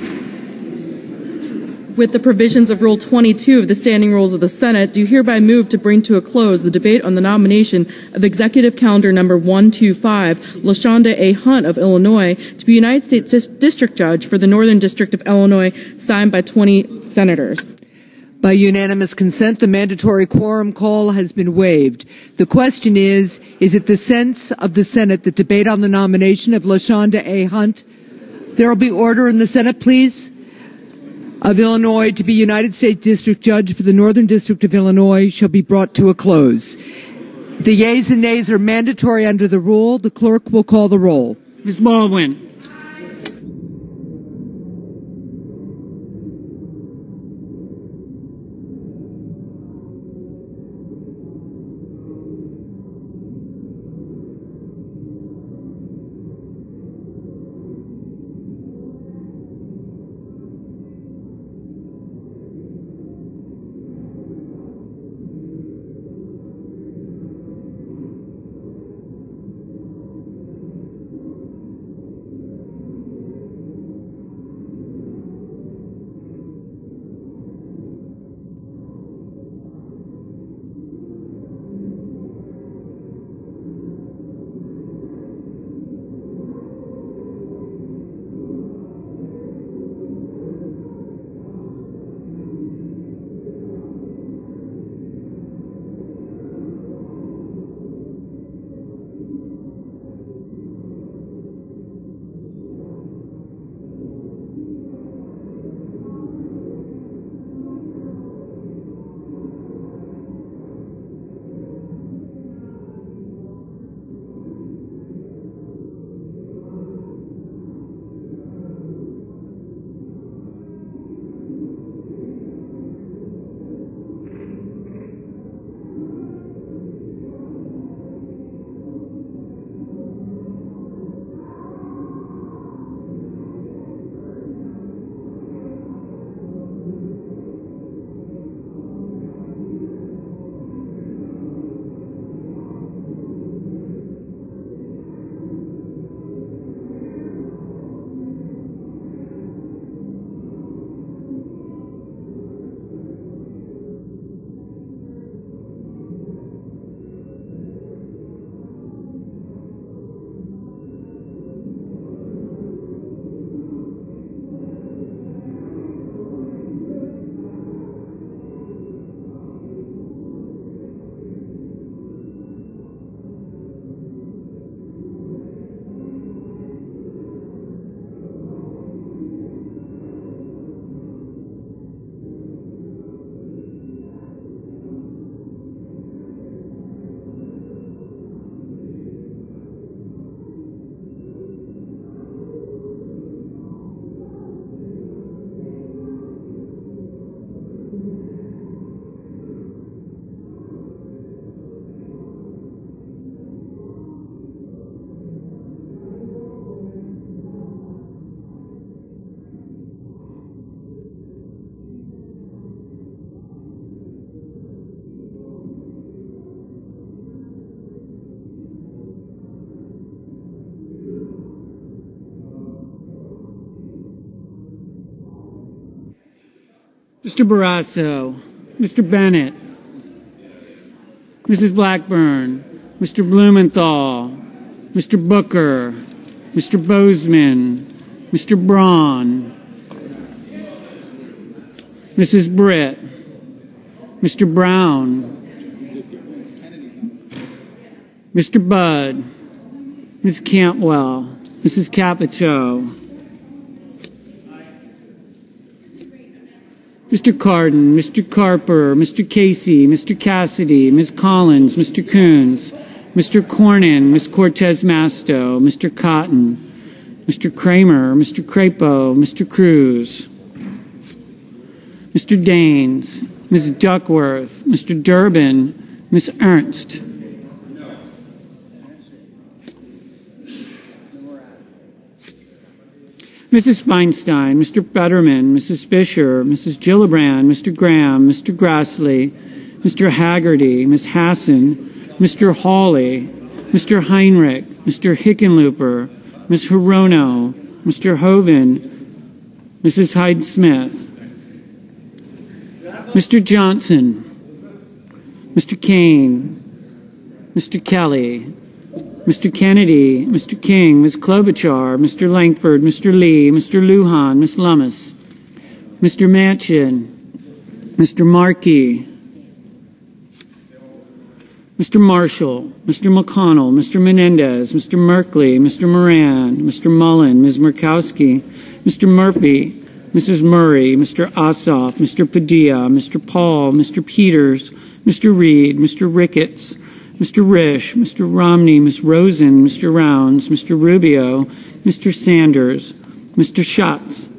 with the provisions of Rule 22 of the Standing Rules of the Senate, do hereby move to bring to a close the debate on the nomination of Executive Calendar Number 125, LaShonda A. Hunt of Illinois, to be United States Dis- District Judge for the Northern District of Illinois, signed by 20 senators. By unanimous consent, the mandatory quorum call has been waived. The question is, is it the sense of the Senate that debate on the nomination of LaShonda A. Hunt? There will be order in the Senate, please, of Illinois to be United States District Judge for the Northern District of Illinois shall be brought to a close. The yeas and nays are mandatory under the rule. The clerk will call the roll. Ms. Baldwin. Mr. Barrasso, Mr. Bennet, Mrs. Blackburn, Mr. Blumenthal, Mr. Booker, Mr. Boozman, Mr. Braun, Mrs. Britt, Mr. Brown, Mr. Budd, Ms. Cantwell, Mrs. Capito, Mr. Cardin, Mr. Carper, Mr. Casey, Mr. Cassidy, Ms. Collins, Mr. Coons, Mr. Cornyn, Ms. Cortez Masto, Mr. Cotton, Mr. Cramer, Mr. Crapo, Mr. Cruz, Mr. Daines, Ms. Duckworth, Mr. Durbin, Ms. Ernst. Mrs. Feinstein, Mr. Fetterman, Mrs. Fischer, Mrs. Gillibrand, Mr. Graham, Mr. Grassley, Mr. Hagerty, Ms. Hassan, Mr. Hawley, Mr. Heinrich, Mr. Hickenlooper, Ms. Hirono, Mr. Hoeven, Mrs. Hyde Smith, Mr. Johnson, Mr. Kaine, Mr. Kelly, Mr. Kennedy, Mr. King, Ms. Klobuchar, Mr. Lankford, Mr. Lee, Mr. Lujan, Ms. Lummis, Mr. Manchin, Mr. Markey, Mr. Marshall, Mr. McConnell, Mr. Menendez, Mr. Merkley, Mr. Moran, Mr. Mullin, Ms. Murkowski, Mr. Murphy, Mrs. Murray, Mr. Ossoff, Mr. Padilla, Mr. Paul, Mr. Peters, Mr. Reed, Mr. Ricketts, Mr. Risch, Mr. Romney, Ms. Rosen, Mr. Rounds, Mr. Rubio, Mr. Sanders, Mr. Schatz.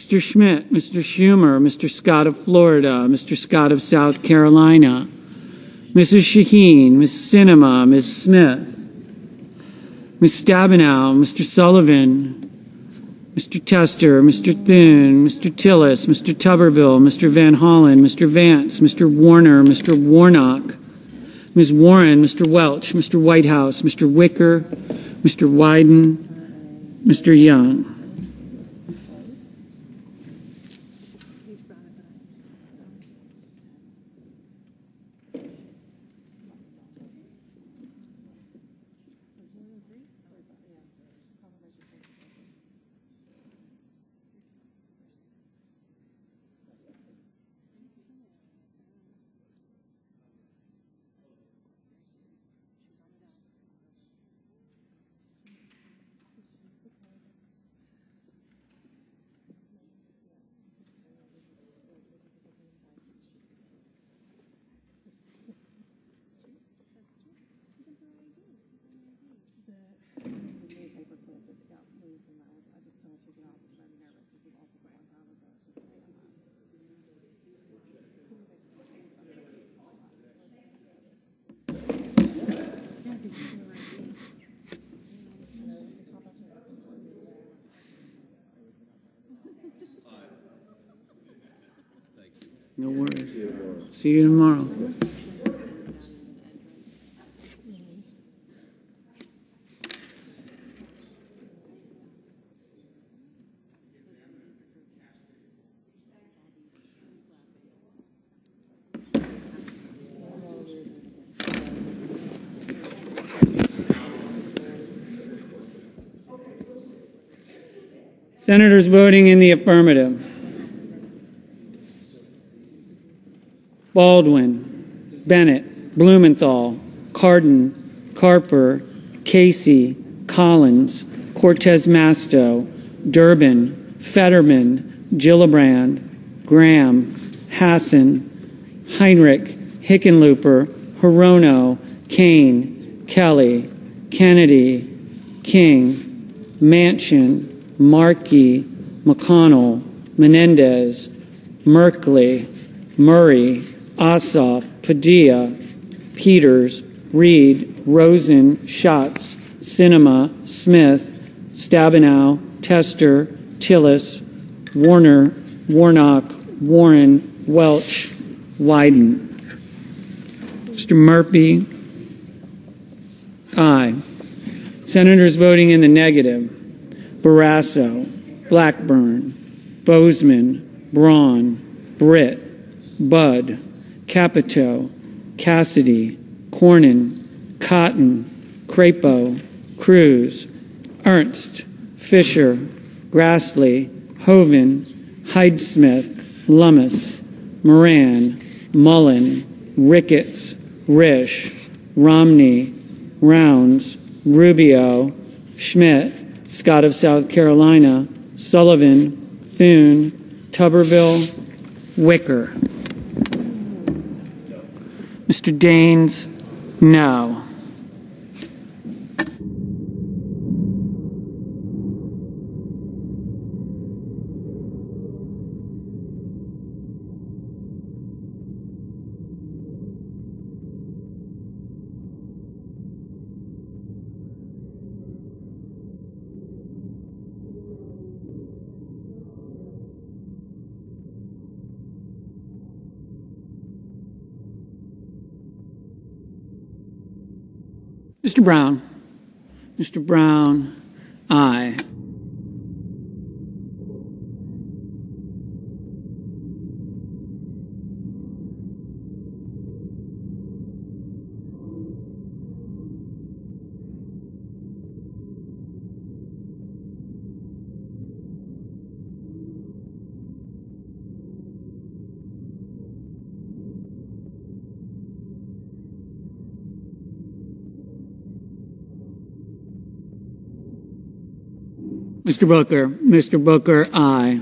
Mr. Schmitt, Mr. Schumer, Mr. Scott of Florida, Mr. Scott of South Carolina, Mrs. Shaheen, Ms. Sinema, Ms. Smith, Ms. Stabenow, Mr. Sullivan, Mr. Tester, Mr. Thune, Mr. Tillis, Mr. Tuberville, Mr. Van Hollen, Mr. Vance, Mr. Warner, Mr. Warnock, Ms. Warren, Mr. Welch, Mr. Whitehouse, Mr. Wicker, Mr. Wyden, Mr. Young. No worries. See you tomorrow. Senators voting in the affirmative. Baldwin, Bennet, Blumenthal, Cardin, Carper, Casey, Collins, Cortez Masto, Durbin, Fetterman, Gillibrand, Graham, Hassan, Heinrich, Hickenlooper, Hirono, Kaine, Kelly, Kennedy, King, Manchin, Markey, McConnell, Menendez, Merkley, Murray, Ossoff, Padilla, Peters, Reed, Rosen, Schatz, Sinema, Smith, Stabenow, Tester, Tillis, Warner, Warnock, Warren, Welch, Wyden. Mr. Murphy? Aye. Senators voting in the negative. Barrasso, Blackburn, Boozman, Braun, Britt, Budd, Capito, Cassidy, Cornyn, Cotton, Crapo, Cruz, Ernst, Fischer, Grassley, Hoeven, Hydesmith, Lummis, Moran, Mullin, Ricketts, Risch, Romney, Rounds, Rubio, Schmitt, Scott of South Carolina, Sullivan, Thune, Tuberville, Wicker. Mr. Daines, no. Mr. Brown. Mr. Brown, aye. Mr. Booker. Mr. Booker, aye.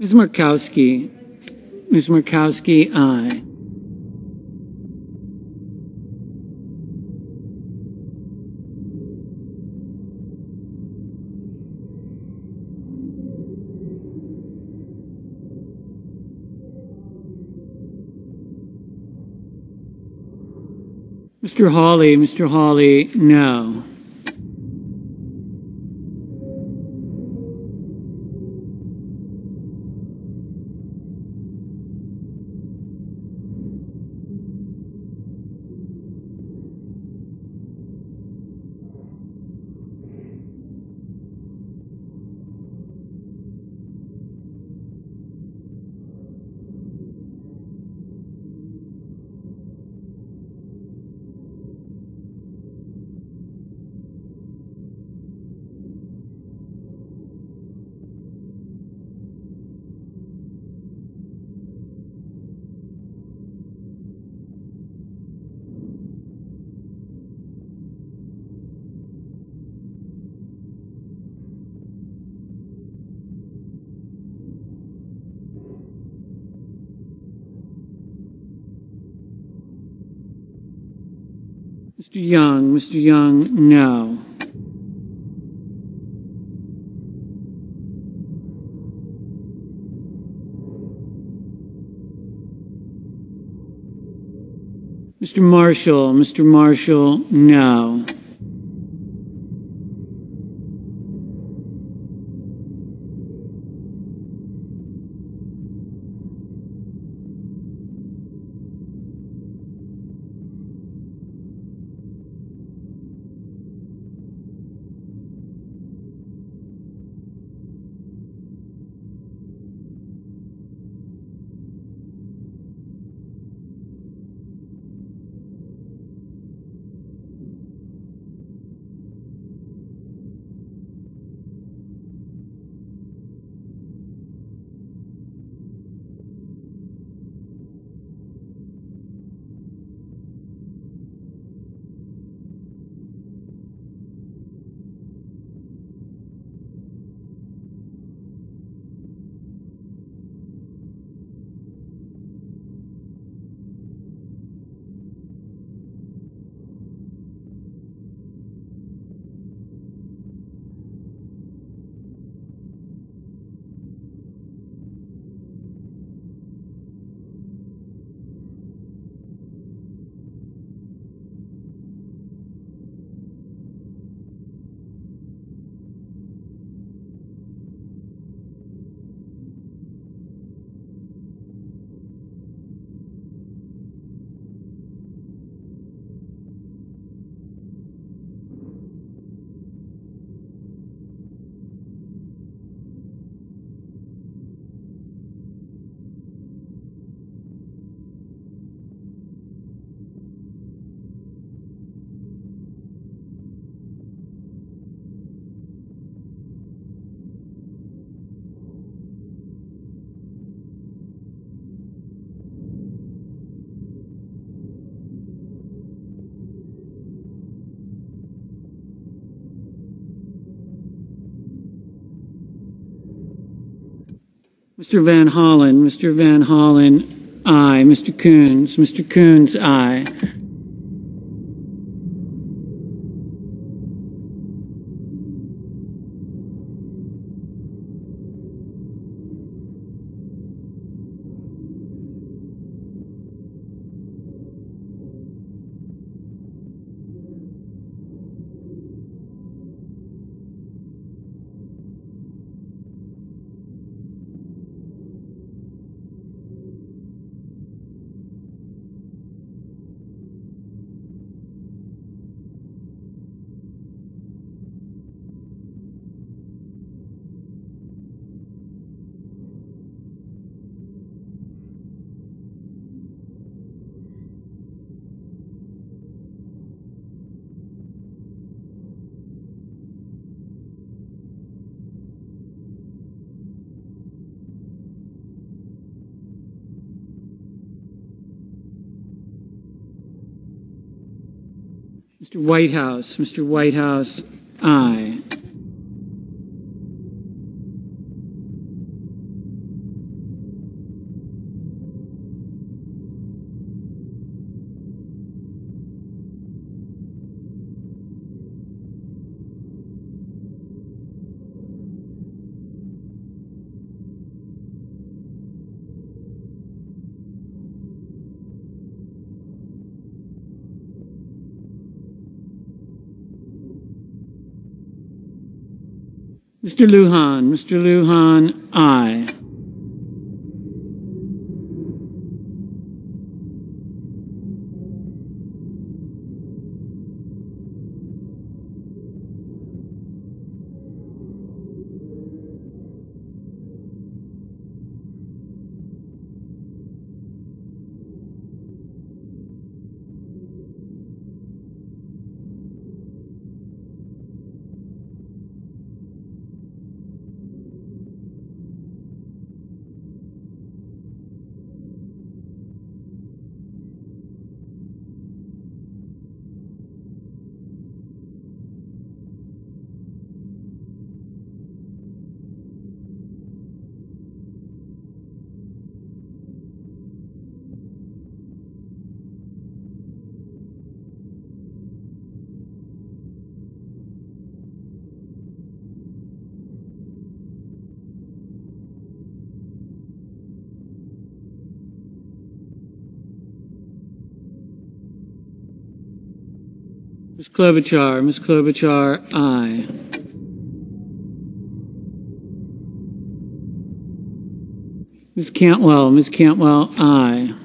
Ms. Murkowski. Ms. Murkowski, aye. Mr. Hawley, Mr. Hawley, no. Mr. Young. Mr. Young, no. Mr. Marshall, Mr. Marshall, no. Mr. Van Hollen, Mr. Van Hollen, aye. Mr. Coons, Mr. Coons, aye. Whitehouse, Mr. Whitehouse, aye. Mr. Lujan, Mr. Lujan, aye. Klobuchar, Ms. Klobuchar, aye. Ms. Cantwell, Ms. Cantwell, aye.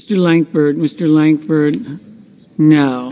Mr. Lankford, Mr. Lankford, no.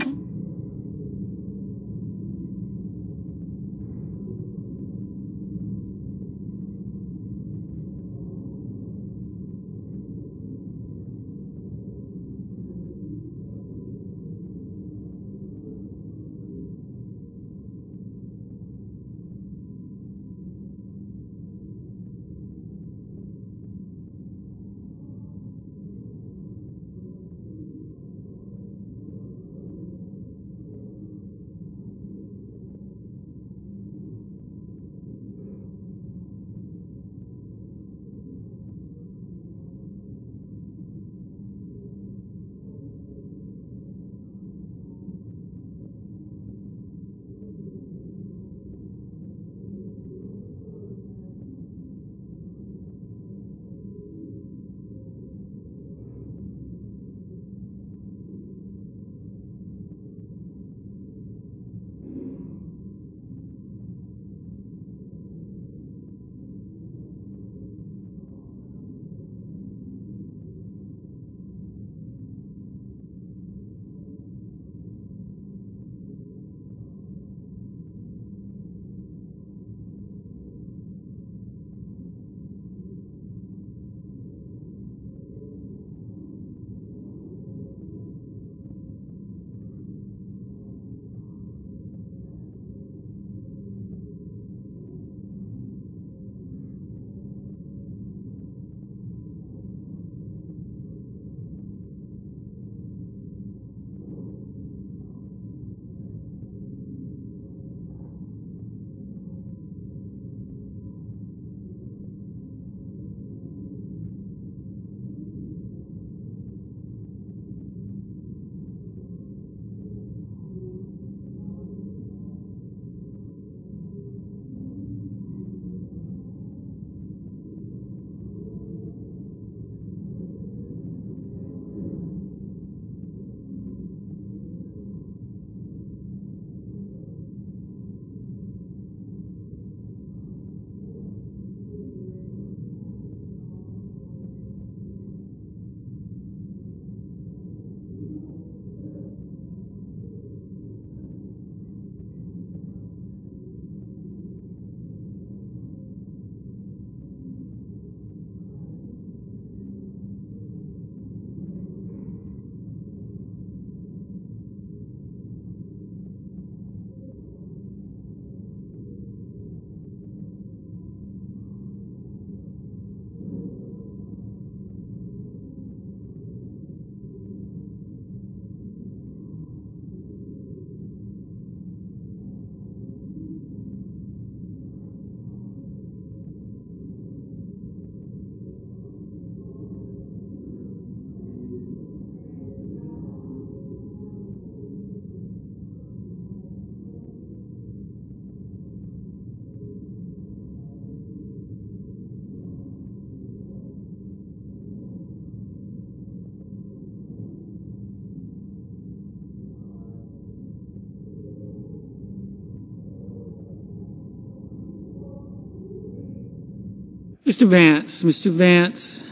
Mr. Vance, Mr. Vance.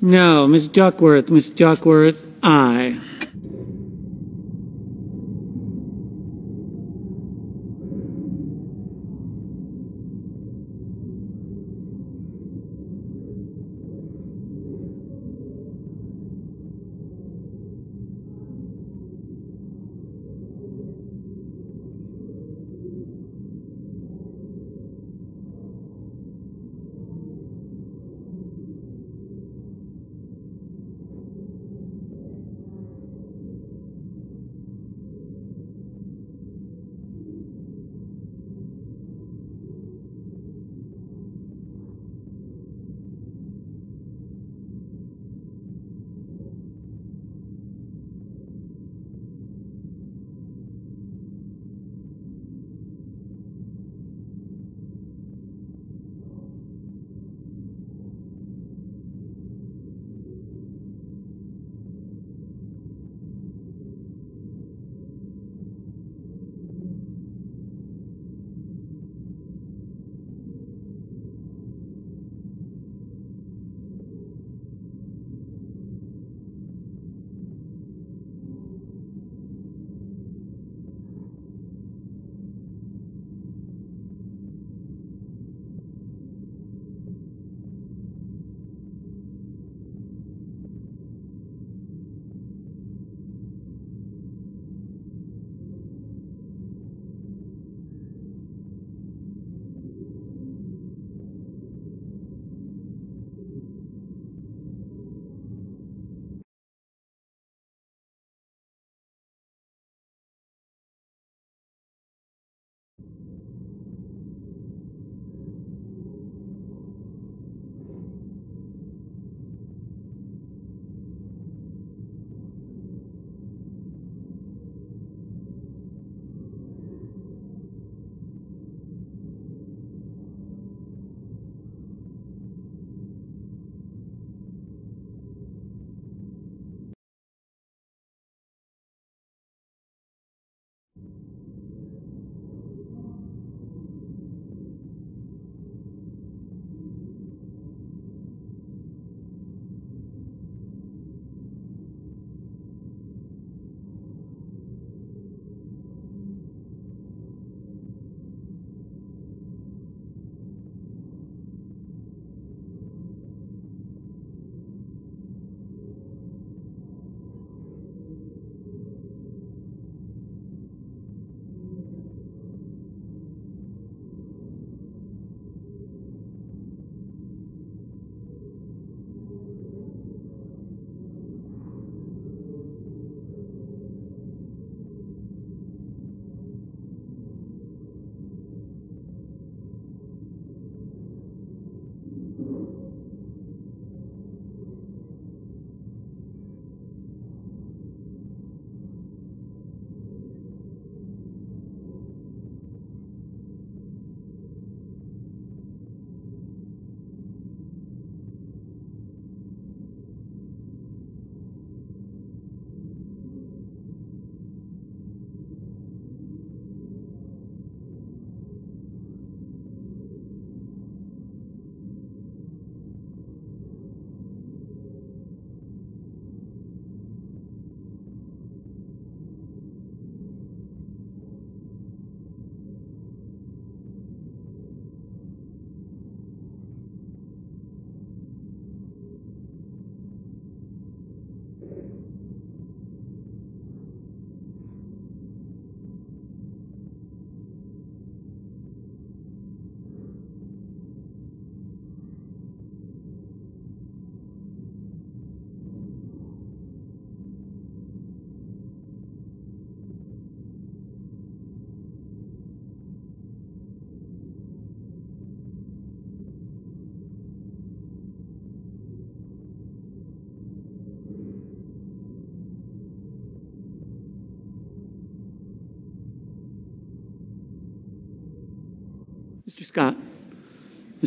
No. Ms. Duckworth, Ms. Duckworth, aye.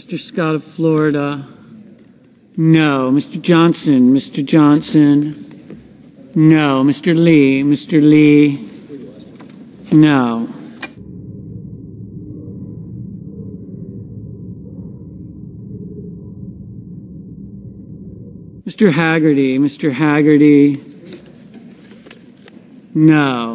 Mr. Scott of Florida. No. Mr. Johnson. Mr. Johnson. No. Mr. Lee. Mr. Lee. No. Mr. Hagerty. Mr. Hagerty. No.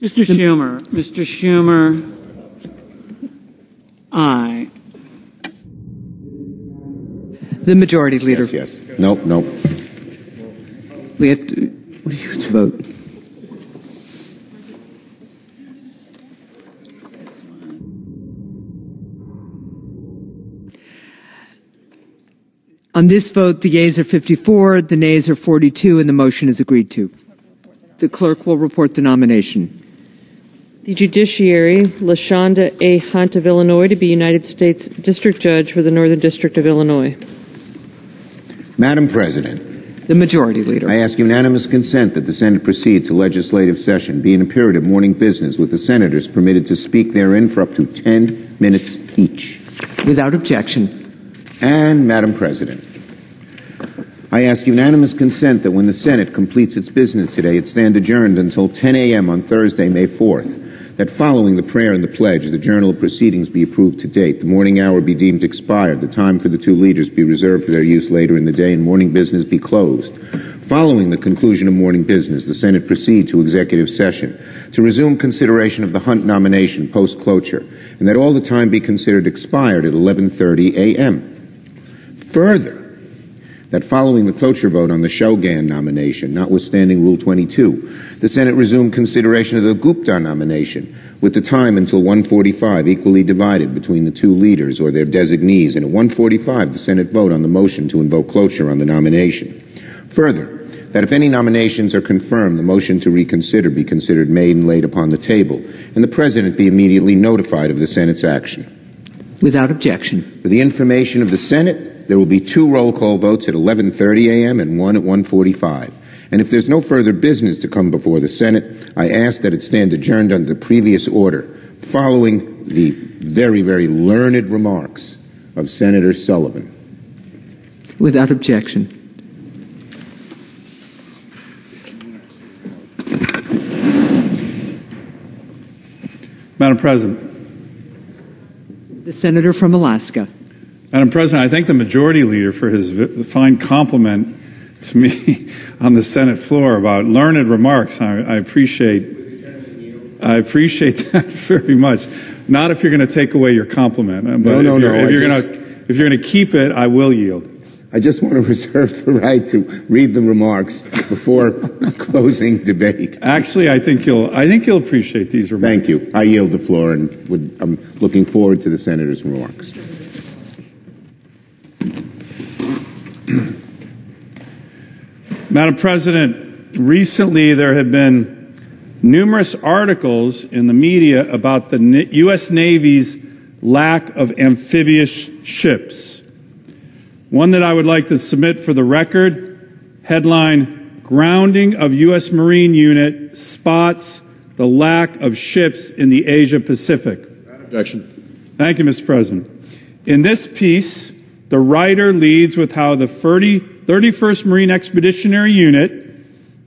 Mr. Schumer, Mr. Schumer. Aye. The majority leader. Yes, yes. Nope, nope. We have to, what do you to vote? On this vote, the yeas are 54, the nays are 42, and the motion is agreed to. The clerk will report the nomination. The judiciary, LaShonda A. Hunt of Illinois, to be United States District Judge for the Northern District of Illinois. Madam President, The majority leader. I ask unanimous consent that the Senate proceed to legislative session, be an imperative morning business with the senators permitted to speak therein for up to 10 minutes each. Without objection. And, Madam President, I ask unanimous consent that when the Senate completes its business today, it stand adjourned until 10 a.m. on Thursday, May 4th. That following the prayer and the pledge, the journal of proceedings be approved to date, the morning hour be deemed expired, the time for the two leaders be reserved for their use later in the day, and morning business be closed. Following the conclusion of morning business, the Senate proceed to executive session to resume consideration of the Hunt nomination post-cloture, and that all the time be considered expired at 11:30 a.m. Further, that following the cloture vote on the Shogan nomination, notwithstanding Rule 22, the Senate resumed consideration of the Gupta nomination with the time until 145 equally divided between the two leaders or their designees, and at 145 the Senate vote on the motion to invoke cloture on the nomination. Further, that if any nominations are confirmed, the motion to reconsider be considered made and laid upon the table, and the President be immediately notified of the Senate's action. Without objection. For the information of the Senate, there will be two roll call votes at 11:30 a.m. and one at 1:45. And if there's no further business to come before the Senate, I ask that it stand adjourned under the previous order, following the very, very learned remarks of Senator Sullivan. Without objection. Madam President. The senator from Alaska. Madam President, I thank the majority leader for his fine compliment to me <laughs> on the Senate floor about learned remarks. I, I appreciate. I appreciate <laughs> that very much. Not if you're going to take away your compliment, uh, but No, no, if you're, no, if you're just- going to if you're going to keep it, I will yield. I just want to <laughs> reserve the right to read the remarks before closing debate. Actually, I think you'll I think you'll appreciate these remarks. Thank you. I yield the floor and would, I'm looking forward to the senator's remarks. Madam President, recently there have been numerous articles in the media about the U.S. Navy's lack of amphibious ships. One that I would like to submit for the record headline Grounding of U.S. Marine Unit Spots the Lack of Ships in the Asia Pacific. Objection. Thank you, Mr. President. In this piece, the writer leads with how the 30, 31st Marine Expeditionary Unit,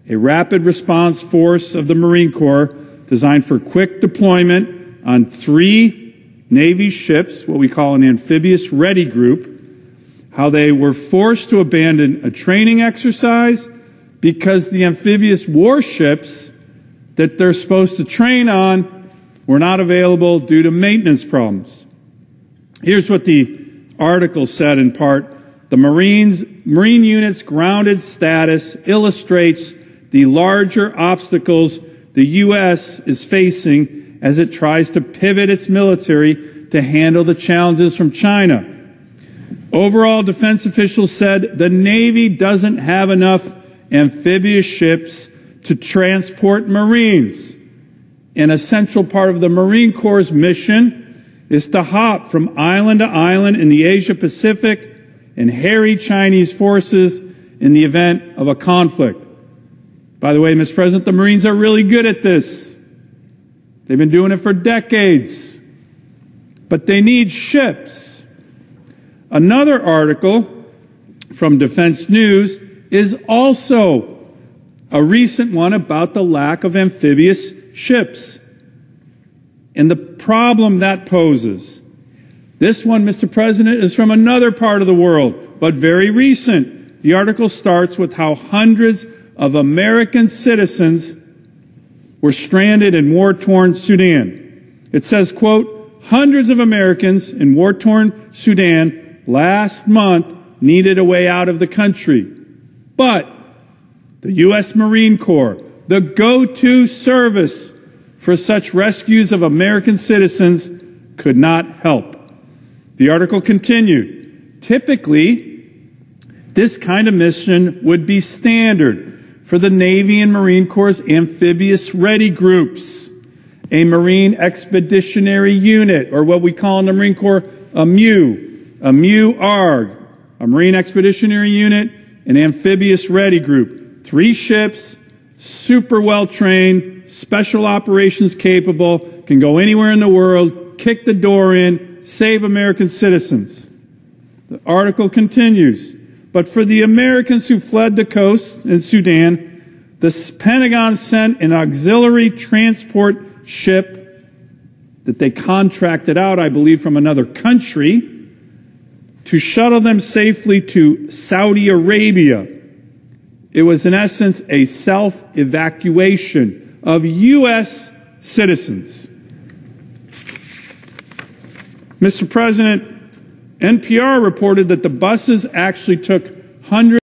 a rapid response force of the Marine Corps designed for quick deployment on three Navy ships, what we call an amphibious ready group, how they were forced to abandon a training exercise because the amphibious warships that they're supposed to train on were not available due to maintenance problems. Here's what the article said in part. The Marines, Marine unit's grounded status illustrates the larger obstacles the U.S. is facing as it tries to pivot its military to handle the challenges from China. Overall, defense officials said the Navy doesn't have enough amphibious ships to transport Marines. An essential part of the Marine Corps' mission is to hop from island to island in the Asia Pacific and harry Chinese forces in the event of a conflict. By the way, Mr. President, the Marines are really good at this. They've been doing it for decades. But they need ships. Another article from Defense News is also a recent one about the lack of amphibious ships and the problem that poses. This one, Mr. President, is from another part of the world, but very recent. The article starts with how hundreds of American citizens were stranded in war-torn Sudan. It says, quote, hundreds of Americans in war-torn Sudan last month needed a way out of the country. But the U.S. Marine Corps, the go-to service for such rescues of American citizens, could not help. The article continued. Typically, this kind of mission would be standard for the Navy and Marine Corps' amphibious ready groups, a Marine Expeditionary Unit, or what we call in the Marine Corps a MEU, a MEU ARG, a Marine Expeditionary Unit, an amphibious ready group. Three ships, super well trained, special operations capable, can go anywhere in the world, kick the door in, save American citizens. The article continues. But for the Americans who fled the coast in Sudan, the Pentagon sent an auxiliary transport ship that they contracted out, I believe, from another country to shuttle them safely to Saudi Arabia. It was, in essence, a self evacuation of U.S. citizens. Mr. President, NPR reported that the buses actually took hundreds.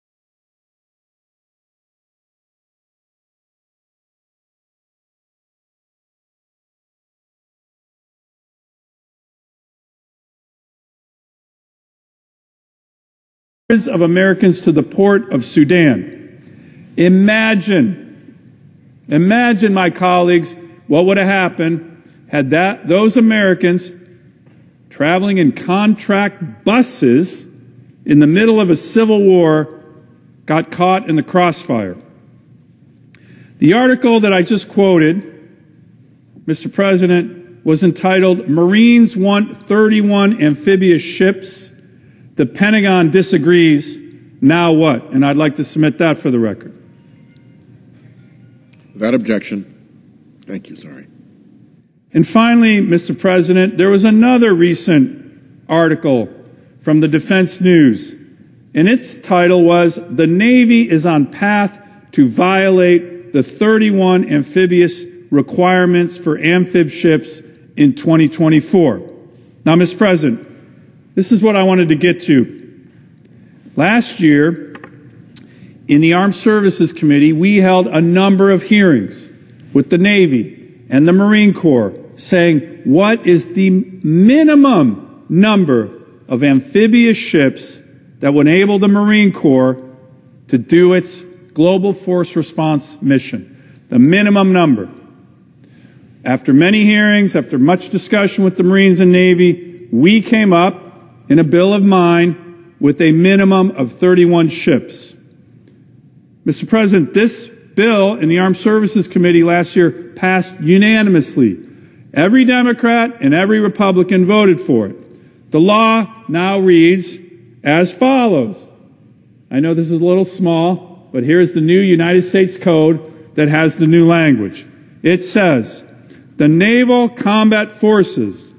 of Americans to the port of Sudan. Imagine, imagine, my colleagues, what would have happened had that those Americans traveling in contract buses in the middle of a civil war got caught in the crossfire. The article that I just quoted, Mr. President, was entitled Marines Want 31 Amphibious Ships the Pentagon disagrees. Now what? And I'd like to submit that for the record. Without objection. Thank you. Sorry. And finally, Mr. President, there was another recent article from the Defense News, and its title was The Navy is on path to violate the 31 amphibious requirements for amphib ships in 2024. Now, Mr. President, this is what I wanted to get to. Last year, in the Armed Services Committee, we held a number of hearings with the Navy and the Marine Corps saying, what is the minimum number of amphibious ships that would enable the Marine Corps to do its global force response mission? The minimum number. After many hearings, after much discussion with the Marines and Navy, we came up in a bill of mine with a minimum of 31 ships. Mr. President, this bill in the Armed Services Committee last year passed unanimously. Every Democrat and every Republican voted for it. The law now reads as follows. I know this is a little small, but here's the new United States Code that has the new language. It says, the naval combat forces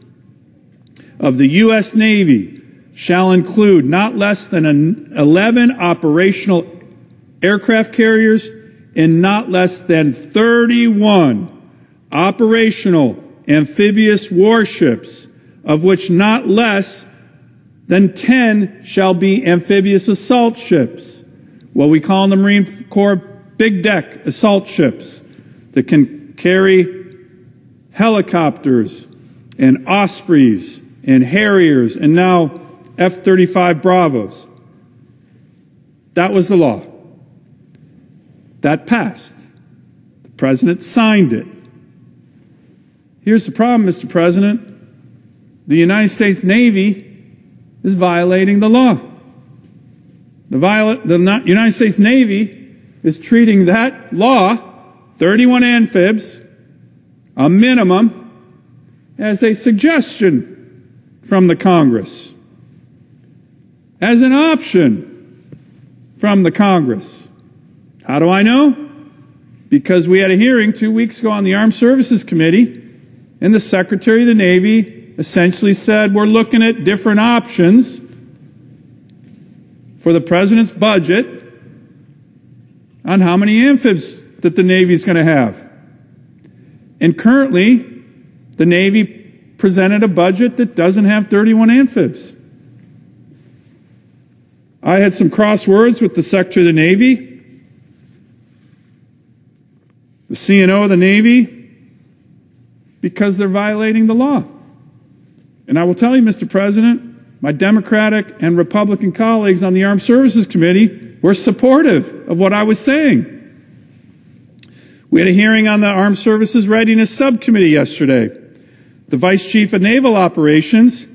of the U.S. Navy shall include not less than 11 operational aircraft carriers and not less than 31 operational amphibious warships, of which not less than 10 shall be amphibious assault ships. What we call in the Marine Corps big deck assault ships that can carry helicopters and Ospreys and Harriers and now F 35 Bravos. That was the law. That passed. The president signed it. Here's the problem, Mr. President. The United States Navy is violating the law. The, the United States Navy is treating that law, 31 amphibs, a minimum, as a suggestion from the Congress, as an option from the Congress. How do I know? Because we had a hearing two weeks ago on the Armed Services Committee, and the Secretary of the Navy essentially said, We're looking at different options for the President's budget on how many amphibs that the Navy is going to have. And currently, the Navy presented a budget that doesn't have 31 amphibs. I had some crosswords with the Secretary of the Navy, the CNO of the Navy, because they're violating the law. And I will tell you, Mr. President, my Democratic and Republican colleagues on the Armed Services Committee were supportive of what I was saying. We had a hearing on the Armed Services Readiness Subcommittee yesterday. The Vice Chief of Naval Operations,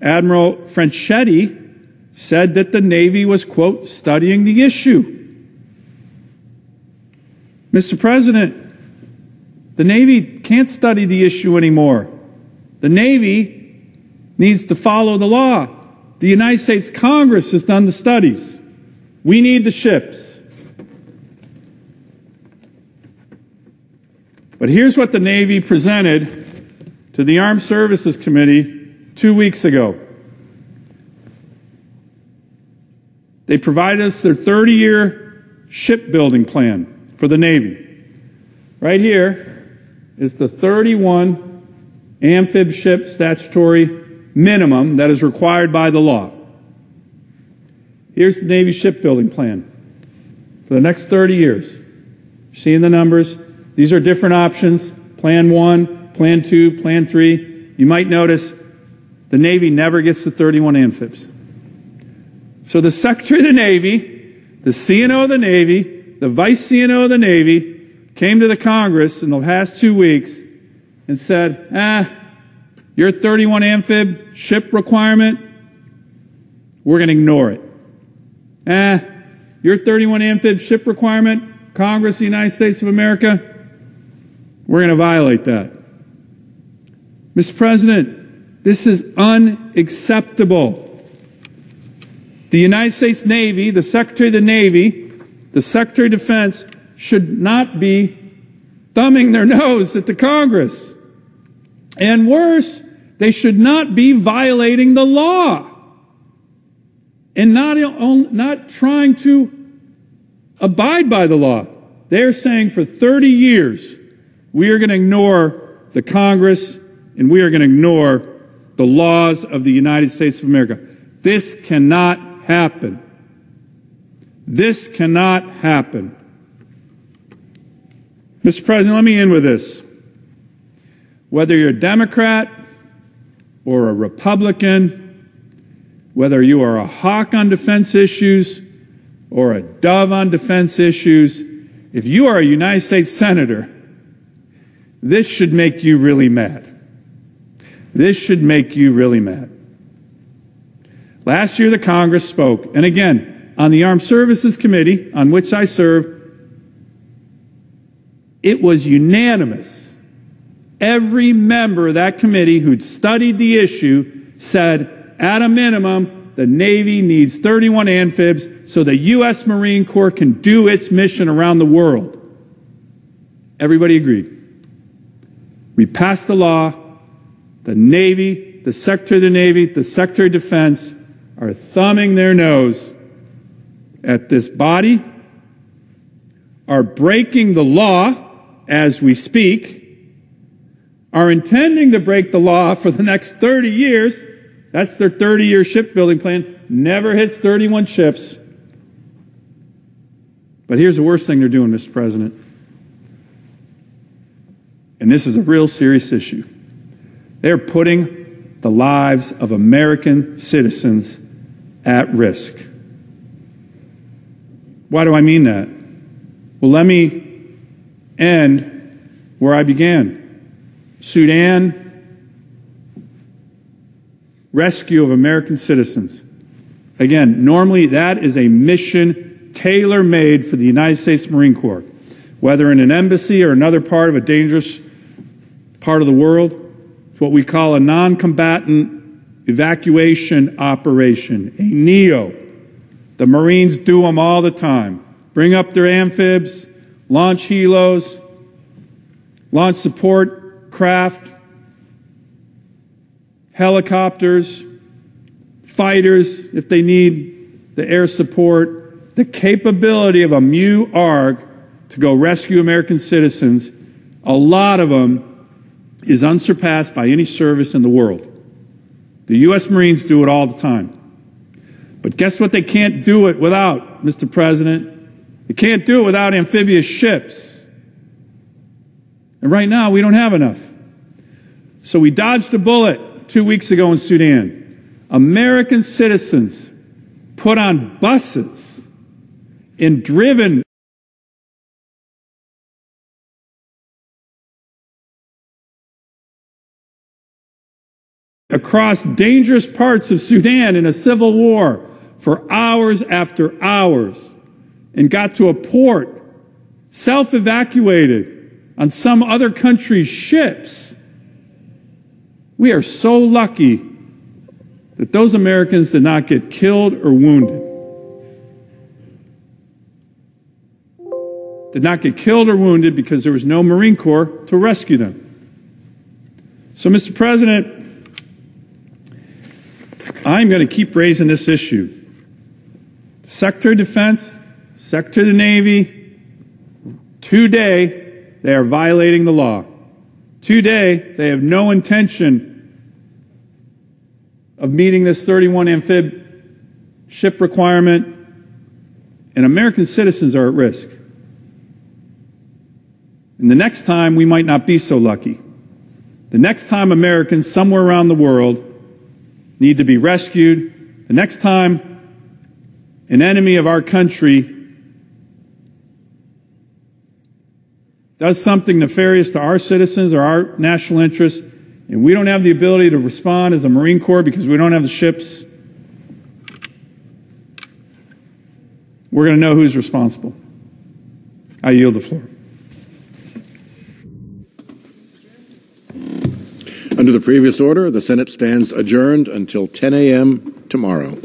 Admiral Franchetti, said that the Navy was, quote, studying the issue. Mr. President, the Navy can't study the issue anymore. The Navy needs to follow the law. The United States Congress has done the studies. We need the ships. But here's what the Navy presented to the Armed Services Committee two weeks ago. They provided us their 30 year shipbuilding plan for the Navy. Right here is the 31 amphib ship statutory minimum that is required by the law. Here's the Navy shipbuilding plan for the next 30 years. seeing the numbers. These are different options Plan 1, Plan 2, Plan 3. You might notice the Navy never gets to 31 amphibs. So the Secretary of the Navy, the CNO of the Navy, the Vice CNO of the Navy came to the Congress in the past two weeks and said, ah, your 31 amphib ship requirement, we're going to ignore it. Ah, your 31 amphib ship requirement, Congress of the United States of America, we're going to violate that. Mr. President, this is unacceptable. The United States Navy, the Secretary of the Navy, the Secretary of Defense should not be thumbing their <laughs> nose at the Congress. And worse, they should not be violating the law and not, not trying to abide by the law. They're saying for 30 years, we are going to ignore the Congress and we are going to ignore the laws of the United States of America. This cannot happen. This cannot happen. Mr. President, let me end with this. Whether you're a Democrat or a Republican, whether you are a hawk on defense issues or a dove on defense issues, if you are a United States Senator, This should make you really mad. This should make you really mad. Last year, the Congress spoke, and again, on the Armed Services Committee, on which I serve, it was unanimous. Every member of that committee who'd studied the issue said, at a minimum, the Navy needs 31 amphibs so the U.S. Marine Corps can do its mission around the world. Everybody agreed. We passed the law. The Navy, the Secretary of the Navy, the Secretary of Defense are thumbing their nose at this body, are breaking the law as we speak, are intending to break the law for the next 30 years. That's their 30 year shipbuilding plan. Never hits 31 ships. But here's the worst thing they're doing, Mr. President. And this is a real serious issue. They're putting the lives of American citizens at risk. Why do I mean that? Well, let me end where I began. Sudan, rescue of American citizens. Again, normally that is a mission tailor made for the United States Marine Corps, whether in an embassy or another part of a dangerous part of the world. It's what we call a non combatant evacuation operation, a NEO. The Marines do them all the time. Bring up their amphibs, launch helos, launch support craft, helicopters, fighters if they need the air support, the capability of a MEU ARG to go rescue American citizens, a lot of them is unsurpassed by any service in the world. The U.S. Marines do it all the time. But guess what they can't do it without, Mr. President? They can't do it without amphibious ships. And right now, we don't have enough. So we dodged a bullet two weeks ago in Sudan. American citizens put on buses and driven across dangerous parts of Sudan in a civil war for hours after hours and got to a port, self evacuated on some other country's ships. We are so lucky that those Americans did not get killed or wounded. Did not get killed or wounded because there was no Marine Corps to rescue them. So, Mr. President, I'm going to keep raising this issue. Of Defense, of the Navy, today they are violating the law. Today they have no intention of meeting this 31 amphib ship requirement, and American citizens are at risk. And the next time we might not be so lucky. The next time Americans somewhere around the world need to be rescued. The next time an enemy of our country does something nefarious to our citizens or our national interests, and we don't have the ability to respond as a Marine Corps because we don't have the ships, we're going to know who's responsible. I yield the floor. Under the previous order, the Senate stands adjourned until 10 a.m. tomorrow.